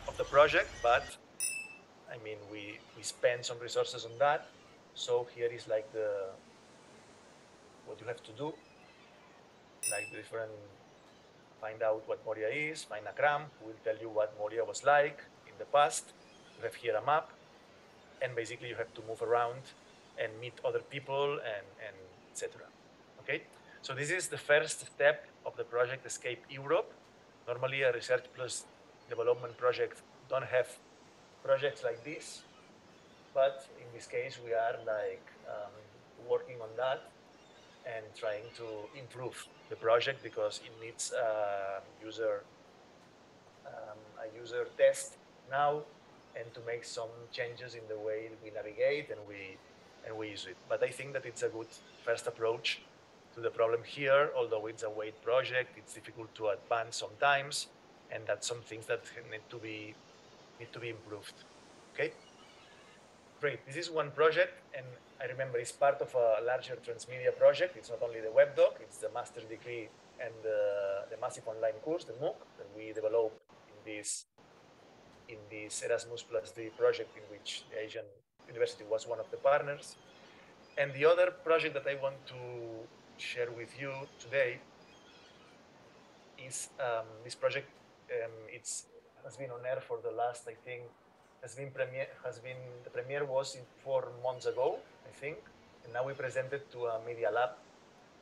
Speaker 4: of the project. But I mean, we we spend some resources on that. So here is like the what you have to do, like the different find out what Moria is, find a cram, who will tell you what Moria was like in the past. You have here a map, and basically you have to move around and meet other people and, and etc. Okay, so this is the first step of the project Escape Europe. Normally, a research plus development project don't have projects like this, but in this case, we are like um, working on that and trying to improve the project because it needs a user um, a user test now and to make some changes in the way we navigate and we and we use it. But I think that it's a good first approach to the problem here, although it's a weight project, it's difficult to advance sometimes, and that's some things that need to be need to be improved. Okay? Great. This is one project, and I remember it's part of a larger transmedia project. It's not only the web doc, it's the master's degree and the, the massive online course, the MOOC, that we developed in this in this Erasmus Plus D project in which the Aegean University was one of the partners. And the other project that I want to share with you today is um, this project. Um, it's has been on air for the last, I think, has been premiere has been the premiere was four months ago, I think, and now we presented to a Media Lab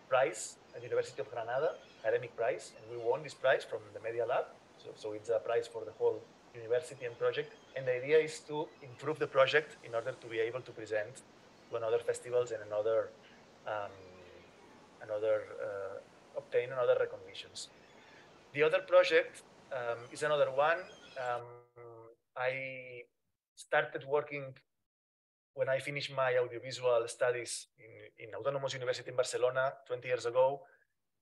Speaker 4: prize at the University of Granada, academic prize, and we won this prize from the Media Lab. So, so it's a prize for the whole university and project. And the idea is to improve the project in order to be able to present to another festivals and another um, another uh, obtain another recognitions. The other project um, is another one. Um, I started working when I finished my audiovisual studies in, in Autonomous University in Barcelona 20 years ago.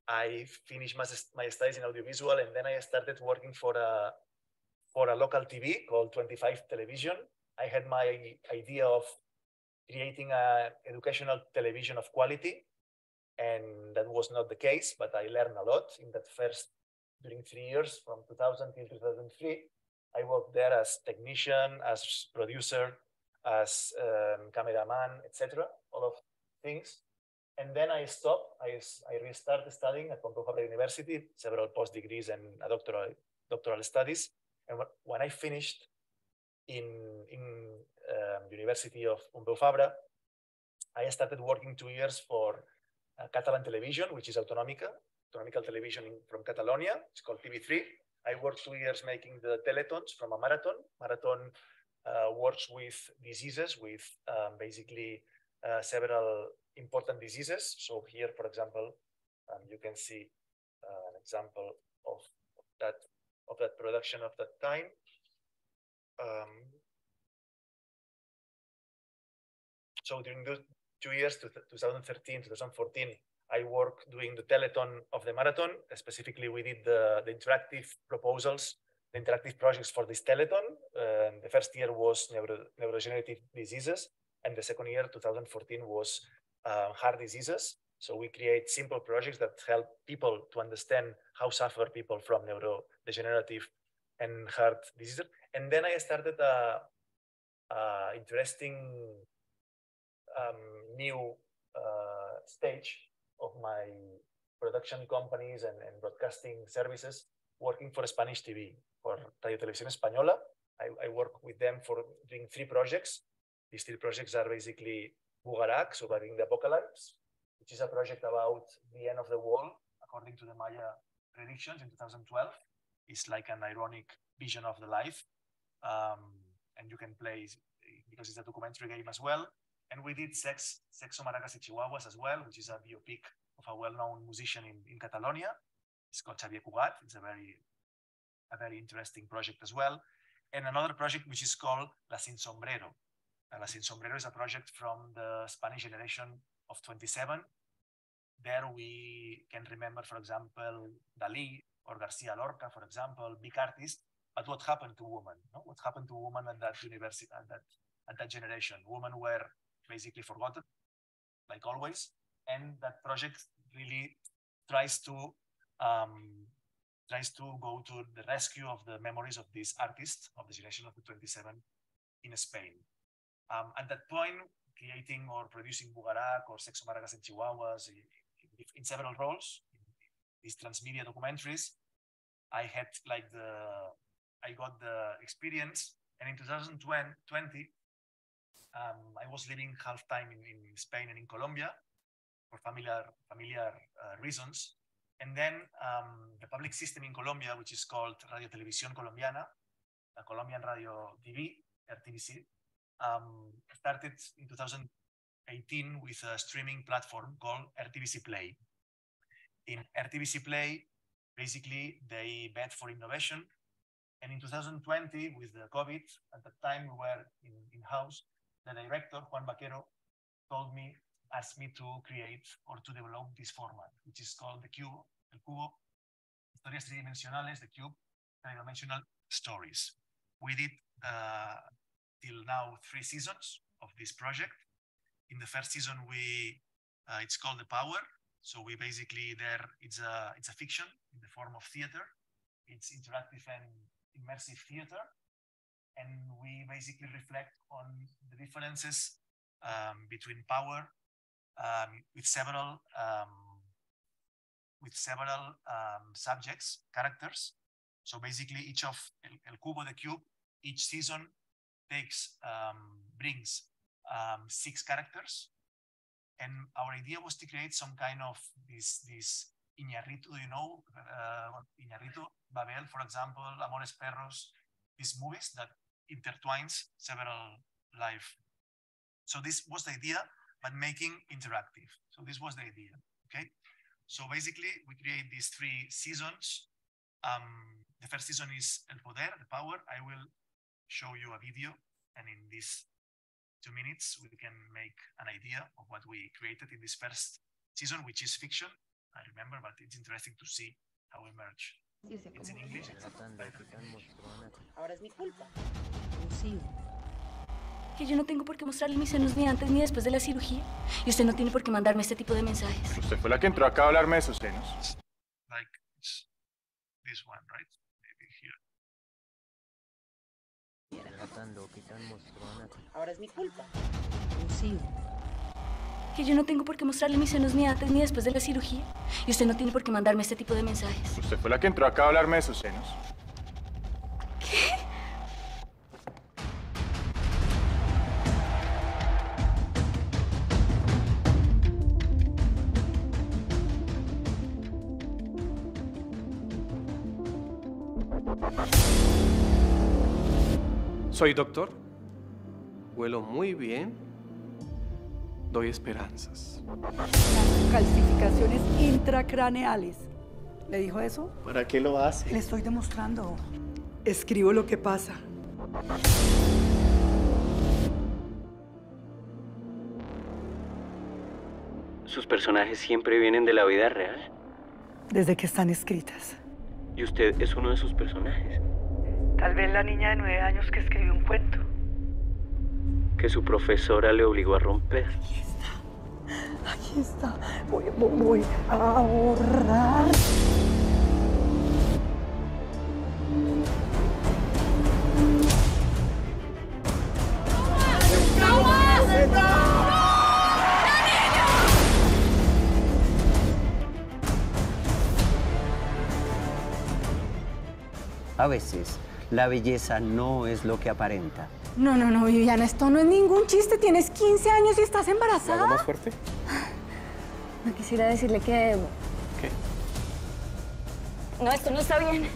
Speaker 4: I finished my, my studies in audiovisual and then I started working for a for a local TV called 25 Television. I had my idea of creating an educational television of quality, and that was not the case, but I learned a lot in that first, during three years, from 2000 till 2003. I worked there as technician, as producer, as um, cameraman, etc., all of things. And then I stopped. I, I restarted studying at Pompeu Fabra University, several post degrees and a doctoral, doctoral studies. And when I finished in, in um, University of Pompeu Fabra, I started working two years for uh, Catalan Television, which is Autonòmica, Autonomical Television in, from Catalonia. It's called TV3. I worked two years making the teletons from a marathon. Marathon uh, works with diseases, with um, basically uh, several important diseases. So here, for example, um, you can see uh, an example of that production of that time. Um, so during those two years, 2013, 2014, I worked doing the teleton of the marathon. Specifically, we did the, the interactive proposals, the interactive projects for this teleton. Um, the first year was neuro, neurodegenerative diseases. And the second year, 2014, was uh, heart diseases. So we create simple projects that help people to understand how suffer people from neurodegenerative and heart diseases. And then I started a, a interesting um, new uh, stage of my production companies and, and, broadcasting services working for Spanish TV, for Radio Televisión Española. I, I, work with them for doing three projects. These three projects are basically Bugarach, Surviving the Apocalypse, which is a project about the end of the world, according to the Maya predictions in 2012. It's like an ironic vision of the life. Um, and you can play, because it's a documentary game as well. And we did Sex, Sexo Maracas y Chihuahuas as well, which is a biopic of a well-known musician in, in Catalonia. It's called Xavier Cugat. It's a very, a very interesting project as well. And another project which is called La Sin Sombrero. La Sin Sombrero is a project from the Spanish generation of 27. There we can remember, for example, Dali or Garcia Lorca, for example, big artists. But what happened to women? No? What happened to women at that university, at that, at that generation? Women were basically forgotten, like always. And that project really tries to um, tries to go to the rescue of the memories of these artists of the generation of the 27 in Spain. Um, at that point, creating or producing Bugarach or Sexo Maracas and Chihuahuas in, in, in several roles, in these transmedia documentaries, I had like the, I got the experience. And in 2020, um, I was living half time in, in Spain and in Colombia for familiar, familiar uh, reasons. And then um, the public system in Colombia, which is called Radio Televisión Colombiana, the Colombian Radio TV, RTVC, um, started in 2018 with a streaming platform called RTVC Play. In RTVC Play, basically they bet for innovation. And in 2020, with the COVID, at the time we were in, in house, the director, Juan Vaquero, told me asked me to create or to develop this format, which is called the Cube, El Cubo, Historias Tridimensionales, the Cube, Tridimensional Stories. We did uh, till now three seasons of this project. In the first season, we uh, it's called The Power. So we basically there it's a it's a fiction in the form of theater. It's interactive and immersive theater, and we basically reflect on the differences um, between power um, with several um, with several um, subjects, characters. So basically, each of El, El Cubo, the cube, each season takes um, brings um, six characters, and our idea was to create some kind of this this Iñárritu, you know, uh, Iñárritu, Babel, for example, Amores Perros, these movies that intertwines several life. So this was the idea but making interactive. So this was the idea, okay? So basically, we create these three seasons. Um, the first season is El Poder, the power. I will show you a video, and in these two minutes, we can make an idea of what we created in this first season, which is fiction. I remember, but it's interesting to see how we merge. It's in English.
Speaker 56: Ahora es mi culpa. que yo no tengo por qué mostrarle mis senos ni antes ni después de la cirugía. Y usted no tiene por qué mandarme este tipo de mensajes.
Speaker 57: Usted fue la que entró acá a hablarme de sus senos.
Speaker 4: Like this one, right?
Speaker 56: Ahora es mi culpa. Que yo no tengo por qué mostrarle mis senos ni antes ni después de la cirugía. Y usted no tiene por qué mandarme este tipo de mensajes.
Speaker 57: Usted fue la que entró acá a hablarme de sus senos.
Speaker 56: ¿Qué?
Speaker 58: Soy doctor. Huelo muy bien. Doy esperanzas.
Speaker 59: Calcificaciones intracraneales. ¿Le dijo eso?
Speaker 41: ¿Para qué lo hace?
Speaker 59: Le estoy demostrando. Escribo lo que pasa.
Speaker 60: ¿Sus personajes siempre vienen de la vida real?
Speaker 59: Desde que están escritas.
Speaker 60: ¿Y usted es uno de sus personajes?
Speaker 59: Tal vez la niña de nueve años que escribió un cuento.
Speaker 60: que su profesora le obligó a romper.
Speaker 59: Aquí está. Voy, voy, voy a ahorrar.
Speaker 61: A veces, la belleza no es lo que aparenta.
Speaker 59: No, no, no, Viviana, esto no es ningún chiste. Tienes 15 años y estás embarazada.
Speaker 58: más fuerte?
Speaker 56: No quisiera decirle que...
Speaker 58: ¿Qué?
Speaker 56: No, esto no está bien.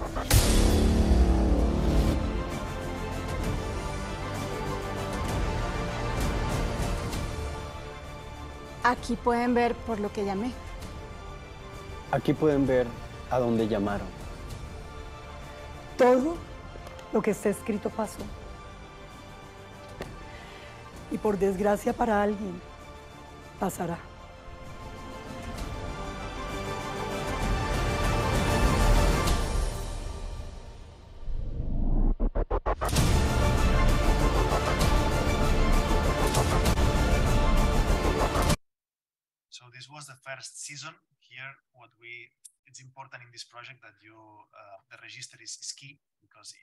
Speaker 59: Aquí pueden ver por lo que llamé.
Speaker 61: Aquí pueden ver a dónde llamaron.
Speaker 59: Todo lo que está escrito pasó. Y por desgracia para alguien, pasará.
Speaker 4: So this was the first season. Here, what we it's important in this project that you uh, the register is, is key because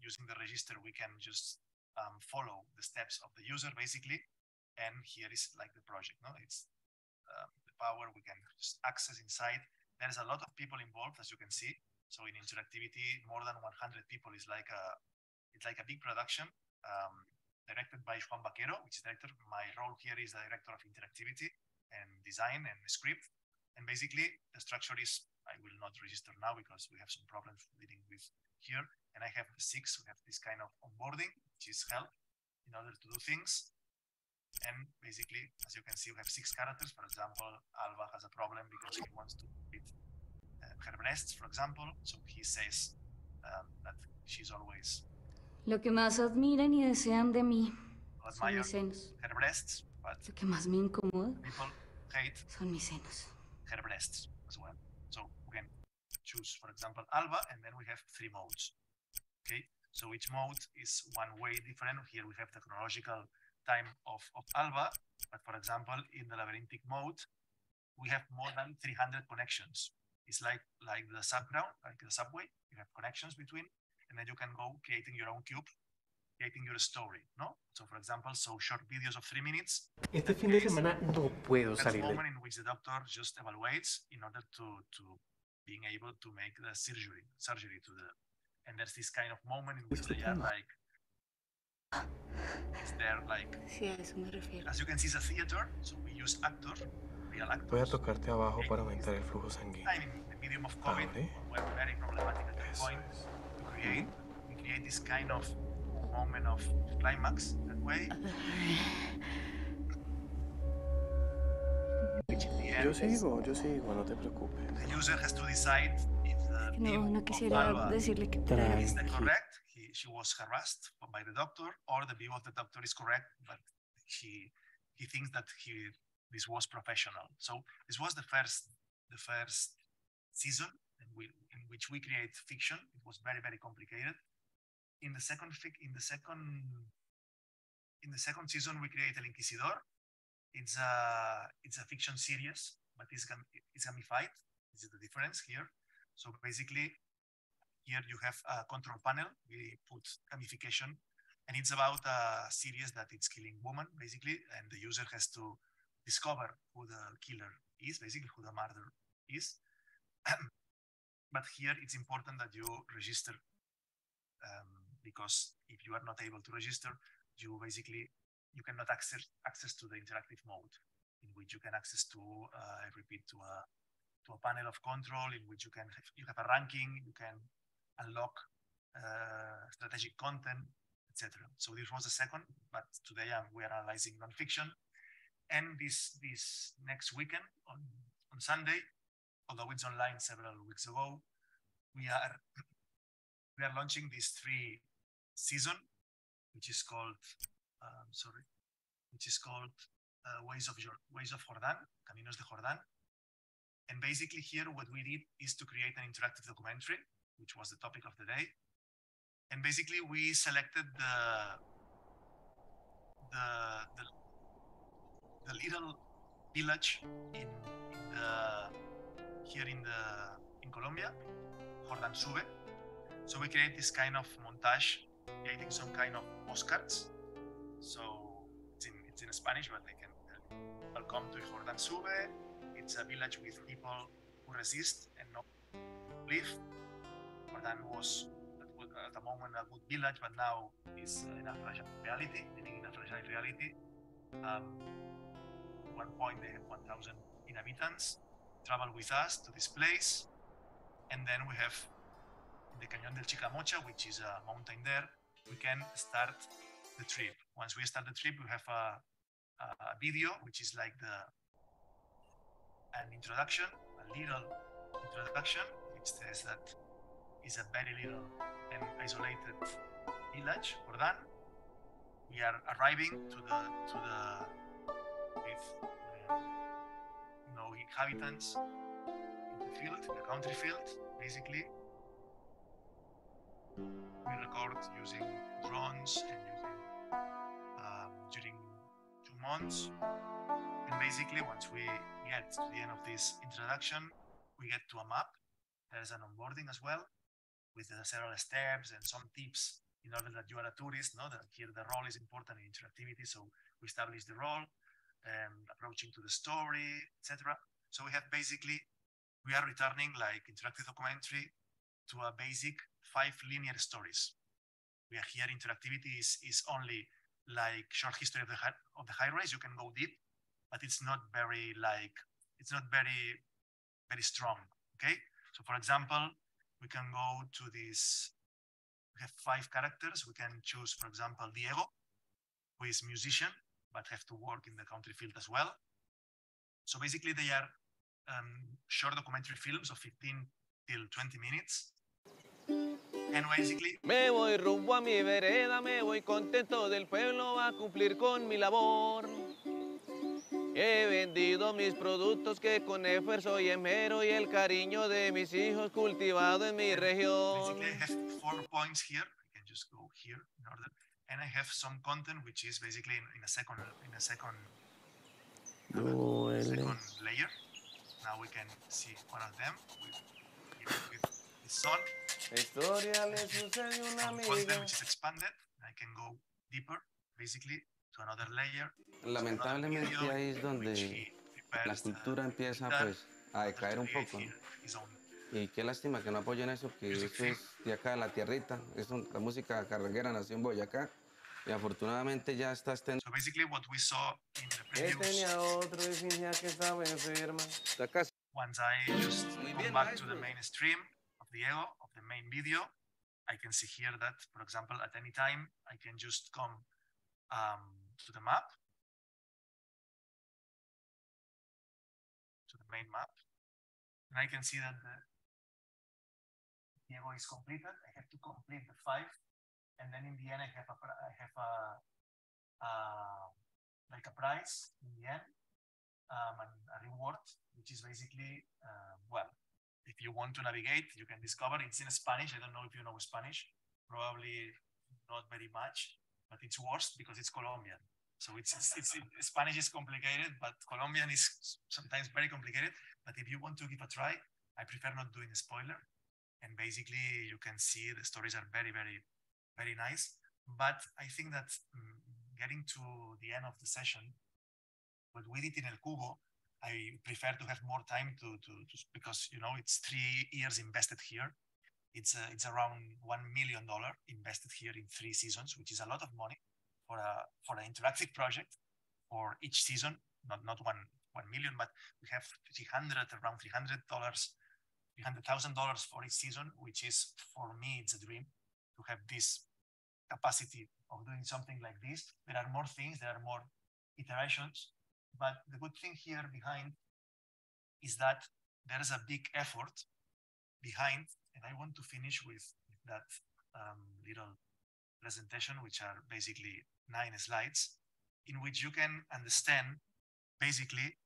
Speaker 4: using the register we can just um, follow the steps of the user basically. And here is like the project. No, it's um, the power we can just access inside. There's a lot of people involved, as you can see. So in interactivity, more than 100 people is like a it's like a big production. Um, directed by Juan Vaquero, which is director. My role here is the director of interactivity and design and script. And basically, the structure is I will not register now because we have some problems dealing with here. And I have six. We have this kind of onboarding, which is help in order to do things. And basically, as you can see, we have six characters. For example, Alba has a problem because he wants to eat uh, her breasts, for example. So he says um, that she's always
Speaker 56: Lo que más admiran y desean de mí son mis senos.
Speaker 4: her breasts, but
Speaker 56: Lo que más me incomoda
Speaker 4: people hate
Speaker 56: son mis senos.
Speaker 4: her breasts as well. So we can choose, for example, Alba, and then we have three modes. Okay, so each mode is one way different. Here we have the chronological time of, of Alba, but for example, in the labyrinthic mode, we have more than 300 connections. It's like like the subground, like the subway. You have connections between, and then you can go creating your own cube, creating your story. No, so for example, so short videos of three minutes.
Speaker 58: Este fin de semana no puedo
Speaker 4: That's the
Speaker 58: salir
Speaker 4: moment in which the doctor just evaluates in order to to being able to make the surgery surgery to the and there's this kind of moment in which they are like is there like
Speaker 56: Sí, a eso me refiero.
Speaker 4: as you can see it's a theater so we use actors real actors
Speaker 58: Voy a tocarte abajo para aumentar el flujo sanguíneo.
Speaker 4: time in the medium of COVID
Speaker 58: Abre.
Speaker 4: were very problematic at that point to create we create this kind of moment of climax that way which in the
Speaker 58: Yo
Speaker 4: end
Speaker 58: sigo, yo sigo, no te preocupes.
Speaker 4: the user has to decide if
Speaker 56: No,
Speaker 4: view
Speaker 56: no quisiera decirle que...
Speaker 4: is the correct. He, she was harassed by the doctor, or the view of the doctor is correct, but he he thinks that he this was professional. So this was the first the first season in, we, in which we create fiction. It was very very complicated. In the second in the second in the second season, we create El Inquisidor. It's a it's a fiction series, but it's gam- it's gamified. This is the difference here. So basically, here you have a control panel. We put gamification, and it's about a series that it's killing women basically, and the user has to discover who the killer is, basically who the murderer is. but here it's important that you register um, because if you are not able to register, you basically you cannot access access to the interactive mode in which you can access to uh, I repeat to a to a panel of control in which you can have, you have a ranking, you can unlock uh, strategic content, etc. So this was the second, but today um, we are analyzing nonfiction, and this this next weekend on on Sunday, although it's online several weeks ago, we are we are launching this three season, which is called um, sorry, which is called uh, Ways of Jor- Ways of Jordan, Caminos de Jordan. And basically here what we did is to create an interactive documentary, which was the topic of the day. And basically we selected the the little village in, in the here in the in Colombia, Jordán Sube. So we create this kind of montage, creating some kind of postcards. So it's in it's in Spanish, but I can tell you. Welcome to Jordán Sube. It's a village with people who resist and not live. Jordan was at, the moment a good village, but now is in a fragile reality, living in a fragile reality. Um, one point, they had 1,000 inhabitants travel with us to this place. And then we have the Cañón del Chicamocha, which is a mountain there, we can start the trip. Once we start the trip, we have a, a video, which is like the an introduction, a little introduction, which says that it's a very little and isolated village, Jordan. We are arriving to the to the with um, no inhabitants in the field, in the country field, basically. We record using drones and using um, during two months. And basically, once we get to the end of this introduction, we get to a map. There's an onboarding as well with uh, several steps and some tips in order that you are a tourist. No, that here the role is important in interactivity. So we establish the role, um, approaching to the story, etc. So we have basically we are returning like interactive documentary to a basic five linear stories. We are here interactivity is, is only like short history of the high, of the high rise. You can go deep, but it's not very like it's not very very strong. Okay. So for example, we can go to this. We have five characters. We can choose, for example, Diego, who is musician but have to work in the country field as well. So basically, they are um, short documentary films of 15 till 20 minutes. And basically,
Speaker 62: Me voy rumbo a mi vereda, me voy contento del pueblo a cumplir con mi labor. He vendido mis productos que con esfuerzo y esmero y el cariño de mis hijos cultivado en mi región.
Speaker 4: basically, I have four points here. I can just go here in order, and I have some content which is basically in, in a second in a second
Speaker 62: Duele.
Speaker 4: second layer. Now we can see one of them with, with his son.
Speaker 62: La historia le sucedió una
Speaker 4: Some content
Speaker 62: amiga.
Speaker 4: which is expanded. I can go deeper, basically, to another layer.
Speaker 63: Lamentablemente ahí es donde la cultura empieza pues a decaer un poco. Y qué lástima que no apoyen eso, que eso es de acá, de la tierrita. Es la música carreguera nació en Boyacá y afortunadamente ya está extendida.
Speaker 4: So basically, what we saw in the
Speaker 62: Que
Speaker 4: previews.
Speaker 62: tenía otro y fingía que estaba enferma.
Speaker 63: La casa.
Speaker 4: Once I just go back to the main stream of Diego, of the main video, I can see here that, for example, at any time, I can just come um, to the map, to the main map, and I can see that the Diego is completed. I have to complete the five, and then in the end, I have a, I have a, like a prize in the end, um, and a reward, which is basically, uh, well, if you want to navigate, you can discover. It's in Spanish. I don't know if you know Spanish, probably not very much, but it's worse because it's Colombian. So it's, it's, it's, it- Spanish is complicated, but Colombian is sometimes very complicated. But if you want to give a try, I prefer not doing a spoiler. And basically, you can see the stories are very, very, very nice. But I think that mm, getting to the end of the session, what we did in El Cubo, I prefer to have more time to, to, to because you know it's three years invested here. It's uh, it's around one million dollar invested here in three seasons, which is a lot of money for a for an interactive project for each season. Not not one one million, but we have three hundred around three hundred dollars, three hundred thousand dollars for each season, which is for me it's a dream to have this capacity of doing something like this. There are more things, there are more iterations, but the good thing here behind is that there is a big effort behind, and I want to finish with that um, little presentation, which are basically nine slides, in which you can understand basically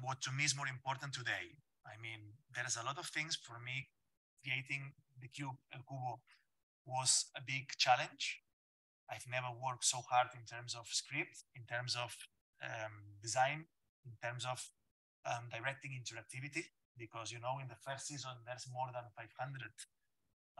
Speaker 4: what to me is more important today. I mean, there is a lot of things for me. Creating the cube, El Cubo, was a big challenge. I've never worked so hard in terms of script, in terms of um, design in terms of um, directing interactivity, because you know in the first season there's more than 500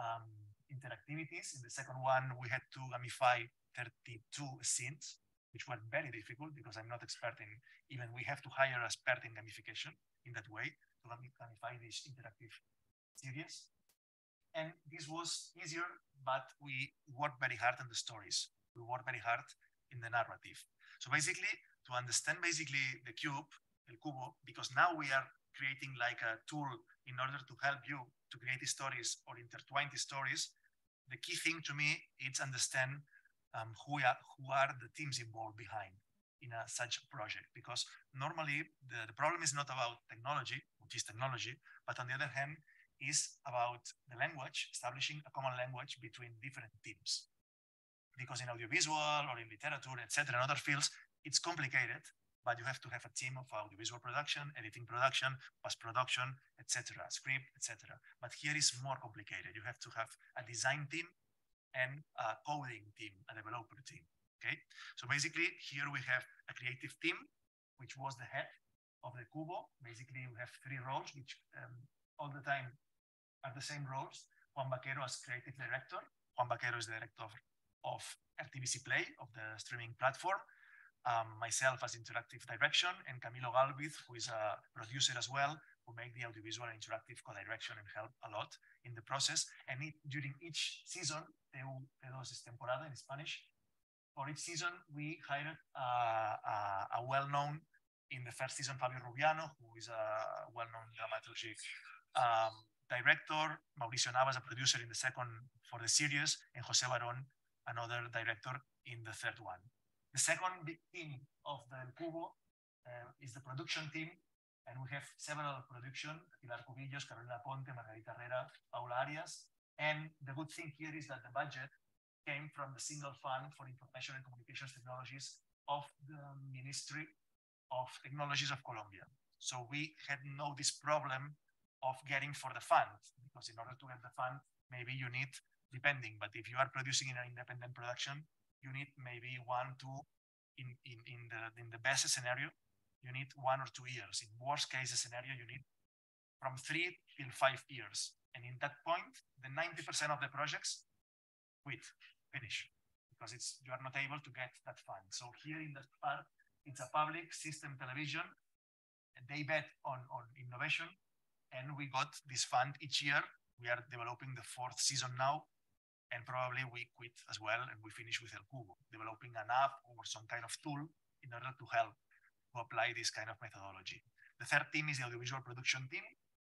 Speaker 4: um, interactivities. In the second one, we had to gamify 32 scenes, which were very difficult because I'm not expert in even we have to hire a expert in gamification in that way to gamify this interactive series. And this was easier, but we worked very hard on the stories. We worked very hard in the narrative. So basically, to understand basically the cube, El Cubo, because now we are creating like a tool in order to help you to create stories or intertwine stories, the key thing to me is understand um, who, are, who are the teams involved behind in a, such a project. Because normally the, the problem is not about technology, which is technology, but on the other hand, is about the language, establishing a common language between different teams. Because in audiovisual or in literature, etc., and other fields, it's complicated but you have to have a team of audiovisual production, editing production, post-production, etc., script, etc. But here is more complicated. You have to have a design team and a coding team, a developer team. Okay, so basically here we have a creative team, which was the head of the Cubo. Basically, we have three roles, which um, all the time are the same roles. Juan Vaquero as creative director. Juan Vaquero is the director of, of RTVC Play, of the streaming platform um, myself as interactive direction, and Camilo Galviz, who is a producer as well, who make the audiovisual and interactive co-direction and help a lot in the process. And it, during each season, P2 is temporada in Spanish, for each season, we hired uh, a, a well-known, in the first season, Fabio Rubiano, who is a well-known dramaturgy um, director, Mauricio Navas, a producer in the second for the series, and Jose Baron, another director in the third one. The second big team of the Cubo uh, is the production team, and we have several production, Pilar Cubillos, Carolina Ponte, Margarita Herrera, Paula Arias. And the good thing here is that the budget came from the single fund for information and communications technologies of the Ministry of Technologies of Colombia. So we had no this problem of getting for the fund, because in order to get the fund, maybe you need, depending, but if you are producing in an independent production, you need maybe one, two, in, in, in, the, in the best scenario, you need one or two years. In worst case scenario, you need from three till five years. And in that point, the 90% of the projects quit, finish, because it's you are not able to get that fund. So here in that part, it's a public system television. They bet on, on innovation, and we got this fund each year. We are developing the fourth season now, and probably we quit as well and we finish with El Cubo, developing an app or some kind of tool in order to help to apply this kind of methodology. The third team is the audiovisual production team,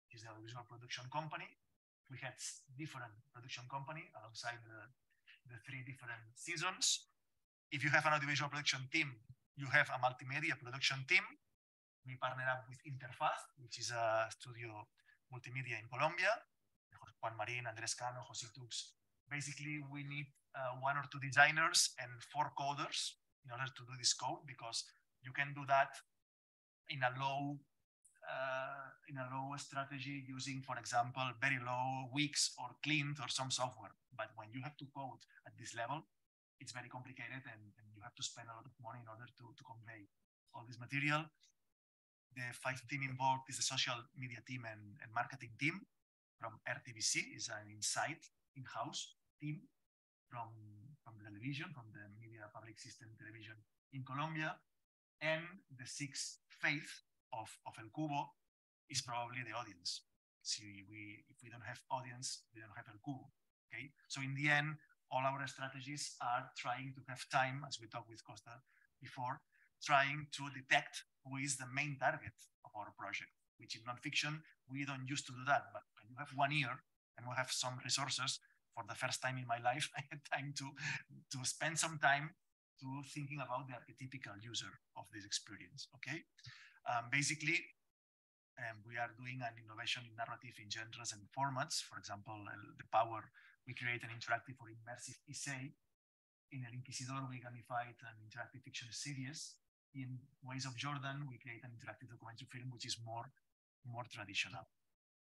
Speaker 4: is the audiovisual production company. We had different production company alongside the, the three different seasons. If you have an audiovisual production team, you have a multimedia production team. We partner up with Interfaz, which is a studio multimedia in Colombia. Juan Marín, Andrés Cano, José Tux, basically we need uh, one or two designers and four coders in order to do this code because you can do that in a low uh, in a low strategy using, for example, very low Wix or Klynt or some software. But when you have to code at this level, it's very complicated and, and you have to spend a lot of money in order to, to convey all this material. The five team involved is the social media team and, and marketing team from RTVC is an inside in-house team from, from the television, from the media public system television in Colombia. And the sixth faith of, of El Cubo is probably the audience. See, we, if we don't have audience, we don't have El Cubo. Okay. So in the end, all our strategies are trying to have time, as we talked with Costa before, trying to detect who is the main target of our project, which in nonfiction, we don't used to do that. But when you have one year and we have some resources, for the first time in my life, I had time to, to spend some time to thinking about the archetypical user of this experience, okay? Um, basically, um, we are doing an innovation in narrative in genres and formats. For example, the power, we create an interactive or immersive essay. In El Inquisidor, we gamified an interactive fiction series. In Ways of Jordan, we create an interactive documentary film, which is more, more traditional.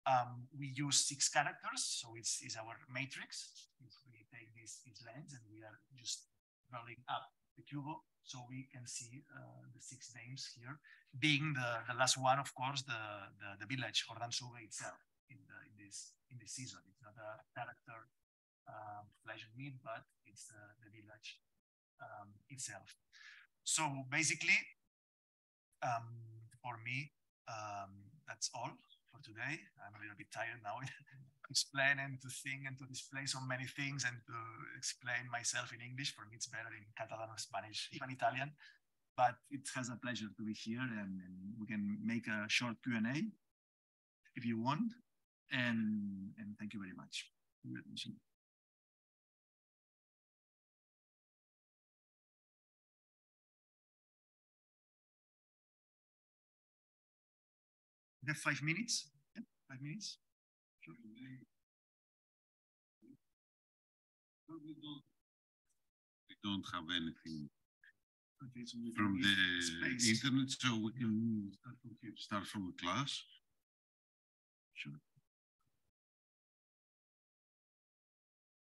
Speaker 4: Um, we use six characters, so it's, it's our matrix. If we take this, this lens and we are just rolling up the Cubo. So we can see uh, the six names here, being the, the last one, of course, the, the, the village, Jordán Sube itself in, the, in, this, in this season. It's not a character um, flesh and meat, but it's the, the village um, itself. So basically, um, for me, um, that's all for today. I'm a little bit tired now to explain and to think and to display so many things and to explain myself in English. For me, it's better in Catalan, or Spanish, even Italian. But it has a pleasure to be here and, and we can make a short Q&A if you want. And, and thank you very much have five minutes. Yeah, five minutes. Sure.
Speaker 2: We don't, we don't have anything from the
Speaker 4: space.
Speaker 2: internet, so we can start from here. Start from the class.
Speaker 4: Sure.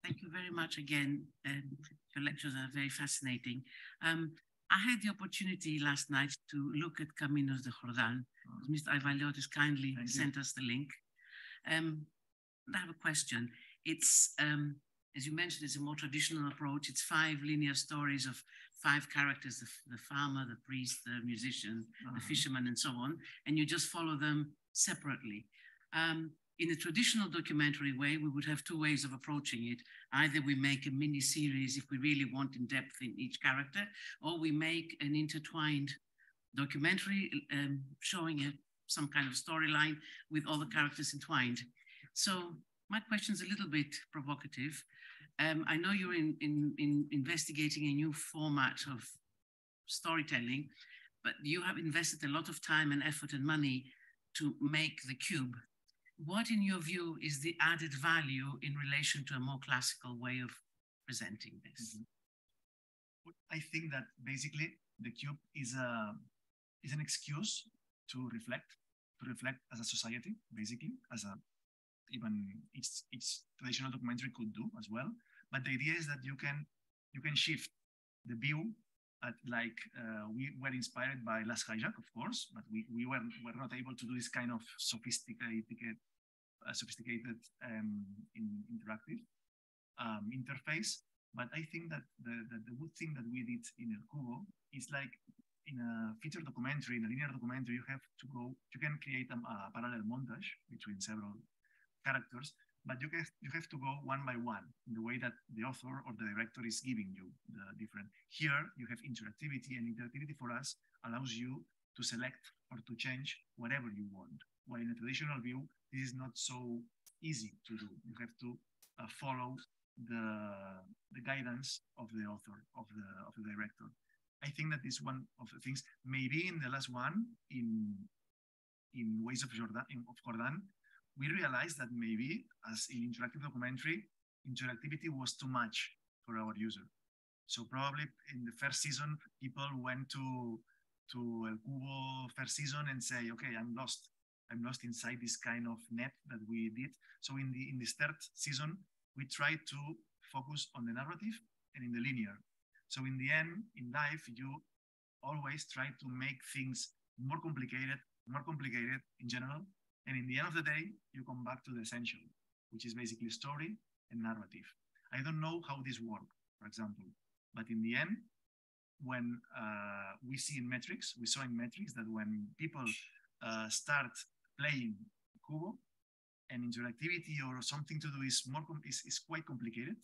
Speaker 46: Thank you very much again. And your lectures are very fascinating. Um, I had the opportunity last night to look at Caminos de Jordan. Mr. Ivaliotis kindly
Speaker 4: Thank you.
Speaker 46: sent us the link. Um, I have a question. It's, um, as you mentioned, it's a more traditional approach. It's five linear stories of five characters, the, the farmer, the priest, the musician, the
Speaker 4: Uh-huh.
Speaker 46: fisherman, and so on. And you just follow them separately. Um, in a traditional documentary way, we would have two ways of approaching it. Either we make a mini series if we really want in depth in each character, or we make an intertwined documentary um, showing a, some kind of storyline with all the characters entwined. So my question is a little bit provocative. Um, I know you're in, in, in investigating a new format of storytelling, but you have invested a lot of time and effort and money to make the cube. What, in your view, is the added value in relation to a more classical way of presenting this?
Speaker 4: I think that basically the cube is a is an excuse to reflect, to reflect as a society, basically, as a even each each traditional documentary could do as well. But the idea is that you can you can shift the view at like uh, we were inspired by Last Hijack, of course, but we, we were, were not able to do this kind of sophisticated uh, sophisticated um, in, interactive um, interface. But I think that the, the, the good thing that we did in El Cubo is like in a feature documentary, in a linear documentary, you have to go, you can create a, a parallel montage between several characters, but you have, you have to go one by one in the way that the author or the director is giving you the different. Here, you have interactivity, and interactivity for us allows you to select or to change whatever you want. While in a traditional view, this is not so easy to do. You have to uh, follow the, the guidance of the author, of the, of the director. I think that is one of the things. Maybe in the last one, in in Ways of Jordan, in, of Jordan, we realized that maybe as in interactive documentary, interactivity was too much for our user. So probably in the first season, people went to to El Cubo first season and say, okay, I'm lost. I'm lost inside this kind of net that we did. So in the in this third season, we tried to focus on the narrative and in the linear. So in the end, in life, you always try to make things more complicated, more complicated in general. And in the end of the day, you come back to the essential, which is basically story and narrative. I don't know how this works, for example, but in the end, when uh, we see in metrics, we saw in metrics that when people uh, start playing Cubo and interactivity or something to do is more is, is quite complicated,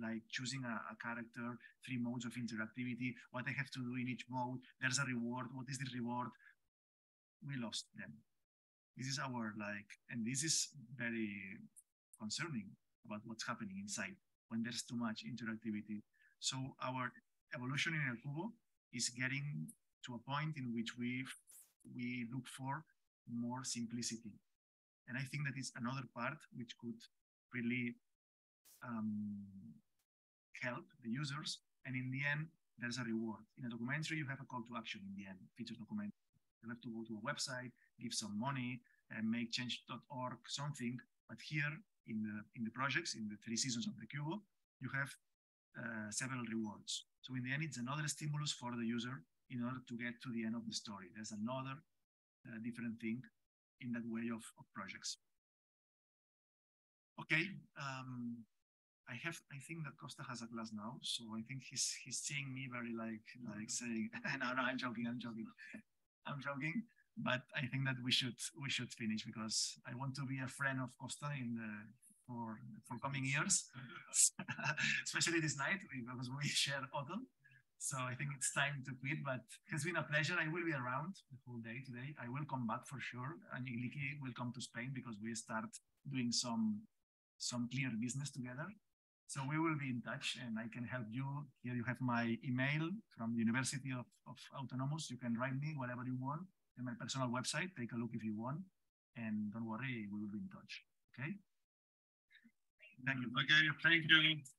Speaker 4: like choosing a, a, character, three modes of interactivity, what I have to do in each mode, there's a reward, what is the reward? We lost them. This is our like, and this is very concerning about what's happening inside when there's too much interactivity. So our evolution in El Cubo is getting to a point in which we we look for more simplicity. And I think that is another part which could really um, help the users. And in the end, there's a reward. In a documentary, you have a call to action in the end, feature documentary. You have to go to a website, give some money, and make change.org something. But here in the in the projects, in the three seasons of the Cubo, you have uh, several rewards. So in the end, it's another stimulus for the user in order to get to the end of the story. There's another uh, different thing in that way of, of projects. Okay, um, I have. I think that Costa has a glass now, so I think he's he's seeing me very like like mm-hmm. saying, no, no, I'm joking, I'm joking, I'm joking. But I think that we should we should finish because I want to be a friend of Costa in the for for coming years, especially this night because we share autumn. So I think it's time to quit, but it's been a pleasure. I will be around the whole day today. I will come back for sure. And Igliki will come to Spain because we start doing some some clear business together. So we will be in touch and I can help you. Here you have my email from the University of, of Autonomous. You can write me whatever you want in my personal website. Take a look if you want. And don't worry, we will be in touch. Okay? Thank you.
Speaker 64: Okay, thank you.